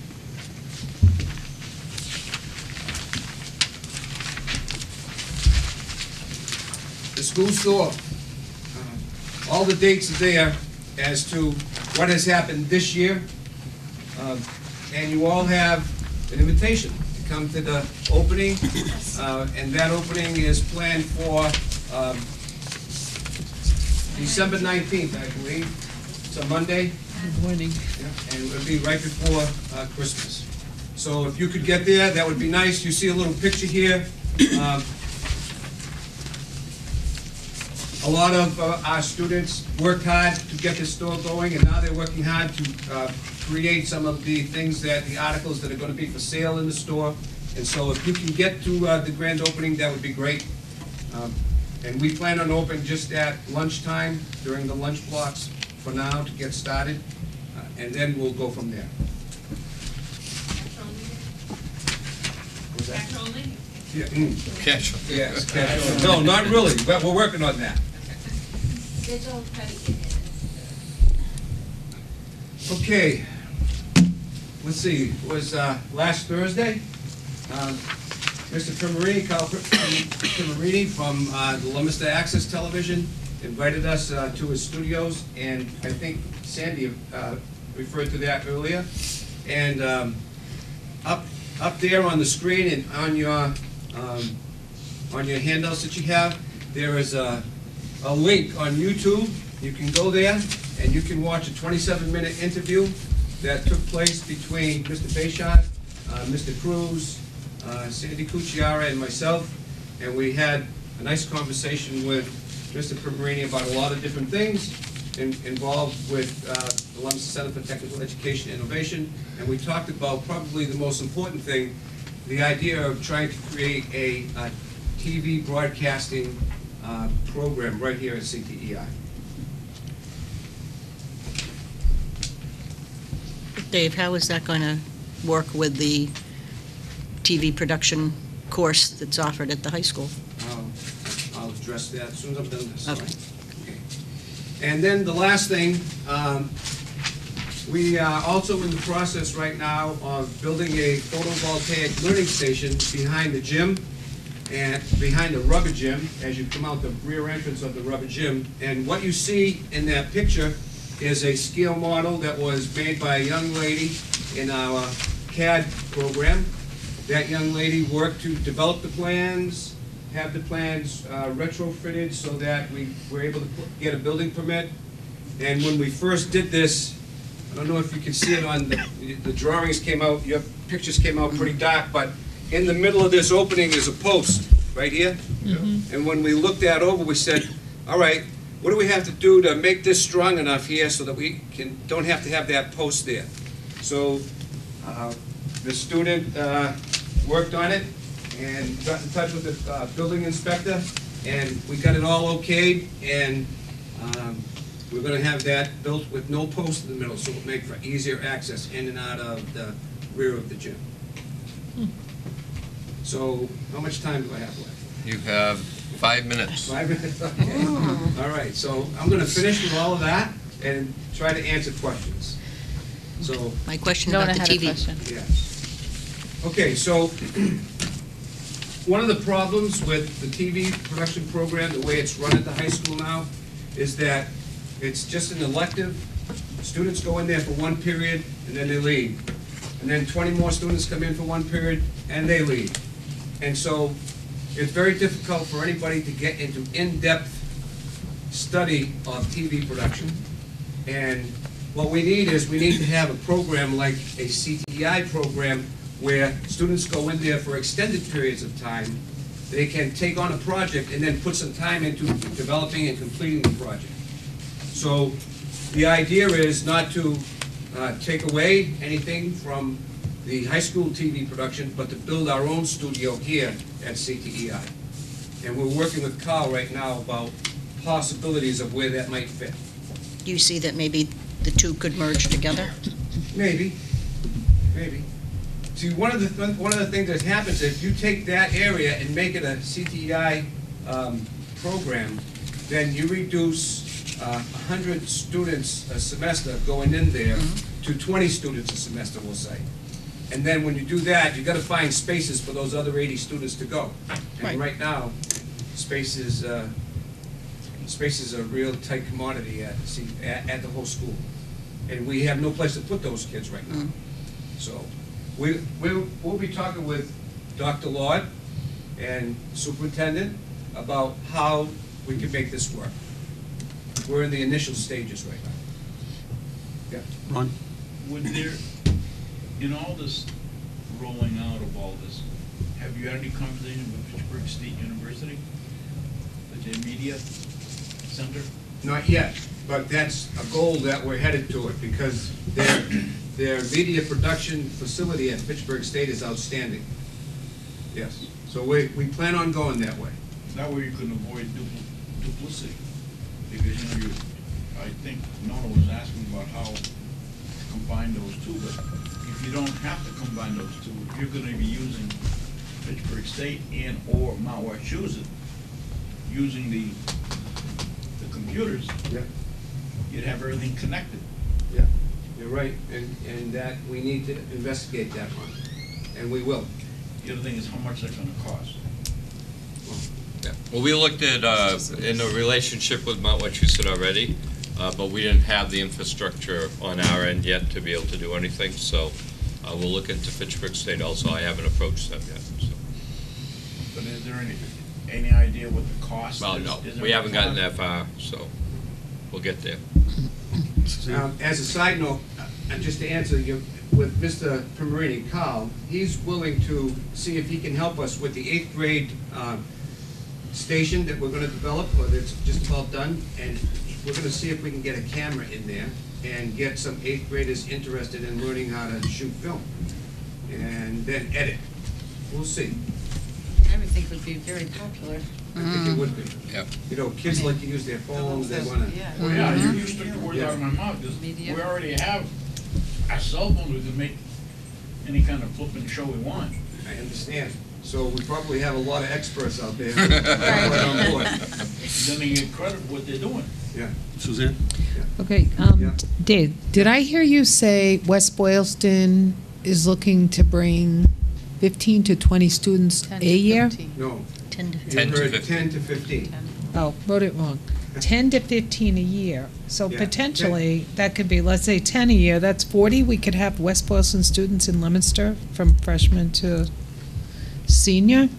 The school store, uh, all the dates are there as to what has happened this year. Um, And you all have an invitation to come to the opening, uh, and that opening is planned for um, December 19th, I believe. It's a Monday. Good Morning. And it would be right before uh, Christmas. So if you could get there, that would be nice. You see a little picture here. Um, A lot of uh, our students worked hard to get this store going, and now they're working hard to uh, create some of the things that, the articles that are going to be for sale in the store. And so if you can get to uh, the grand opening, that would be great. Um, And we plan on opening just at lunchtime during the lunch blocks for now to get started, uh, and then we'll go from there. Was that- Cash only? Yeah, mm. Cash. Yes, cash only. No, not really, but we're working on that. Digital credit. Okay, let's see, it was uh, last Thursday, um, Mr. Primarini, Kyle Primarini from uh, the Leominster Access Television invited us uh, to his studios, and I think Sandy uh, referred to that earlier. And um, up, up there on the screen and on your, um, on your handouts that you have, there is a, a link on YouTube. You can go there and you can watch a 27-minute interview that took place between Mr. Bayshant, uh, Mr. Cruz, uh, Sandy Cucciara, and myself. And we had a nice conversation with Mr. Primarini about a lot of different things in- involved with uh, the Leominster Center for Technical Education and Innovation. And we talked about probably the most important thing, the idea of trying to create a uh, TV broadcasting uh, program right here at CTEI. Dave, how is that going to work with the TV production course that's offered at the high school? I'll I'll address that as soon as I'm done this. Okay. Okay. And then the last thing, um, we are also in the process right now of building a photovoltaic learning station behind the gym and behind the rubber gym, as you come out the rear entrance of the rubber gym. And what you see in that picture is a scale model that was made by a young lady in our CAD program. That young lady worked to develop the plans, have the plans uh, retrofitted so that we were able to put- get a building permit. And when we first did this, I don't know if you can see it on, the the drawings came out, your pictures came out pretty dark, but in the middle of this opening is a post, right here. And when we looked that over, we said, all right, what do we have to do to make this strong enough here so that we can, don't have to have that post there? So, uh, the student, uh, worked on it and got in touch with the, uh, building inspector, and we got it all okayed, and, um, we're gonna have that built with no post in the middle, so it'll make for easier access in and out of the rear of the gym. So, how much time do I have left? You have five minutes. Five minutes, okay. All right, so I'm gonna finish with all of that and try to answer questions. So. My question Nona about the had a TV. question. Yes. Okay, so, one of the problems with the TV production program, the way it's run at the high school now, is that it's just an elective. Students go in there for one period, and then they leave. And then twenty more students come in for one period, and they leave. And so, it's very difficult for anybody to get into in-depth study of TV production. And what we need is, we need to have a program like a CTI program where students go in there for extended periods of time. They can take on a project and then put some time into developing and completing the project. So the idea is not to uh, take away anything from the high school TV production, but to build our own studio here at CTEI. And we're working with Carl right now about possibilities of where that might fit. Do you see that maybe the two could merge together? Maybe, maybe. See, one of the, th- one of the things that happens, if you take that area and make it a CTEI um, program, then you reduce uh, 100 students a semester going in there to 20 students a semester, we'll say. And then when you do that, you've gotta find spaces for those other 80 students to go. Right. And right now, spaces uh, space is a real tight commodity at, at, at the whole school. And we have no place to put those kids right now. So, we, we'll, we'll be talking with Dr. Lord and Superintendent about how we can make this work. We're in the initial stages right now. Yeah. Ron? Would there, in all this rolling out of all this, have you had any conversation with Fitchburg State University? the media center? Not yet, but that's a goal that we're headed to it, because their, their media production facility at Fitchburg State is outstanding. Yes, so we, we plan on going that way. That way you can avoid dupli- duplicity. Because, you know, you, I think Nona was asking about how to combine those two, but if you don't have to combine those two, if you're gonna be using Fitchburg State and/or Mount Wachusett, using the, the computers, Yeah. you'd have everything connected. Yeah, you're right, and, and that, we need to investigate that one, and we will. The other thing is how much that's gonna cost. Yeah. Well, we looked at, uh, in a relationship with Mount Wachusett already, uh, but we didn't have the infrastructure on our end yet to be able to do anything, so uh, we'll look into Fitchburg State also. I haven't approached them yet, so. But is there any, any idea what the cost is? Well, no, Is there we a haven't gotten cost? that far, so we'll get there. Um, As a side note, and just to answer you, with Mr. Primarini, Carl, he's willing to see if he can help us with the eighth grade um, station that we're gonna develop, or that's just about done, and we're gonna see if we can get a camera in there and get some eighth graders interested in learning how to shoot film, and then edit. We'll see. I would think would be very popular. I think it would be. Yep. You know, kids like to use their phones, they wanna. Well, yeah, you, you took the words out of my mouth, because we already have our cell phones, we can make any kind of flipping show we want. I understand. So we probably have a lot of experts out there. right on board. Then they get credit for what they're doing. Yeah. Suzanne? Okay, um, Dave, did I hear you say West Boylston is looking to bring fifteen to twenty students a year? No. Ten to You 10 to heard 15. ten to fifteen. Oh, wrote it wrong. Ten to fifteen a year. So Yeah. potentially, that could be, let's say ten a year, that's forty. We could have West Boylston students in Leominster from freshman to senior?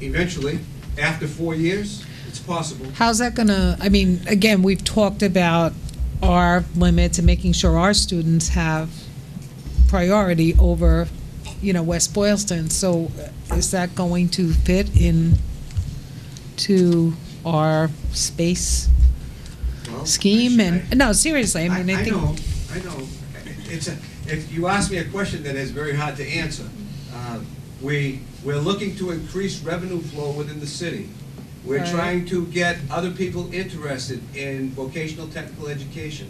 Eventually, after four years, it's possible. How's that gonna, I mean, again, we've talked about our limits and making sure our students have priority over, you know, West Boylston. So uh, is that going to fit in to our space Well, scheme? And, no, seriously, I mean, I I think. know, I know. It's a, if you ask me a question that is very hard to answer. Uh, We, we're looking to increase revenue flow within the city. We're Right. trying to get other people interested in vocational technical education.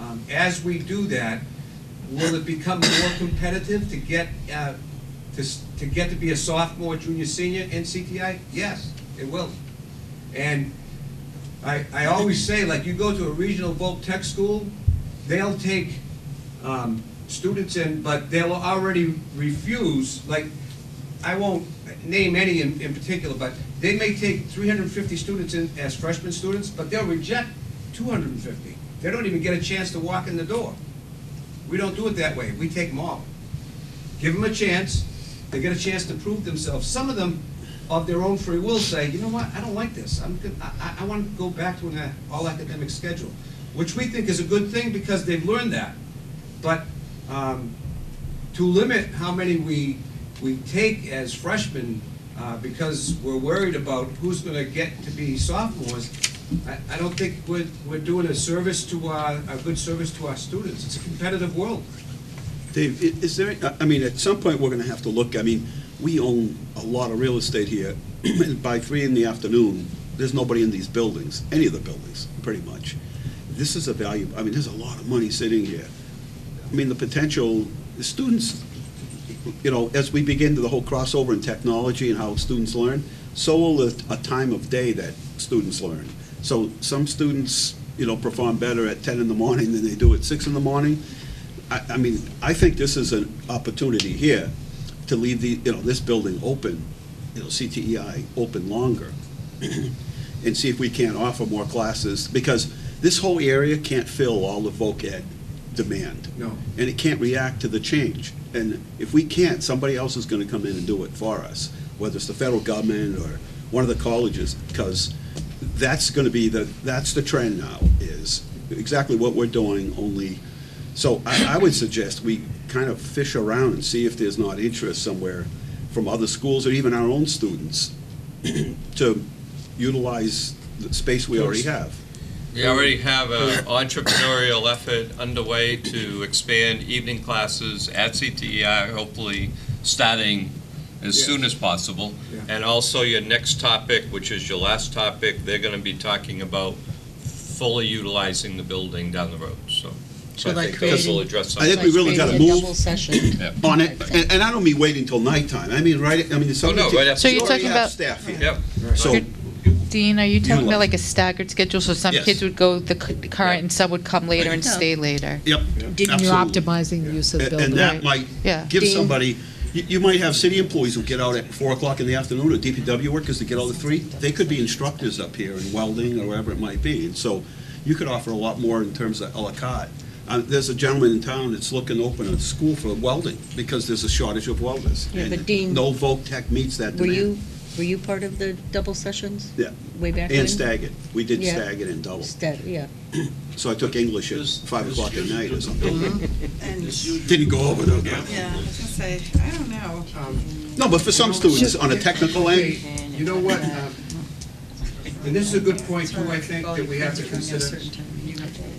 Um, As we do that, will it become more competitive to get, uh, to, s- to get to be a sophomore, junior, senior in CTI? Yes, it will. And I, I always say, like, you go to a regional voc tech school, they'll take, um, students in, but they'll already refuse, like, I won't name any in, in particular, but they may take three hundred and fifty students in as freshman students, but they'll reject two hundred and fifty. They don't even get a chance to walk in the door. We don't do it that way, we take them all. Give them a chance, they get a chance to prove themselves. Some of them, of their own free will, say, you know what, I don't like this, I'm, good- I, I, want to go back to an uh, all-academic schedule, which we think is a good thing because they've learned that. But, um, to limit how many we, we take as freshmen, uh, because we're worried about who's gonna get to be sophomores, I, I don't think we're, we're doing a service to our, a good service to our students. It's a competitive world. Dave, is there, I- mean, at some point, we're gonna have to look, I mean, we own a lot of real estate here. and By three in the afternoon, there's nobody in these buildings, any of the buildings, pretty much. This is a value, I mean, there's a lot of money sitting here. I mean, the potential, the students, you know, as we begin to the whole crossover in technology and how students learn, so will the, a time of day that students learn. So some students, you know, perform better at ten in the morning than they do at six in the morning. I, I mean, I think this is an opportunity here to leave the, you know, this building open, you know, CTEI open longer, and see if we can't offer more classes, because this whole area can't fill all the voc ed demand. No. And it can't react to the change. And if we can't, somebody else is gonna come in and do it for us, whether it's the federal government or one of the colleges, because that's gonna be the, that's the trend now, is exactly what we're doing, only, so I, I would suggest we kind of fish around and see if there's not interest somewhere from other schools or even our own students to utilize the space we already have. We already have an entrepreneurial effort underway to expand evening classes at CTEI, hopefully starting as soon as possible. And also your next topic, which is your last topic, they're going to be talking about fully utilizing the building down the road, so. So I like think this will creating- address some I think we really gotta Creating a move double session. Yeah. on it, and, and I don't mean waiting till nighttime, I mean, right, I mean, Oh, no, right after So you're talking about- Staff here. Yep. So, Dean, are you talking about like a staggered schedule, so some Yes. kids would go the c- current and some would come later and stay later? yep, Didn't you absolutely. optimizing the use of the And- building? And that Right. might Yeah. give Dean? somebody, you, you might have city employees who get out at four o'clock in the afternoon, or DPW workers that get out at three. They could be instructors up here in welding or wherever it might be. And so you could offer a lot more in terms of à la carte. Uh, there's a gentleman in town that's looking to open a school for welding because there's a shortage of welders. Yeah, And but Dean- No voc tech meets that Were demand. you, were you part of the double sessions? Yeah. Way back when? And staggered. We did Yeah. staggered and double. Stag- yeah. So I took English at five o'clock at night or something. And, Didn't go over though. yeah, I was gonna say, I don't know. No, but for some students, on a technical end, You know what, um, and this is a good point too, I think, that we have to consider.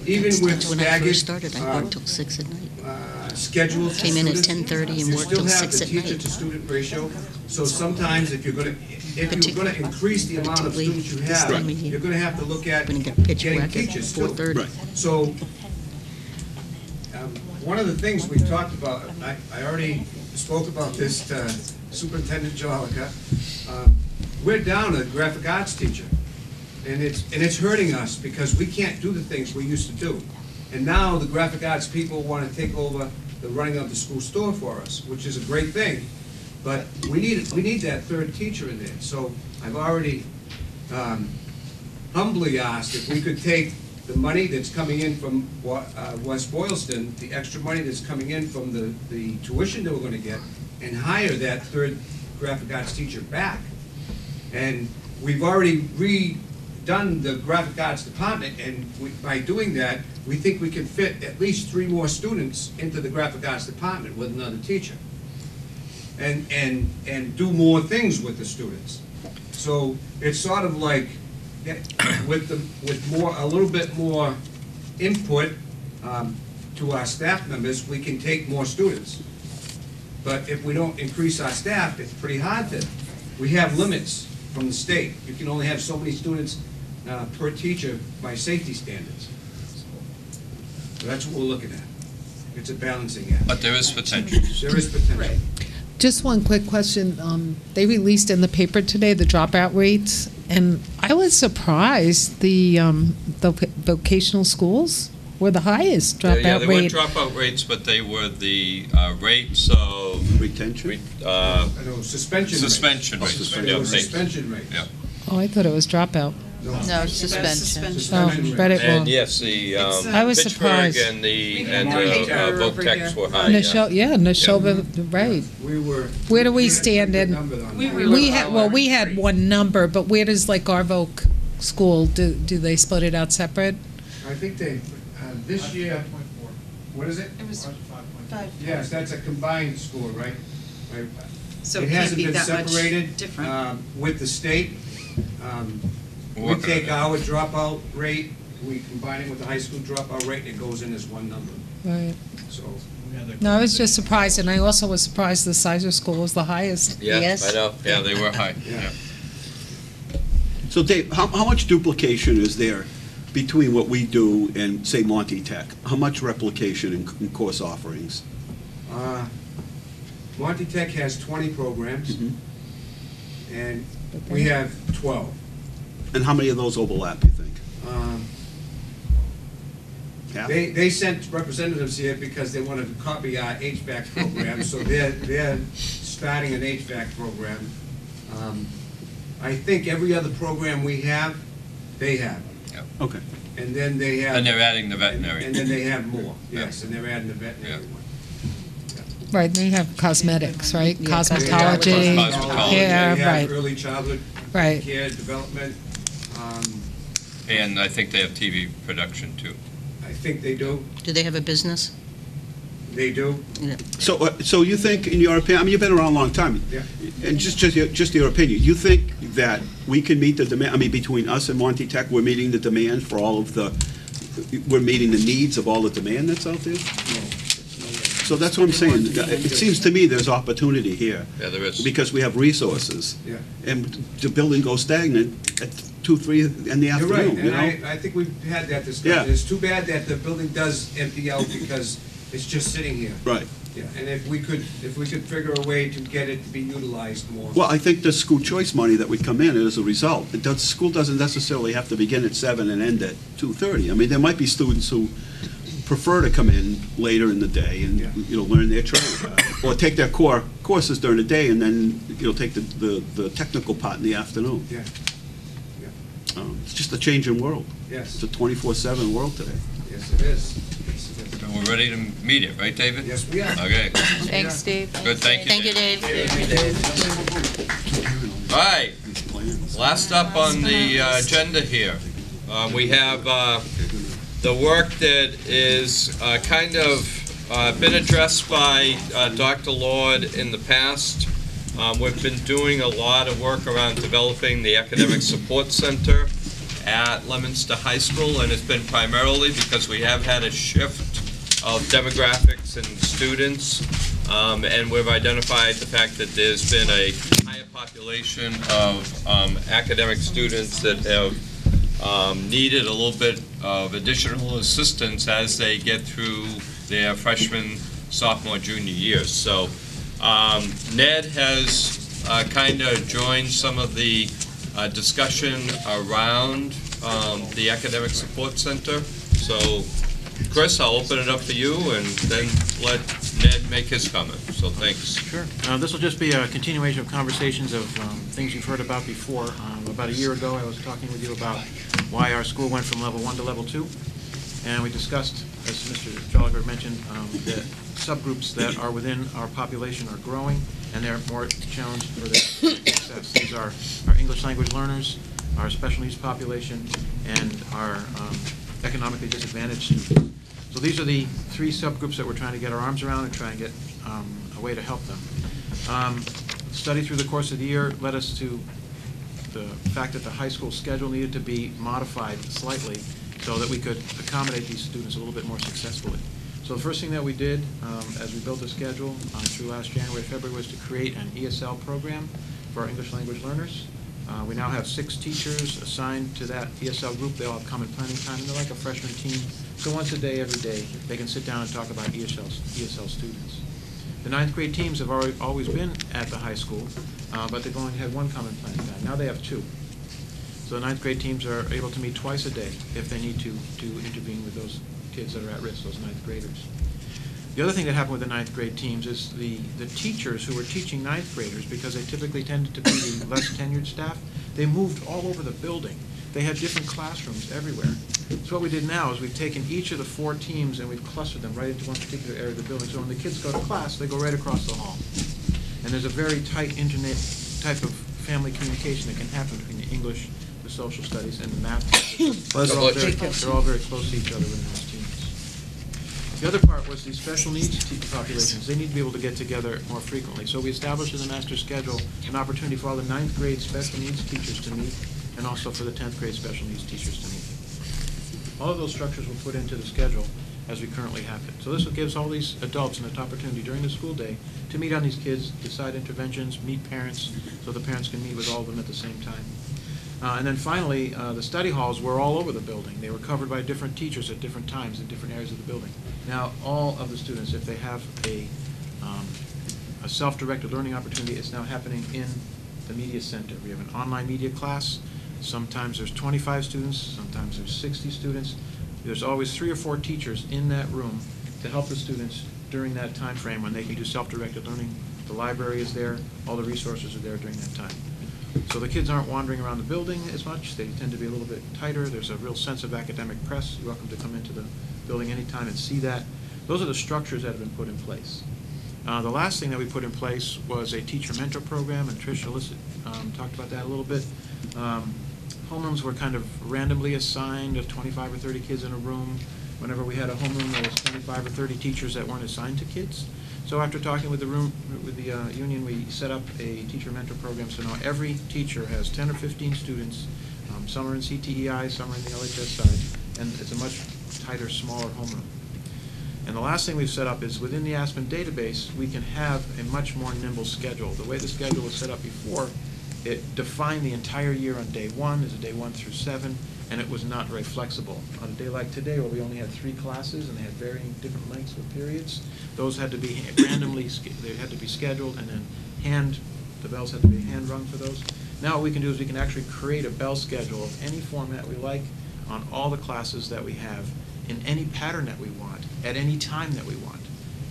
Even with That's when I first started, I worked till six at night. uh, schedules. for Came in at students, 10:30 and you worked still till have six the at teacher night. to student ratio. So sometimes if you're gonna, if you're gonna increase the amount of Particularly students you this have, time of year. you're gonna have to look at When it got pitch getting black at teachers too. 4:30. Right. So, um, one of the things we talked about, I, I already spoke about this to Superintendent Jolicoeur. Um, We're down a graphic arts teacher, and it's, and it's hurting us because we can't do the things we used to do. And now the graphic arts people want to take over the running of the school store for us, which is a great thing. But we need, we need that third teacher in there. So I've already um, humbly asked if we could take the money that's coming in from uh, West Boylston, the extra money that's coming in from the, the tuition that we're gonna get, and hire that third graphic arts teacher back. And we've already done the graphic arts department, and we- by doing that, we think we can fit at least three more students into the graphic arts department with another teacher. And, and, and do more things with the students. So it's sort of like, with the, with more, a little bit more input um, to our staff members, we can take more students. But if we don't increase our staff, it's pretty hard to, we have limits from the state. You can only have so many students uh, per teacher by safety standards. So that's what we're looking at. It's a balancing act. But there is potential. There is potential. Just one quick question. Um, They released in the paper today the dropout rates, and I was surprised the um, the vocational schools were the highest Yeah, dropout Yeah, they weren't dropout rates, but they were the uh, rates of. Retention? Uh, No, suspension rates. Suspension Oh, rates. suspension- Yeah, rates. suspension rates. Yeah. Oh, I thought it was dropout. No, suspension. Oh, read it wrong. And yes, the um, I was Fitchburg surprised. and the, We and had the one uh, over voc here. techs were high, yeah. Nesho, yeah, Nashoba, right. We were. Where do we stand in? We We had, well, we had one number, but where does like our voc school, do, do they split it out separate? I think they, uh, this year, what is it? It was five. Yes, that's a combined score, right? Right. So it can't be that much hasn't been separated different. um, with the state. Um, We're We working on take that. our dropout rate, we combine it with the high school dropout rate, and it goes in as one number, Right. so. No, I was just surprised, and I also was surprised the Sizer School was the highest. Yeah, I know, yeah, they were high, yeah. So Dave, how, how much duplication is there between what we do and, say, Monty Tech? How much replication in, in course offerings? Uh, Monty Tech has twenty programs, and we have twelve. And how many of those overlap, you think? Um, Half? They, they sent representatives here because they wanted to copy our HVAC program, so they're, they're starting an HVAC program. Um, I think every other program we have, they have. Okay. And then they have. And they're adding the veterinary. And then they have more, yes, and they're adding the veterinary one. Right, they have cosmetics, right? They Cosmetology, have hair, They have right. early childhood Right. care, development. Um, And I think they have TV production too. I think they do, Do they have a business? they do. So, uh, so you think, in your opinion, I mean, you've been around a long time. Yeah. And just, just, your- just your opinion, you think that we can meet the demand, I mean, between us and Monty Tech, we're meeting the demand for all of the, we're meeting the needs of all the demand that's out there? So that's what I'm saying. It seems to me there's opportunity here. Yeah, there is. Because we have resources. Yeah. And the building goes stagnant at two, three in the You're right, afternoon, you and I, know? I think we've had that Yeah. discussion. It's too bad that the building does empty out because it's just sitting here. Right. Yeah, and if we could, if we could figure a way to get it to be utilized more. Well, I think the school choice money that would come in as a result, it does, school doesn't necessarily have to begin at seven and end at two-thirty. I mean, there might be students who prefer to come in later in the day and, you know, learn their trade, uh, or take their core courses during the day and then, you know, take the, the, the technical part in the afternoon. Yeah. Um, It's just a changing world. Yes. It's a twenty-four-seven world today. Yes, it is. Yes, it is. And we're ready to meet it, right, David? Yes, we are. Okay. Thanks, Steve. Good, thank you. Thank you, Dave. All right, last up on the uh, agenda here, uh, we have uh, the work that is uh, kind of uh, been addressed by uh, Dr. Lord in the past. Um, We've been doing a lot of work around developing the Academic Support Center at Leominster High School, and it's been primarily because we have had a shift of demographics and students, um, and we've identified the fact that there's been a higher population of um, academic students that have um, needed a little bit of additional assistance as they get through their freshman, sophomore, junior years. So um, Ned has kind of joined some of the uh, discussion around um, the Academic Support Center. So Chris, I'll open it up for you and then let Ned make his comment. So thanks. Sure. Uh, This will just be a continuation of conversations of um, things you've heard about before. Um, About a year ago, I was talking with you about why our school went from level one to level two. And we discussed, as Mr. Jolicoeur mentioned, um, that subgroups that are within our population are growing, and they're more challenged for their success. These are our English language learners, our special needs population, and our um, economically disadvantaged students. So these are the three subgroups that we're trying to get our arms around and try and get um, a way to help them. Um, Study through the course of the year led us to the fact that the high school schedule needed to be modified slightly so that we could accommodate these students a little bit more successfully. So the first thing that we did um, as we built the schedule uh, through last January, February, was to create an ESL program for our English language learners. Uh, We now have six teachers assigned to that ESL group. They all have common planning time, and they're like a freshman team. So once a day, every day, they can sit down and talk about ESL, ESL students. The ninth grade teams have already, always been at the high school, uh, but they've only had one common planning time. Now they have two. So the ninth grade teams are able to meet twice a day if they need to, to intervene with those kids that are at risk, those ninth graders. The other thing that happened with the ninth grade teams is the, the teachers who were teaching ninth graders, because they typically tended to be the less tenured staff, they moved all over the building. They had different classrooms everywhere. So what we did now is we've taken each of the four teams and we've clustered them right into one particular area of the building. So when the kids go to class, they go right across the hall. And there's a very tight internet type of family communication that can happen between the English, the social studies, and the math. They're all very, they're all very close to each other within those teams. The other part was the special needs populations. They need to be able to get together more frequently. So we established in the master schedule an opportunity for all the ninth grade special needs teachers to meet, and also for the tenth grade special needs teachers to meet. All of those structures were put into the schedule as we currently have it. So this gives all these adults an opportunity during the school day to meet on these kids, decide interventions, meet parents, so the parents can meet with all of them at the same time. Uh, And then finally, uh, the study halls were all over the building. They were covered by different teachers at different times in different areas of the building. Now, all of the students, if they have a, um, a self-directed learning opportunity, it's now happening in the media center. We have an online media class. Sometimes there's 25 students, sometimes there's 60 students. There's always three or four teachers in that room to help the students during that time frame when they can do self-directed learning. The library is there, all the resources are there during that time. So the kids aren't wandering around the building as much, they tend to be a little bit tighter, there's a real sense of academic press. You're welcome to come into the building anytime and see that. Those are the structures that have been put in place. Uh, The last thing that we put in place was a teacher mentor program, and Tricia listed, um, talked about that a little bit. Um, Homerooms were kind of randomly assigned, of 25 or 30 kids in a room. Whenever we had a homeroom, there was 25 or 30 teachers that weren't assigned to kids. So after talking with the room, with the uh, union, we set up a teacher mentor program, so now every teacher has 10 or 15 students. Um, Some are in CTEI, some are in the LHS side, and it's a much tighter, smaller homeroom. And the last thing we've set up is within the Aspen database, we can have a much more nimble schedule. The way the schedule was set up before, it defined the entire year on day one, is a day one through seven, and it was not very flexible. On a day like today, where we only had three classes and they had varying different lengths of periods, those had to be randomly, they had to be scheduled and then hand, the bells had to be hand rung for those. Now what we can do is we can actually create a bell schedule of any format we like on all the classes that we have, in any pattern that we want, at any time that we want.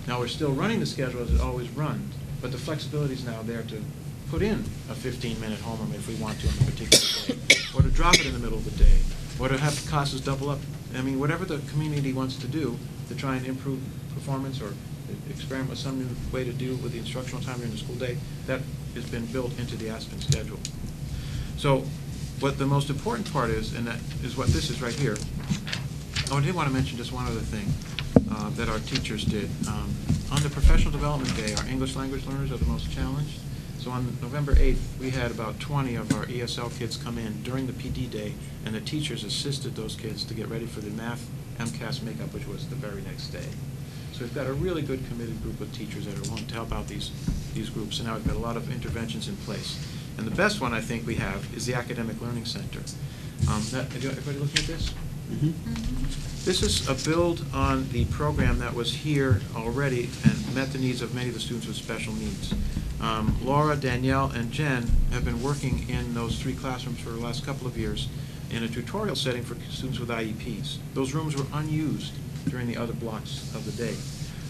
Now, we're still running the schedule as it always runs, but the flexibility is now there to put in a 15-minute homeroom if we want to on a particular day, or to drop it in the middle of the day, or to have the classes double up. I mean, whatever the community wants to do to try and improve performance or experiment with some new way to do with the instructional time during the school day, that has been built into the Aspen schedule. So what the most important part is, and that is what this is right here. Oh, I did want to mention just one other thing uh, that our teachers did. Um, On the professional development day, our English language learners are the most challenged. So on November 8th, we had about 20 of our ESL kids come in during the PD day, and the teachers assisted those kids to get ready for the math MCAS makeup, which was the very next day. So we've got a really good committed group of teachers that are willing to help out these, these groups, and now we've got a lot of interventions in place. And the best one I think we have is the Academic Learning Center. Um, that- Everybody looking at this? This is a build on the program that was here already and met the needs of many of the students with special needs. Um, Laura, Danielle, and Jen have been working in those three classrooms for the last couple of years in a tutorial setting for students with IEPs. Those rooms were unused during the other blocks of the day.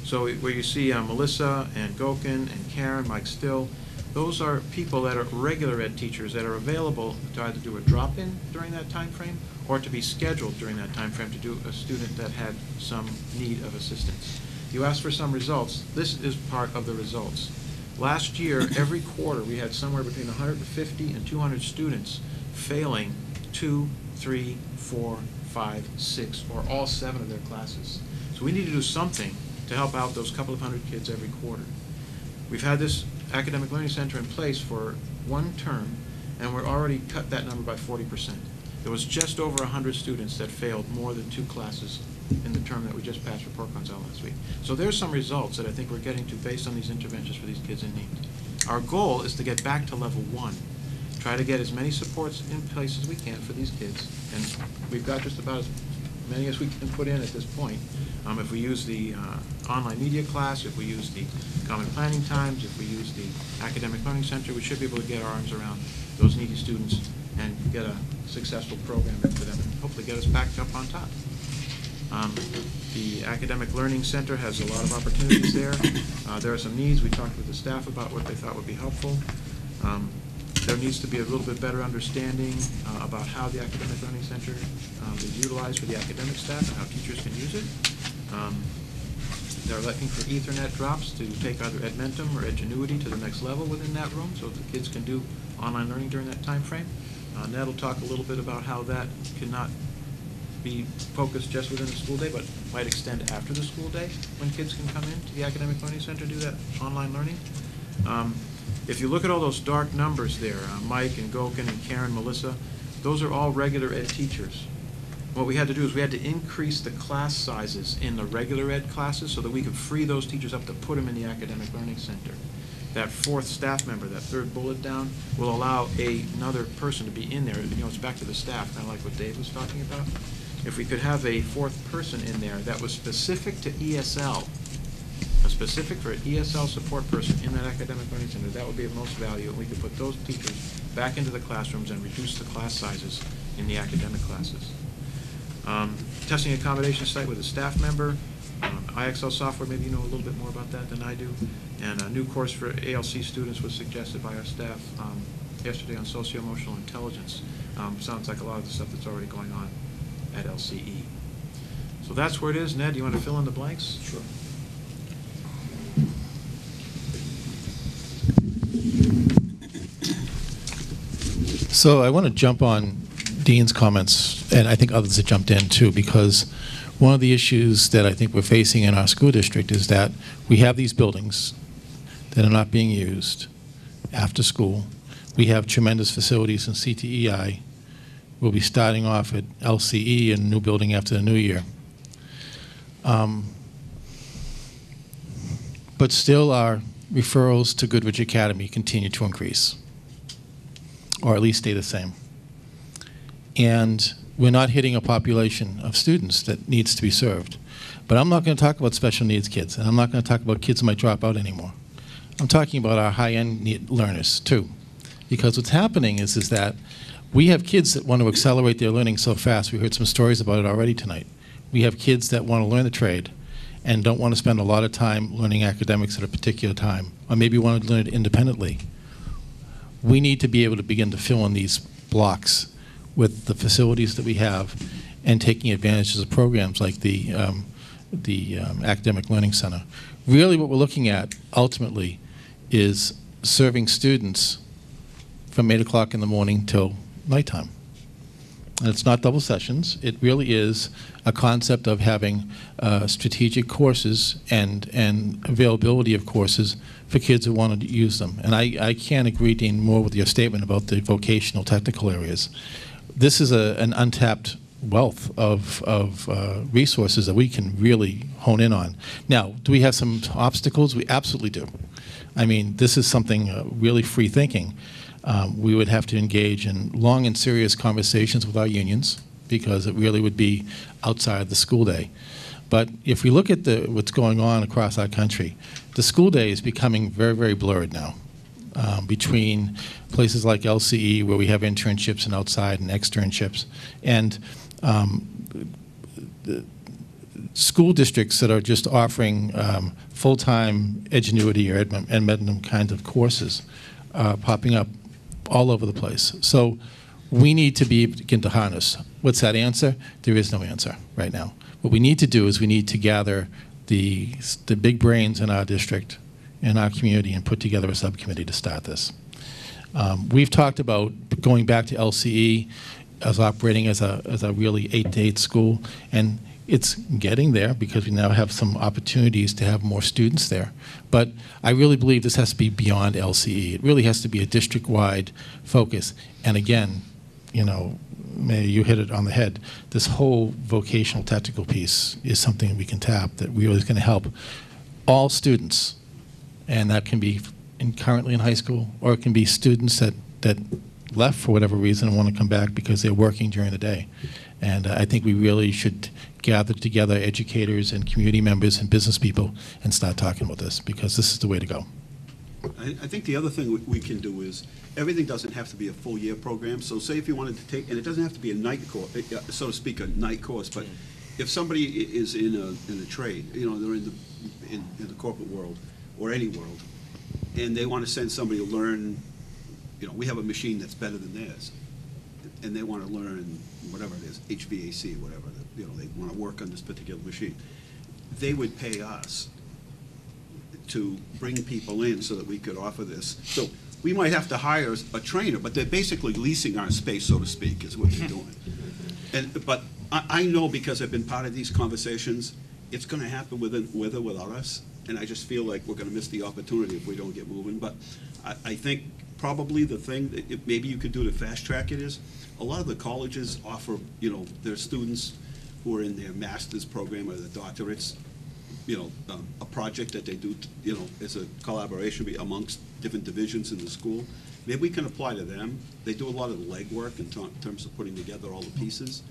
So where you see uh, Melissa and Gokin and Karen, Mike Still, those are people that are regular ed teachers that are available to either do a drop-in during that time frame or to be scheduled during that time frame to do a student that had some need of assistance. You asked for some results. This is part of the results. Last year, every quarter, we had somewhere between 150 and 200 students failing two, three, four, five, six, or all seven of their classes. So we need to do something to help out those couple of hundred kids every quarter. We've had this academic learning center in place for one term, and we're already cut that number by forty percent. There was just over hundred students that failed more than two classes in the term that we just passed report cards out last week. So there's some results that I think we're getting to based on these interventions for these kids in need. Our goal is to get back to level one, try to get as many supports in place as we can for these kids, and we've got just about as many as we can put in at this point. Um, if we use the uh, online media class, if we use the common planning times, if we use the academic learning center, we should be able to get our arms around those needy students and get a successful program for them and hopefully get us back up on top. Um, The Academic Learning Center has a lot of opportunities there. Uh, There are some needs. We talked with the staff about what they thought would be helpful. Um, There needs to be a little bit better understanding uh, about how the Academic Learning Center um, is utilized for the academic staff and how teachers can use it. Um, They're looking for Ethernet drops to take either Edmentum or Edgenuity to the next level within that room, so the kids can do online learning during that time frame. Uh, Ned will talk a little bit about how that cannot be focused just within the school day, but might extend after the school day, when kids can come in to the Academic Learning Center do that online learning. Um, If you look at all those dark numbers there, uh, Mike and Gokin and Karen, Melissa, those are all regular ed teachers. What we had to do is we had to increase the class sizes in the regular ed classes so that we could free those teachers up to put them in the Academic Learning Center. That fourth staff member, that third bullet down, will allow a- another person to be in there. You know, it's back to the staff, kind of like what Dave was talking about. If we could have a fourth person in there that was specific to ESL, a specific for an ESL support person in that academic learning center, that would be of most value, and we could put those teachers back into the classrooms and reduce the class sizes in the academic classes. Um, Testing accommodation site with a staff member, IXL software, maybe you know a little bit more about that than I do, and a new course for ALC students was suggested by our staff um, yesterday on socio-emotional intelligence. Um, Sounds like a lot of the stuff that's already going on at LCE. So that's where it is. Ned, you want to fill in the blanks? Sure. So I want to jump on Dean's comments, and I think others have jumped in too, because one of the issues that I think we're facing in our school district is that we have these buildings that are not being used after school. We have tremendous facilities in CTEI. We'll be starting off at LCE in a new building after the new year. Um, But still, our referrals to Goodrich Academy continue to increase, or at least stay the same. And we're not hitting a population of students that needs to be served. But I'm not going to talk about special needs kids, and I'm not going to talk about kids who might drop out anymore. I'm talking about our high-end learners, too. Because what's happening is, is that we have kids that want to accelerate their learning so fast. We heard some stories about it already tonight. We have kids that want to learn the trade and don't want to spend a lot of time learning academics at a particular time, or maybe want to learn it independently. We need to be able to begin to fill in these blocks with the facilities that we have and taking advantages of programs like the, um, the um, Academic Learning Center. Really, what we're looking at ultimately is serving students from 8 o'clock in the morning till nighttime. And it's not double sessions. It really is a concept of having uh, strategic courses and, and availability of courses for kids who want to use them. And I, I can't agree, Dean, more with your statement about the vocational technical areas. This is a, an untapped wealth of, of uh, resources that we can really hone in on. Now, do we have some obstacles? We absolutely do. I mean, this is something uh, really free thinking. Um, we would have to engage in long and serious conversations with our unions because it really would be outside the school day. But if we look at the, what's going on across our country, the school day is becoming very, very blurred now um, between places like LCE where we have internships and outside and externships, and um, school districts that are just offering um, full-time Edgenuity or Edmentum, kind of courses uh, popping up all over the place. So we need to be begin to harness. What's that answer? There is no answer right now. What we need to do is we need to gather the the big brains in our district, in our community, and put together a subcommittee to start this. Um, we've talked about going back to LCE as operating as a, as a really eight-to-eight school, and it's getting there because we now have some opportunities to have more students there. But I really believe this has to be beyond LCE. It really has to be a district-wide focus. And again, you know, May, you hit it on the head. This whole vocational technical piece is something we can tap that really is going to help all students, and that can be in, currently in high school, or it can be students that, that left for whatever reason and want to come back because they're working during the day. And uh, I think we really should gather together educators and community members and business people and start talking about this because this is the way to go. I, I think the other thing we- can do is, everything doesn't have to be a full-year program, so say if you wanted to take, and it doesn't have to be a night course, so to speak, a night course, but if somebody is in a, in a trade, you know, they're in the, in, in the corporate world, or any world, and they want to send somebody to learn, you know, we have a machine that's better than theirs, and they want to learn whatever it is, HVAC, whatever, you know, they want to work on this particular machine, they would pay us to bring people in so that we could offer this. So we might have to hire a trainer, but they're basically leasing our space, so to speak, is what they're doing. And, but I, I know because I've been part of these conversations, it's gonna happen with, it- with or without us. And I just feel like we're gonna miss the opportunity if we don't get moving. But I, I think probably the thing that maybe you could do to fast track it is, a lot of the colleges offer, you know, their students who are in their master's program or their doctorates, you know, um, a project that they do, you know, as a collaboration amongst different divisions in the school. Maybe we can apply to them. They do a lot of legwork in ter- terms of putting together all the pieces.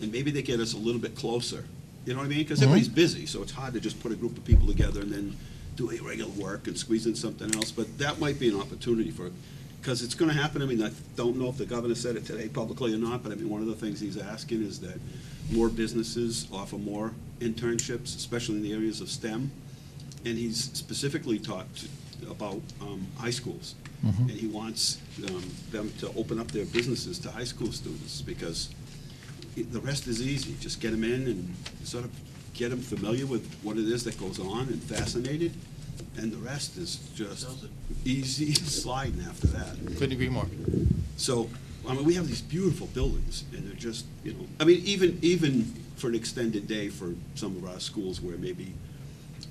And maybe they get us a little bit closer. You know what I mean? Because everybody's busy, so it's hard to just put a group of people together and then do irregular work and squeeze in something else. But that might be an opportunity for, because it's going to happen. I mean, I don't know if the governor said it today publicly or not, but I mean, one of the things he's asking is that more businesses offer more internships, especially in the areas of STEM. And he's specifically talked about um, high schools. Mhm. And he wants um, them to open up their businesses to high school students because the rest is easy. Just get them in and sort of get them familiar with what it is that goes on and fascinated. And the rest is just easy sliding after that. Couldn't agree more. So, I mean, we have these beautiful buildings, and they're just, you know, I mean, even, even for an extended day for some of our schools where maybe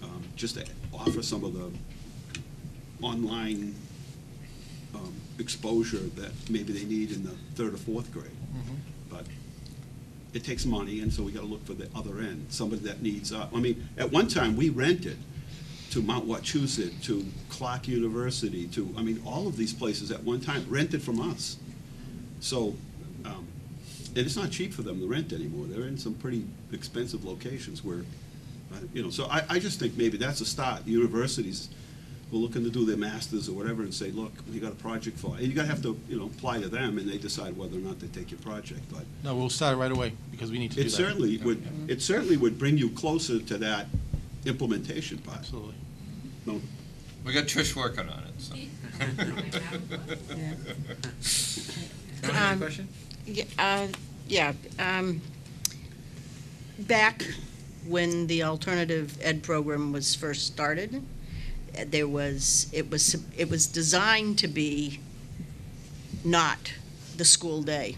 um, just to offer some of the online um, exposure that maybe they need in the third or fourth grade. But it takes money, and so we gotta look for the other end, somebody that needs, uh, I mean, at one time, we rented to Mount Wachusett, to Clark University, to, I mean, all of these places at one time rented from us. So, um, and it's not cheap for them to rent anymore. They're in some pretty expensive locations where, uh, you know, so I, I just think maybe that's a start. Universities who are looking to do their masters or whatever and say, look, we got a project for, and you gotta have to, you know, apply to them and they decide whether or not they take your project, but No, we'll start right away because we need to do that. it certainly would, it certainly would bring you closer to that implementation part. Absolutely. No, We got Trish working on it, so. Um, Yeah, uh, yeah, um, back when the alternative ed program was first started, there was, it was, it was designed to be not the school day.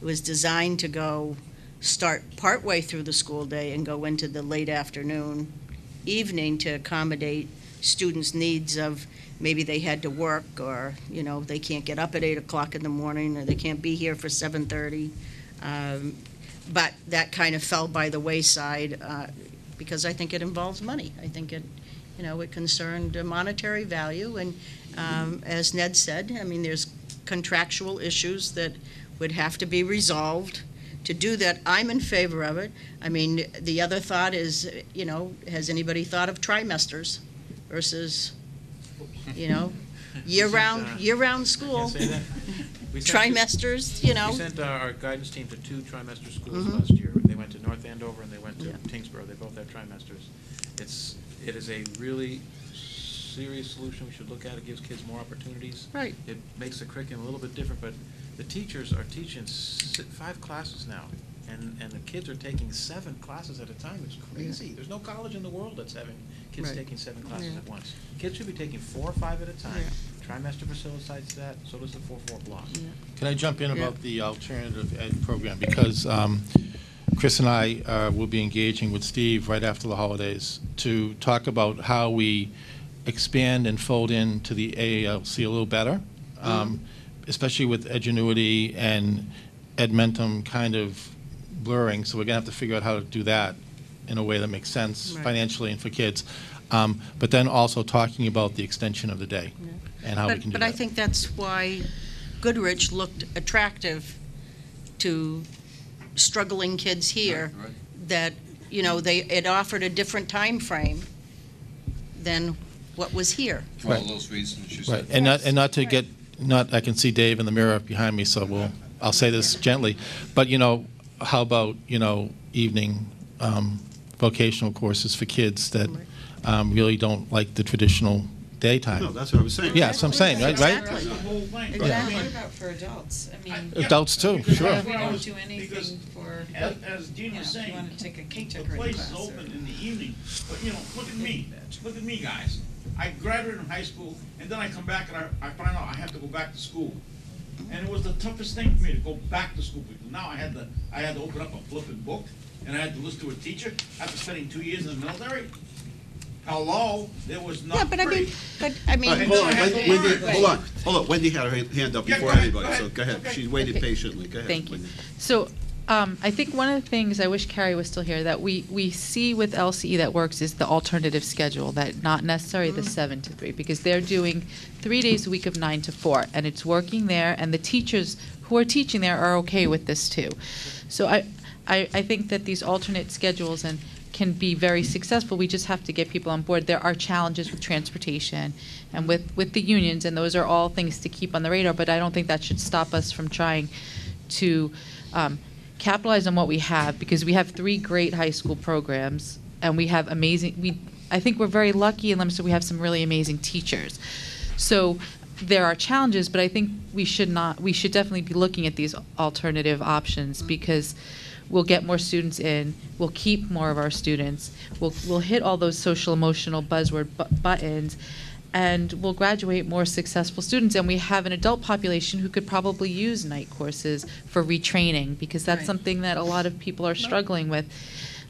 It was designed to go, start partway through the school day and go into the late afternoon, evening to accommodate students' needs of maybe they had to work or, you know, they can't get up at eight o'clock in the morning or they can't be here for seven thirty. Um, But that kind of fell by the wayside uh, because I think it involves money. I think it, you know, it concerned monetary value and um, as Ned said, I mean, there's contractual issues that would have to be resolved. To do that, I'm in favor of it. I mean, the other thought is, you know, has anybody thought of trimesters versus, you know, year-round, uh, year-round school? Can't say that. We sent- Trimesters, you know? We sent uh, our guidance team to two trimester schools Mhm. last year. They went to North Andover and they went to Yeah. Tyngsboro. They both have trimesters. It's, it is a really serious solution we should look at. It gives kids more opportunities. Right. It makes the curriculum a little bit different, but the teachers are teaching si- five classes now. And, and the kids are taking seven classes at a time. It's crazy. There's no college in the world that's having kids Right. taking seven classes Yeah. at once. Kids should be taking four or five at a time trimester facilitates that, so does the four-four block. Can I jump in Yeah. about the alternative ed program? Because um, Chris and I uh, will be engaging with Steve right after the holidays to talk about how we expand and fold into the AALC a little better, um, especially with Edgenuity and Edmentum kind of blurring. So we're going to have to figure out how to do that in a way that makes sense Right. financially and for kids. Um, But then also talking about the extension of the day and how we But- can do that. But that. I think that's why Goodrich looked attractive to struggling kids here, that, you know, they, it offered a different time frame than what was here. For all those reasons you Right, said. and not, and not to get, not, I can see Dave in the mirror behind me, so we'll, I'll say this gently, but, you know, how about, you know, evening um, vocational courses for kids that um, really don't like the traditional daytime? No, that's what I was saying. Yeah, that's what I'm saying, right, right? Exactly. The whole thing. Exactly. What about for adults? I mean. Adults too, Because sure. We don't was- do because anything for, As, as you Dean know, was if you saying, want to take a cake the place class. is or- open in the evening, but you know, look at me, look at me, guys. I graduated from high school, and then I come back and I, I find out I have to go back to school. And it was the toughest thing for me to go back to school, because now I had to, I had to open up a flipping book, and I had to listen to a teacher after spending two years in the military. Hello, there was not Yeah, but I mean, but, I mean. All right, hold on, Wendy, Wendy, hold on, hold on, Wendy had her hand up Yeah, before go ahead, anybody, go so ahead. go ahead, Okay. she waited Okay. patiently, go ahead. Thank you. Wendy. So, um, I think one of the things, I wish Carrie was still here, that we, we see with LCE that works is the alternative schedule, that not necessarily the seven to three, because they're doing three days a week of nine to four, and it's working there, and the teachers who are teaching there are okay with this too. So I, I, I think that these alternate schedules and can be very successful. We just have to get people on board. There are challenges with transportation and with, with the unions, and those are all things to keep on the radar, but I don't think that should stop us from trying to um, capitalize on what we have because we have three great high school programs and we have amazing we I think we're very lucky in Leominster we have some really amazing teachers. So there are challenges, but I think we should not we should definitely be looking at these alternative options because we'll get more students in, we'll keep more of our students, we'll we'll hit all those social emotional buzzword bu- buttons and we'll graduate more successful students and we have an adult population who could probably use night courses for retraining because that's Right. something that a lot of people are struggling with.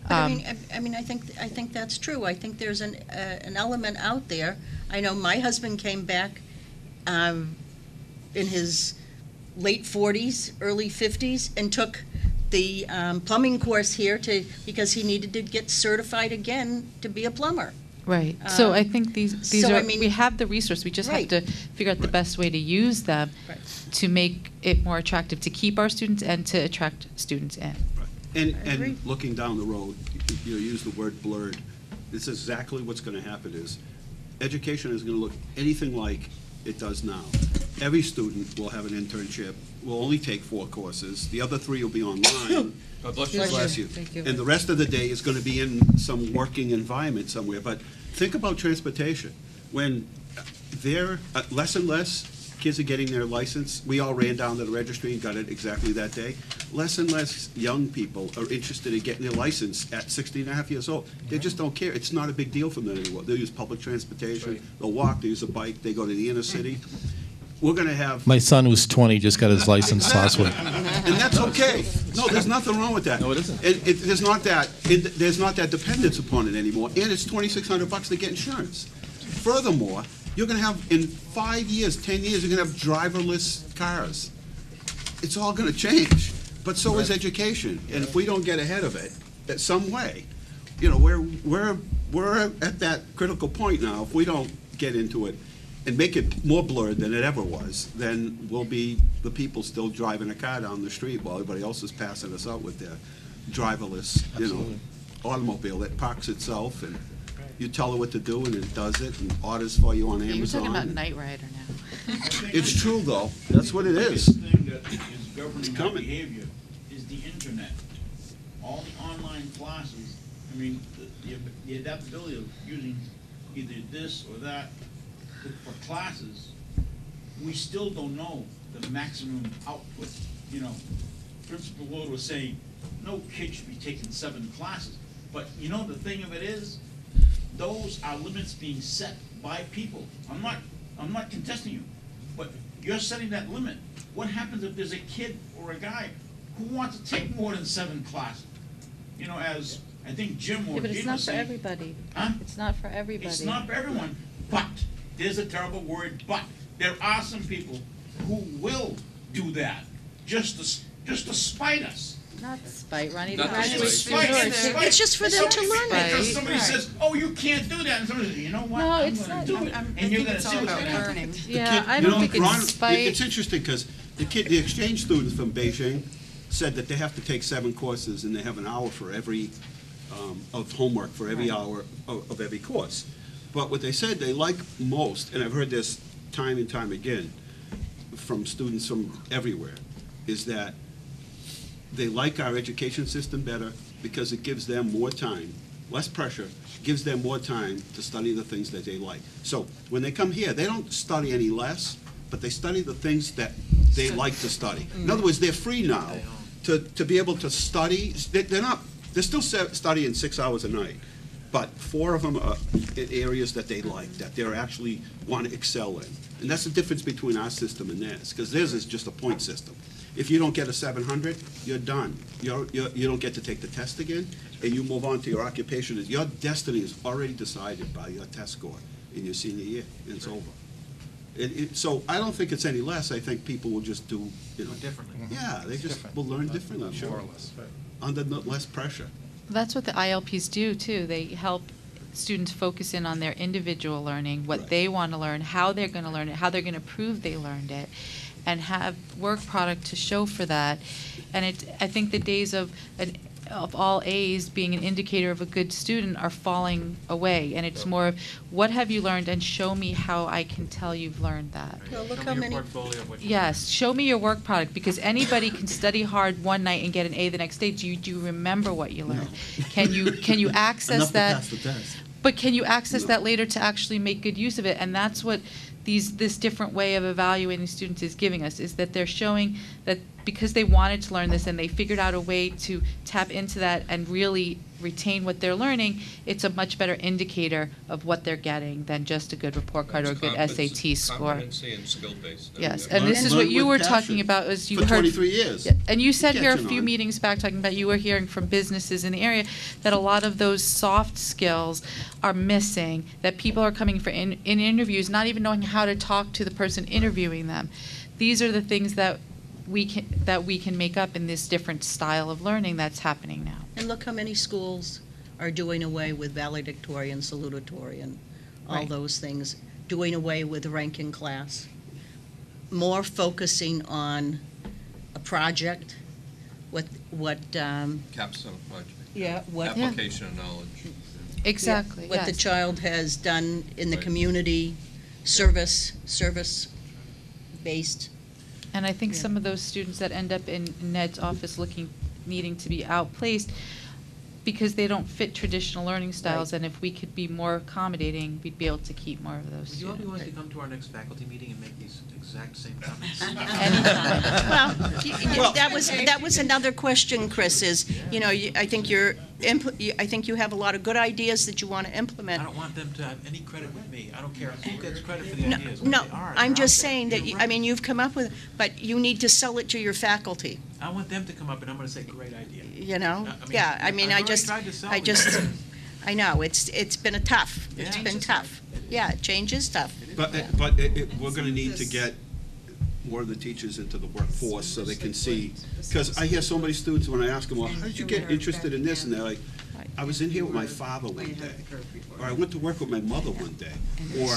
But I Um, mean, I- I mean, I think, I think that's true. I think there's an, uh, an element out there. I know my husband came back um, in his late 40s, early 50s, and took the um, plumbing course here to, because he needed to get certified again to be a plumber. Right. So Um, I think these these so, are I mean- we have the resource. We just Right. have to figure out the best way to use them Right. to make it more attractive to keep our students and to attract students in. And, I agree. and looking down the road, you- you use the word blurred, it's exactly what's gonna happen is, education is gonna look anything like it does now. Every student will have an internship, will only take four courses, the other three will be online. God bless you. Bless you. Thank you. And the rest of the day is gonna be in some working environment somewhere, but think about transportation. When there, uh, less and less kids are getting their license, we all ran down to the registry and got it exactly that day. Less and less young people are interested in getting their license at 16 and a half years old. They just don't care, it's not a big deal for them anymore. They'll use public transportation, they'll walk, they use a bike, they go to the inner city. We're gonna have My son, who's 20, just got his license last week. and that's okay. No, there's nothing wrong with that. No, it isn't. It, it, there's not that, it, there's not that dependence upon it anymore, and it's twenty-six hundred bucks to get insurance. Furthermore, you're gonna have, in five years, ten years, you're gonna have driverless cars. It's all gonna change, but so is education, and if we don't get ahead of it, in some way, you know, we're, we're, we're at that critical point now, if we don't get into it and make it more blurred than it ever was, then we'll be the people still driving a car down the street while everybody else is passing us out with their driverless, you know, Absolutely. automobile that parks itself, and you tell it what to do, and it does it, and orders for you on You're Amazon. talking about Knight Rider now. It's true, though, that's what it is. The biggest thing that is governing our coming. behavior is the internet. All the online classes, I mean, the- the, the adaptability of using either this or that for classes, we still don't know the maximum output, you know. Principal Wood was saying, no kid should be taking seven classes, but you know, the thing of it is, those are limits being set by people. I'm not I'm not contesting you, but you're setting that limit. What happens if there's a kid or a guy who wants to take more than seven classes? You know, as I think Jim or Yeah, but it's not was for saying. everybody. Huh? It's not for everybody. It's not for everyone, but, there's a terrible word, but, there are some people who will do that, just to, just to spite us. Not spite, Ronnie. Not The to graduate spite, it's spite. It's just for them to Somebody- learn it. Because somebody Right. says, oh, you can't do that, and somebody says, you know what, No, I'm it's gonna not- do I'm- it, I'm- and you're gonna it's see all what's about gonna happen. learning. The Yeah, kid- I you don't know, think Ron, it's it- spite. It's interesting, because the kid, the exchange students from Beijing said that they have to take seven courses, and they have an hour for every, um, of homework for every hour of, of every course. But what they said they like most, and I've heard this time and time again from students from everywhere, is that they like our education system better because it gives them more time, less pressure, gives them more time to study the things that they like. So when they come here, they don't study any less, but they study the things that they like to study. In other mm. words, they're free now to, to be able to study. They- They're not, they're still studying six hours a night, but four of them are in areas that they like, that they're actually want to excel in. And that's the difference between our system and theirs, because theirs is just a point system. If you don't get a seven hundred, you're done. You're, you're, you don't get to take the test again, and you move on to your occupation. Your destiny is already decided by your test score in your senior year, and it's over. It, it, so I don't think it's any less. I think people will just do, you know. Differently. Yeah, they just Different. will learn differently, More sure. or less, right. Under less pressure. That's what the ILPs do too. They help students focus in on their individual learning, what they want to learn, how they're going to learn it, how they're going to prove they learned it, and have work product to show for that. And it, I think the days of an, of all A's being an indicator of a good student are falling away, and it's more of what have you learned, and show me how I can tell you've learned that. Well, look Show how me many- your portfolio of what you. Yes, show me your work product because anybody can study hard one night and get an A the next day. Do you, do you remember what you learned? Can you can you access Enough to that? pass the test. But can you access that later to actually make good use of it? And that's what these this different way of evaluating students is giving us is that they're showing that because they wanted to learn this and they figured out a way to tap into that and really retain what they're learning, it's a much better indicator of what they're getting than just a good report card or a good SAT score. Competency and skill-based. Yes, and this is what you were talking about, is you For heard. 23 years. Yeah, And you said here a few on. meetings back, talking about, you were hearing from businesses in the area, that a lot of those soft skills are missing, that people are coming for in, in interviews, not even knowing how to talk to the person interviewing them. These are the things that we can, that we can make up in this different style of learning that's happening now. And look how many schools are doing away with valedictorian, salutatorian, all Right. those things, doing away with ranking class, more focusing on a project, what, what, um, Capstone project. Yeah, what- Yeah. Application of knowledge. Exactly, What the yes. child has done in the Right. community, service, service-based. And I think Yeah. some of those students that end up in Ned's office looking, needing to be outplaced, because they don't fit traditional learning styles, and if we could be more accommodating, we'd be able to keep more of those Would you all be students. willing to come to our next faculty meeting and make these exact same comments? Well, y- y- that was, that was another question, Chris, is, you know, you- I think you're, impl- I think you have a lot of good ideas that you want to implement. I don't want them to have any credit with me. I don't care who gets credit for the No, ideas. no, are. I'm just out there. saying that, you- I mean, you've come up with, but you need to sell it to your faculty, I want them to come up and I'm gonna say, great idea. you know? I- I mean, Yeah, I mean, I've I already just, tried to sell I these just, things. I know, it's, it's been a tough, Yeah. it's Change been is tough. Yeah, change is tough. But, it- but it, it, we're gonna need to get more of the teachers into the workforce so they can see, because I hear so many students, when I ask them, well, how did you get interested in this? And they're like, I was in here with my father one day, or I went to work with my mother one day, or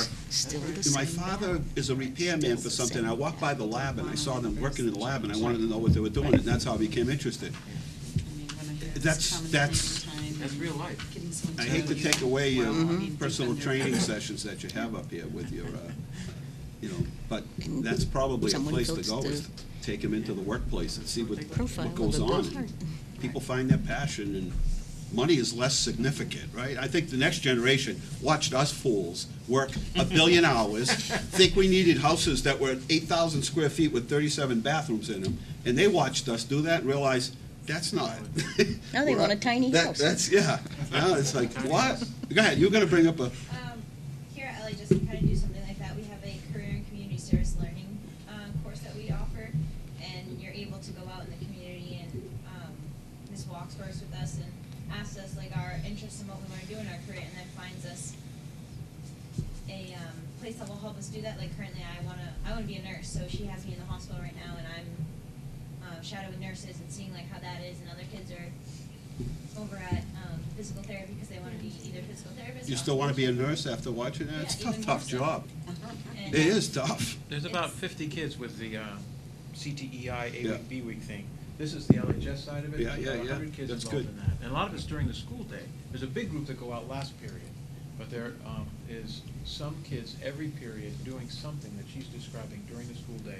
my father is a repairman for something, I walked by the lab and I saw them working in the lab and I wanted to know what they were doing, and that's how I became interested. That's, that's, That's real life. I hate to take away your personal training sessions that you have up here with your, uh, you know, but that's probably a Someone place to builds go, the is take them into the workplace and see what, Profile what of goes a on. People find their passion, and money is less significant, right? I think the next generation watched us fools work a billion hours, think we needed houses that were eight thousand square feet with thirty-seven bathrooms in them, and they watched us do that and realized, that's not. Now they want a tiny That- house. That's, yeah, now it's like, what? Go ahead, you're gonna bring up a, Um, here at LA, just to kind of do something like that, we have a us and what we want to do in our career, and then finds us a um, place that will help us do that. Like currently, I wanna I wanna be a nurse, so she has me in the hospital right now, and I'm uh, shadowing nurses and seeing like how that is, and other kids are over at um, physical therapy because they want to be either physical therapists. You or still want to be a nurse after watching that? It's a tough, even tough so. job. And, It um, tough. There's about 50 kids with the uh, CTEI Yeah. A-Week, B-Week thing. This is the LHS side of it. Yeah, There's yeah, about yeah. 100 kids That's involved good. in that. And a lot of it's during the school day. There's a big group that go out last period. But there um, is some kids every period doing something that she's describing during the school day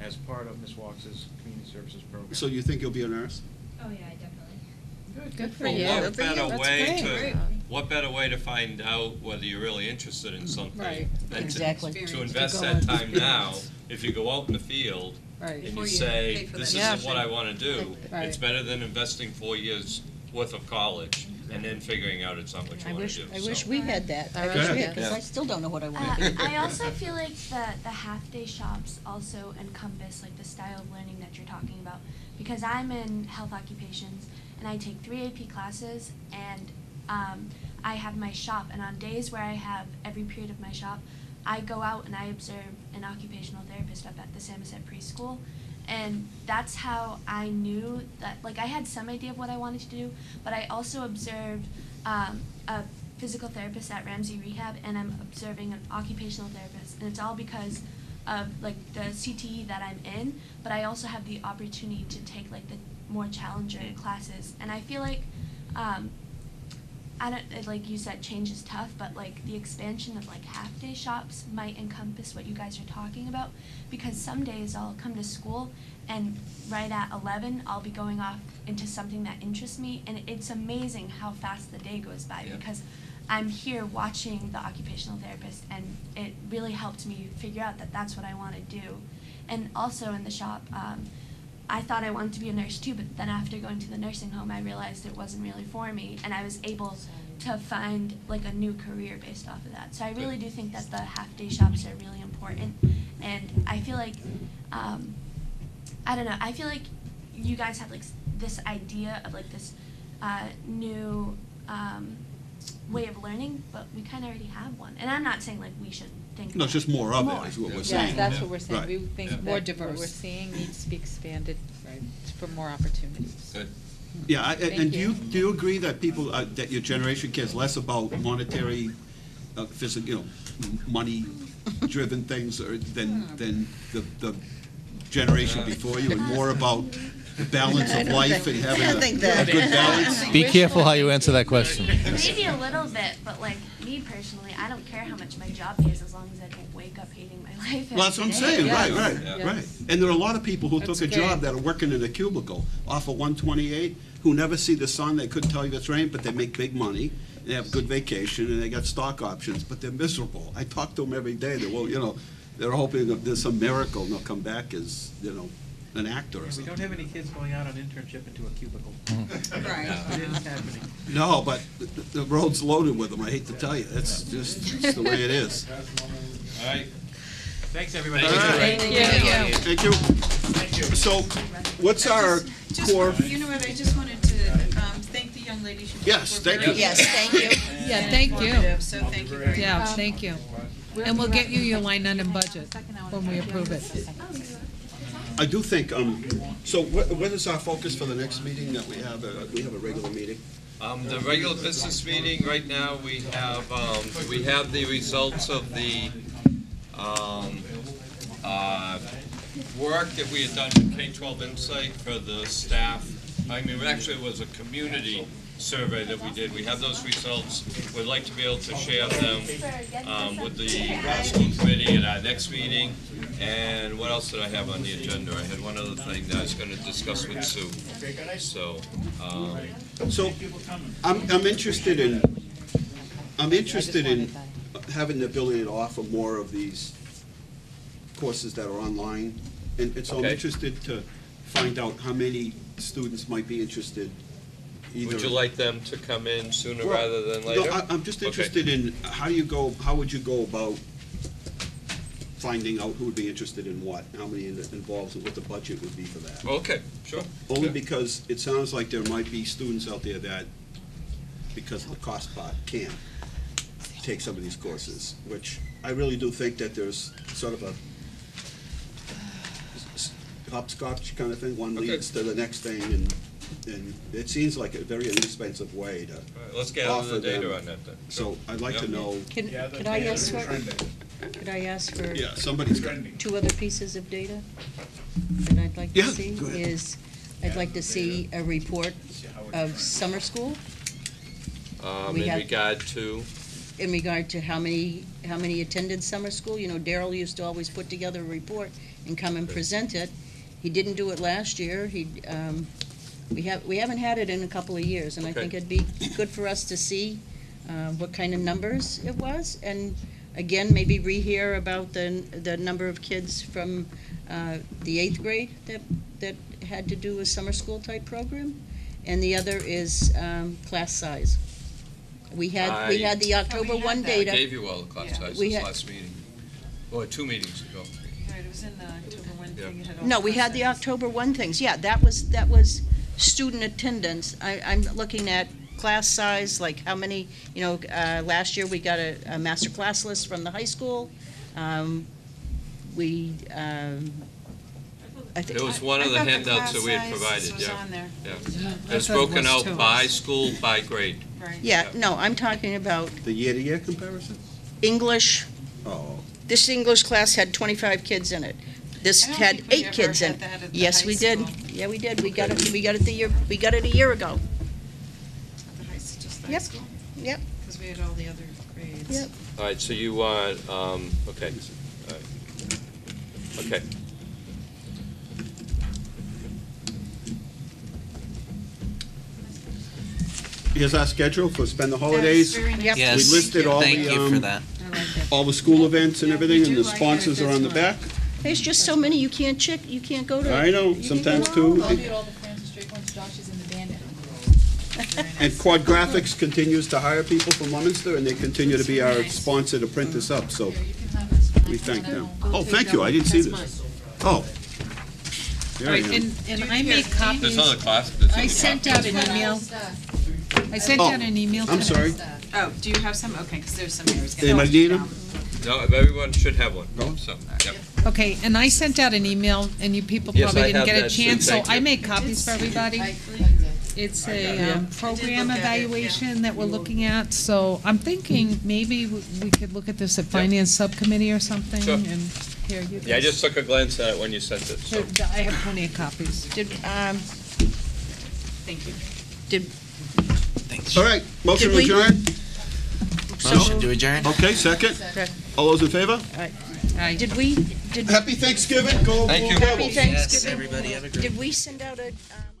as part of Ms. Walks's community services program. So you think you'll be a nurse? Oh yeah, definitely. Good for Well, you. what Good for you. better That's way great. to, what better way to find out whether you're really interested in something? Right. Than to, Exactly. to invest To that time now, if you go out in the field Right. and Before you you say, for this that isn't tuition. what I wanna do, Right. it's better than investing four years worth of college and then figuring out it's not what you I wanna wish, do. I so. wish we had that. I wish we ahead. had, because I still don't know what I Uh, want to do. I also feel like the, the half-day shops also encompass like the style of learning that you're talking about. Because I'm in health occupations and I take three AP classes and um, I have my shop and on days where I have every period of my shop, I go out and I observe an occupational therapist up at the Samoset preschool. And that's how I knew that, like, I had some idea of what I wanted to do, but I also observed um, a physical therapist at Ramsey Rehab, and I'm observing an occupational therapist, and it's all because of like the CTE that I'm in. But I also have the opportunity to take like the more challenging classes, and I feel like um, I don't like you said, change is tough, but like the expansion of like half day shops might encompass what you guys are talking about. Because some days I'll come to school and right at eleven I'll be going off into something that interests me, and it's amazing how fast the day goes by because I'm here watching the occupational therapist, and it really helped me figure out that that's what I want to do. And also in the shop, um, I thought I wanted to be a nurse too, but then after going to the nursing home, I realized it wasn't really for me, and I was able to find like a new career based off of that. So I really do think that the half day shops are really important, and I feel like, um, I don't know, I feel like you guys have like this idea of like this uh, new um, way of learning, but we kind of already have one. And I'm not saying like we should think. No, it's just more of it, More. is what we're Yes, saying. that's what we're saying. Right. We think Yeah. that More what diverse. we're seeing needs to be expanded for more opportunities. Good. Yeah, I- and Thank do you, you. do you agree that people, uh, that your generation cares less about monetary, uh, physical, you know, m- money-driven things or than, than the, the generation before you, and more about the balance I of don't life think- and I having don't a a that. good balance? Be careful how you answer that question. Maybe a little bit, but like me personally, I don't care how much my job pays as long as I don't wake up hating my life. Well, that's what I'm every day. saying, right, right, Yes. right. And there are a lot of people who took That's a job great. that are working in a cubicle off of one twenty-eight, who never see the sun, they couldn't tell you it's rain, but they make big money, they have good vacation, and they got stock options, but they're miserable. I talk to them every day, they, well, you know, they're hoping that there's some miracle and they'll come back as, you know, an actor or We don't have any kids going out on internship into a cubicle. Right. It isn't happening. No, but the, the road's loaded with them, I hate to tell you, it's just, it's the way it is. All right. Thanks, everybody. All right. Thank you. Thank you. So, what's our Just- core? You know what, I just wanted to um, thank the young lady. She Yes, were thank very you. Yes, thank you. Yeah, thank you. So thank you very much. Yeah, thank you. And we'll get you your line item budget when we approve it. I do think, um, so what, what is our focus for the next meeting that we have, we have a regular meeting? Um, the regular business meeting, right now, we have, um, we have the results of the, um, uh, work that we had done with K-12 Insight for the staff. I mean, it actually was a community survey that we did. We have those results. We'd like to be able to share them, um, with the school committee at our next meeting. And what else did I have on the agenda? I had one other thing that I was gonna discuss with Sue. So, um, So, I'm, I'm interested in, I'm interested in having the ability to offer more of these courses that are online. And, and so I'm Okay. interested to find out how many students might be interested either. would you like them to come in sooner Well, rather than no, later? I- I'm just Okay. interested in, how do you go, how would you go about finding out who would be interested in what? How many in- involved, and what the budget would be for that? Okay, sure. Only because it sounds like there might be students out there that because of the cost part, can't take some of these courses, which I really do think that there's sort of a s- hopscotch kind of thing, one leads to the next thing, and, and it seems like a very inexpensive way to Let's get out offer the data them. on that then. So I'd like to Yep. know, Can, could I ask for, could I ask for? Yeah, somebody's got- Two other pieces of data that I'd like to Yeah, see go ahead. is, I'd like to see a report of summer school Um, We in have- regard to, in regard to how many, how many attended summer school. You know, Daryl used to always put together a report and come and present it. He didn't do it last year. He, um, we have, we haven't had it in a couple of years, and I Okay. think it'd be good for us to see, uh, what kind of numbers it was. And again, maybe rehear about the, the number of kids from, uh, the eighth grade that, that had to do a summer school type program. And the other is, um, class size. We had, we I- had the October one I data. gave you all the class Yeah. sizes We had- last meeting, or two meetings ago. Right, it was in the October one thing, it had all No, we had the sizes. October one things, yeah, that was, that was student attendance. I, I'm looking at class size, like how many, you know, uh, last year we got a, a master class list from the high school. Um, we, um, I think. It was one of the handouts that we had provided, was yeah. on there. Yeah. I It's thought broken out too. by school, by grade. Yeah, no, I'm talking about the year-to-year comparison? English. Oh. This English class had twenty-five kids in it. This I don't had think we eight ever kids in had it. that at the Yes, high we did. school. Yeah, we did. We got it, we got it the year, we got it a year ago. The high, s- just the high Yep. school? Yep. Because we had all the other grades. Yep. All right, so you want, um, okay. All right. Okay. Here's our schedule for spend the holidays. very nice. Yes. We listed all Thank the, you for um, that. all the school events and everything, and do the like it sponsors if are on the it's back. There's just so many, you can't check, you can't go to. I know, you can't sometimes too. I'll be at all the Francis Drake ones, Josh is in the band. And Quad Graphics continues to hire people from Leominster, and they continue to be our sponsor to print this up, so we thank them. Oh, thank you, I didn't see this. Oh. All Very right, nice. and, and I made copies. There's other class, there's I sent out an email. I sent Oh, out an email. I'm to- sorry. Oh, do you have some? Okay, because there's some areas. Anybody need them? No, everyone should have one, so, yep. Okay, and I sent out an email, and you people Yes, probably I didn't have get a that too, chance, so thank I you. made copies for everybody. It's a um, program evaluation that we're looking at, so I'm thinking maybe we we could look at this at finance subcommittee or something, Sure. and here, you Yeah, I just took a glance at it when you sent it, so. So, I have plenty of copies. Did, um, Thank you. did, All right, motion Did we- adjourned? Motion to adjourn? Okay, second. Okay. All those in favor? Did we, did. Happy Thanksgiving, go, Thank you. Happy Thanksgiving. Yes, everybody have a great Did we send out a, um,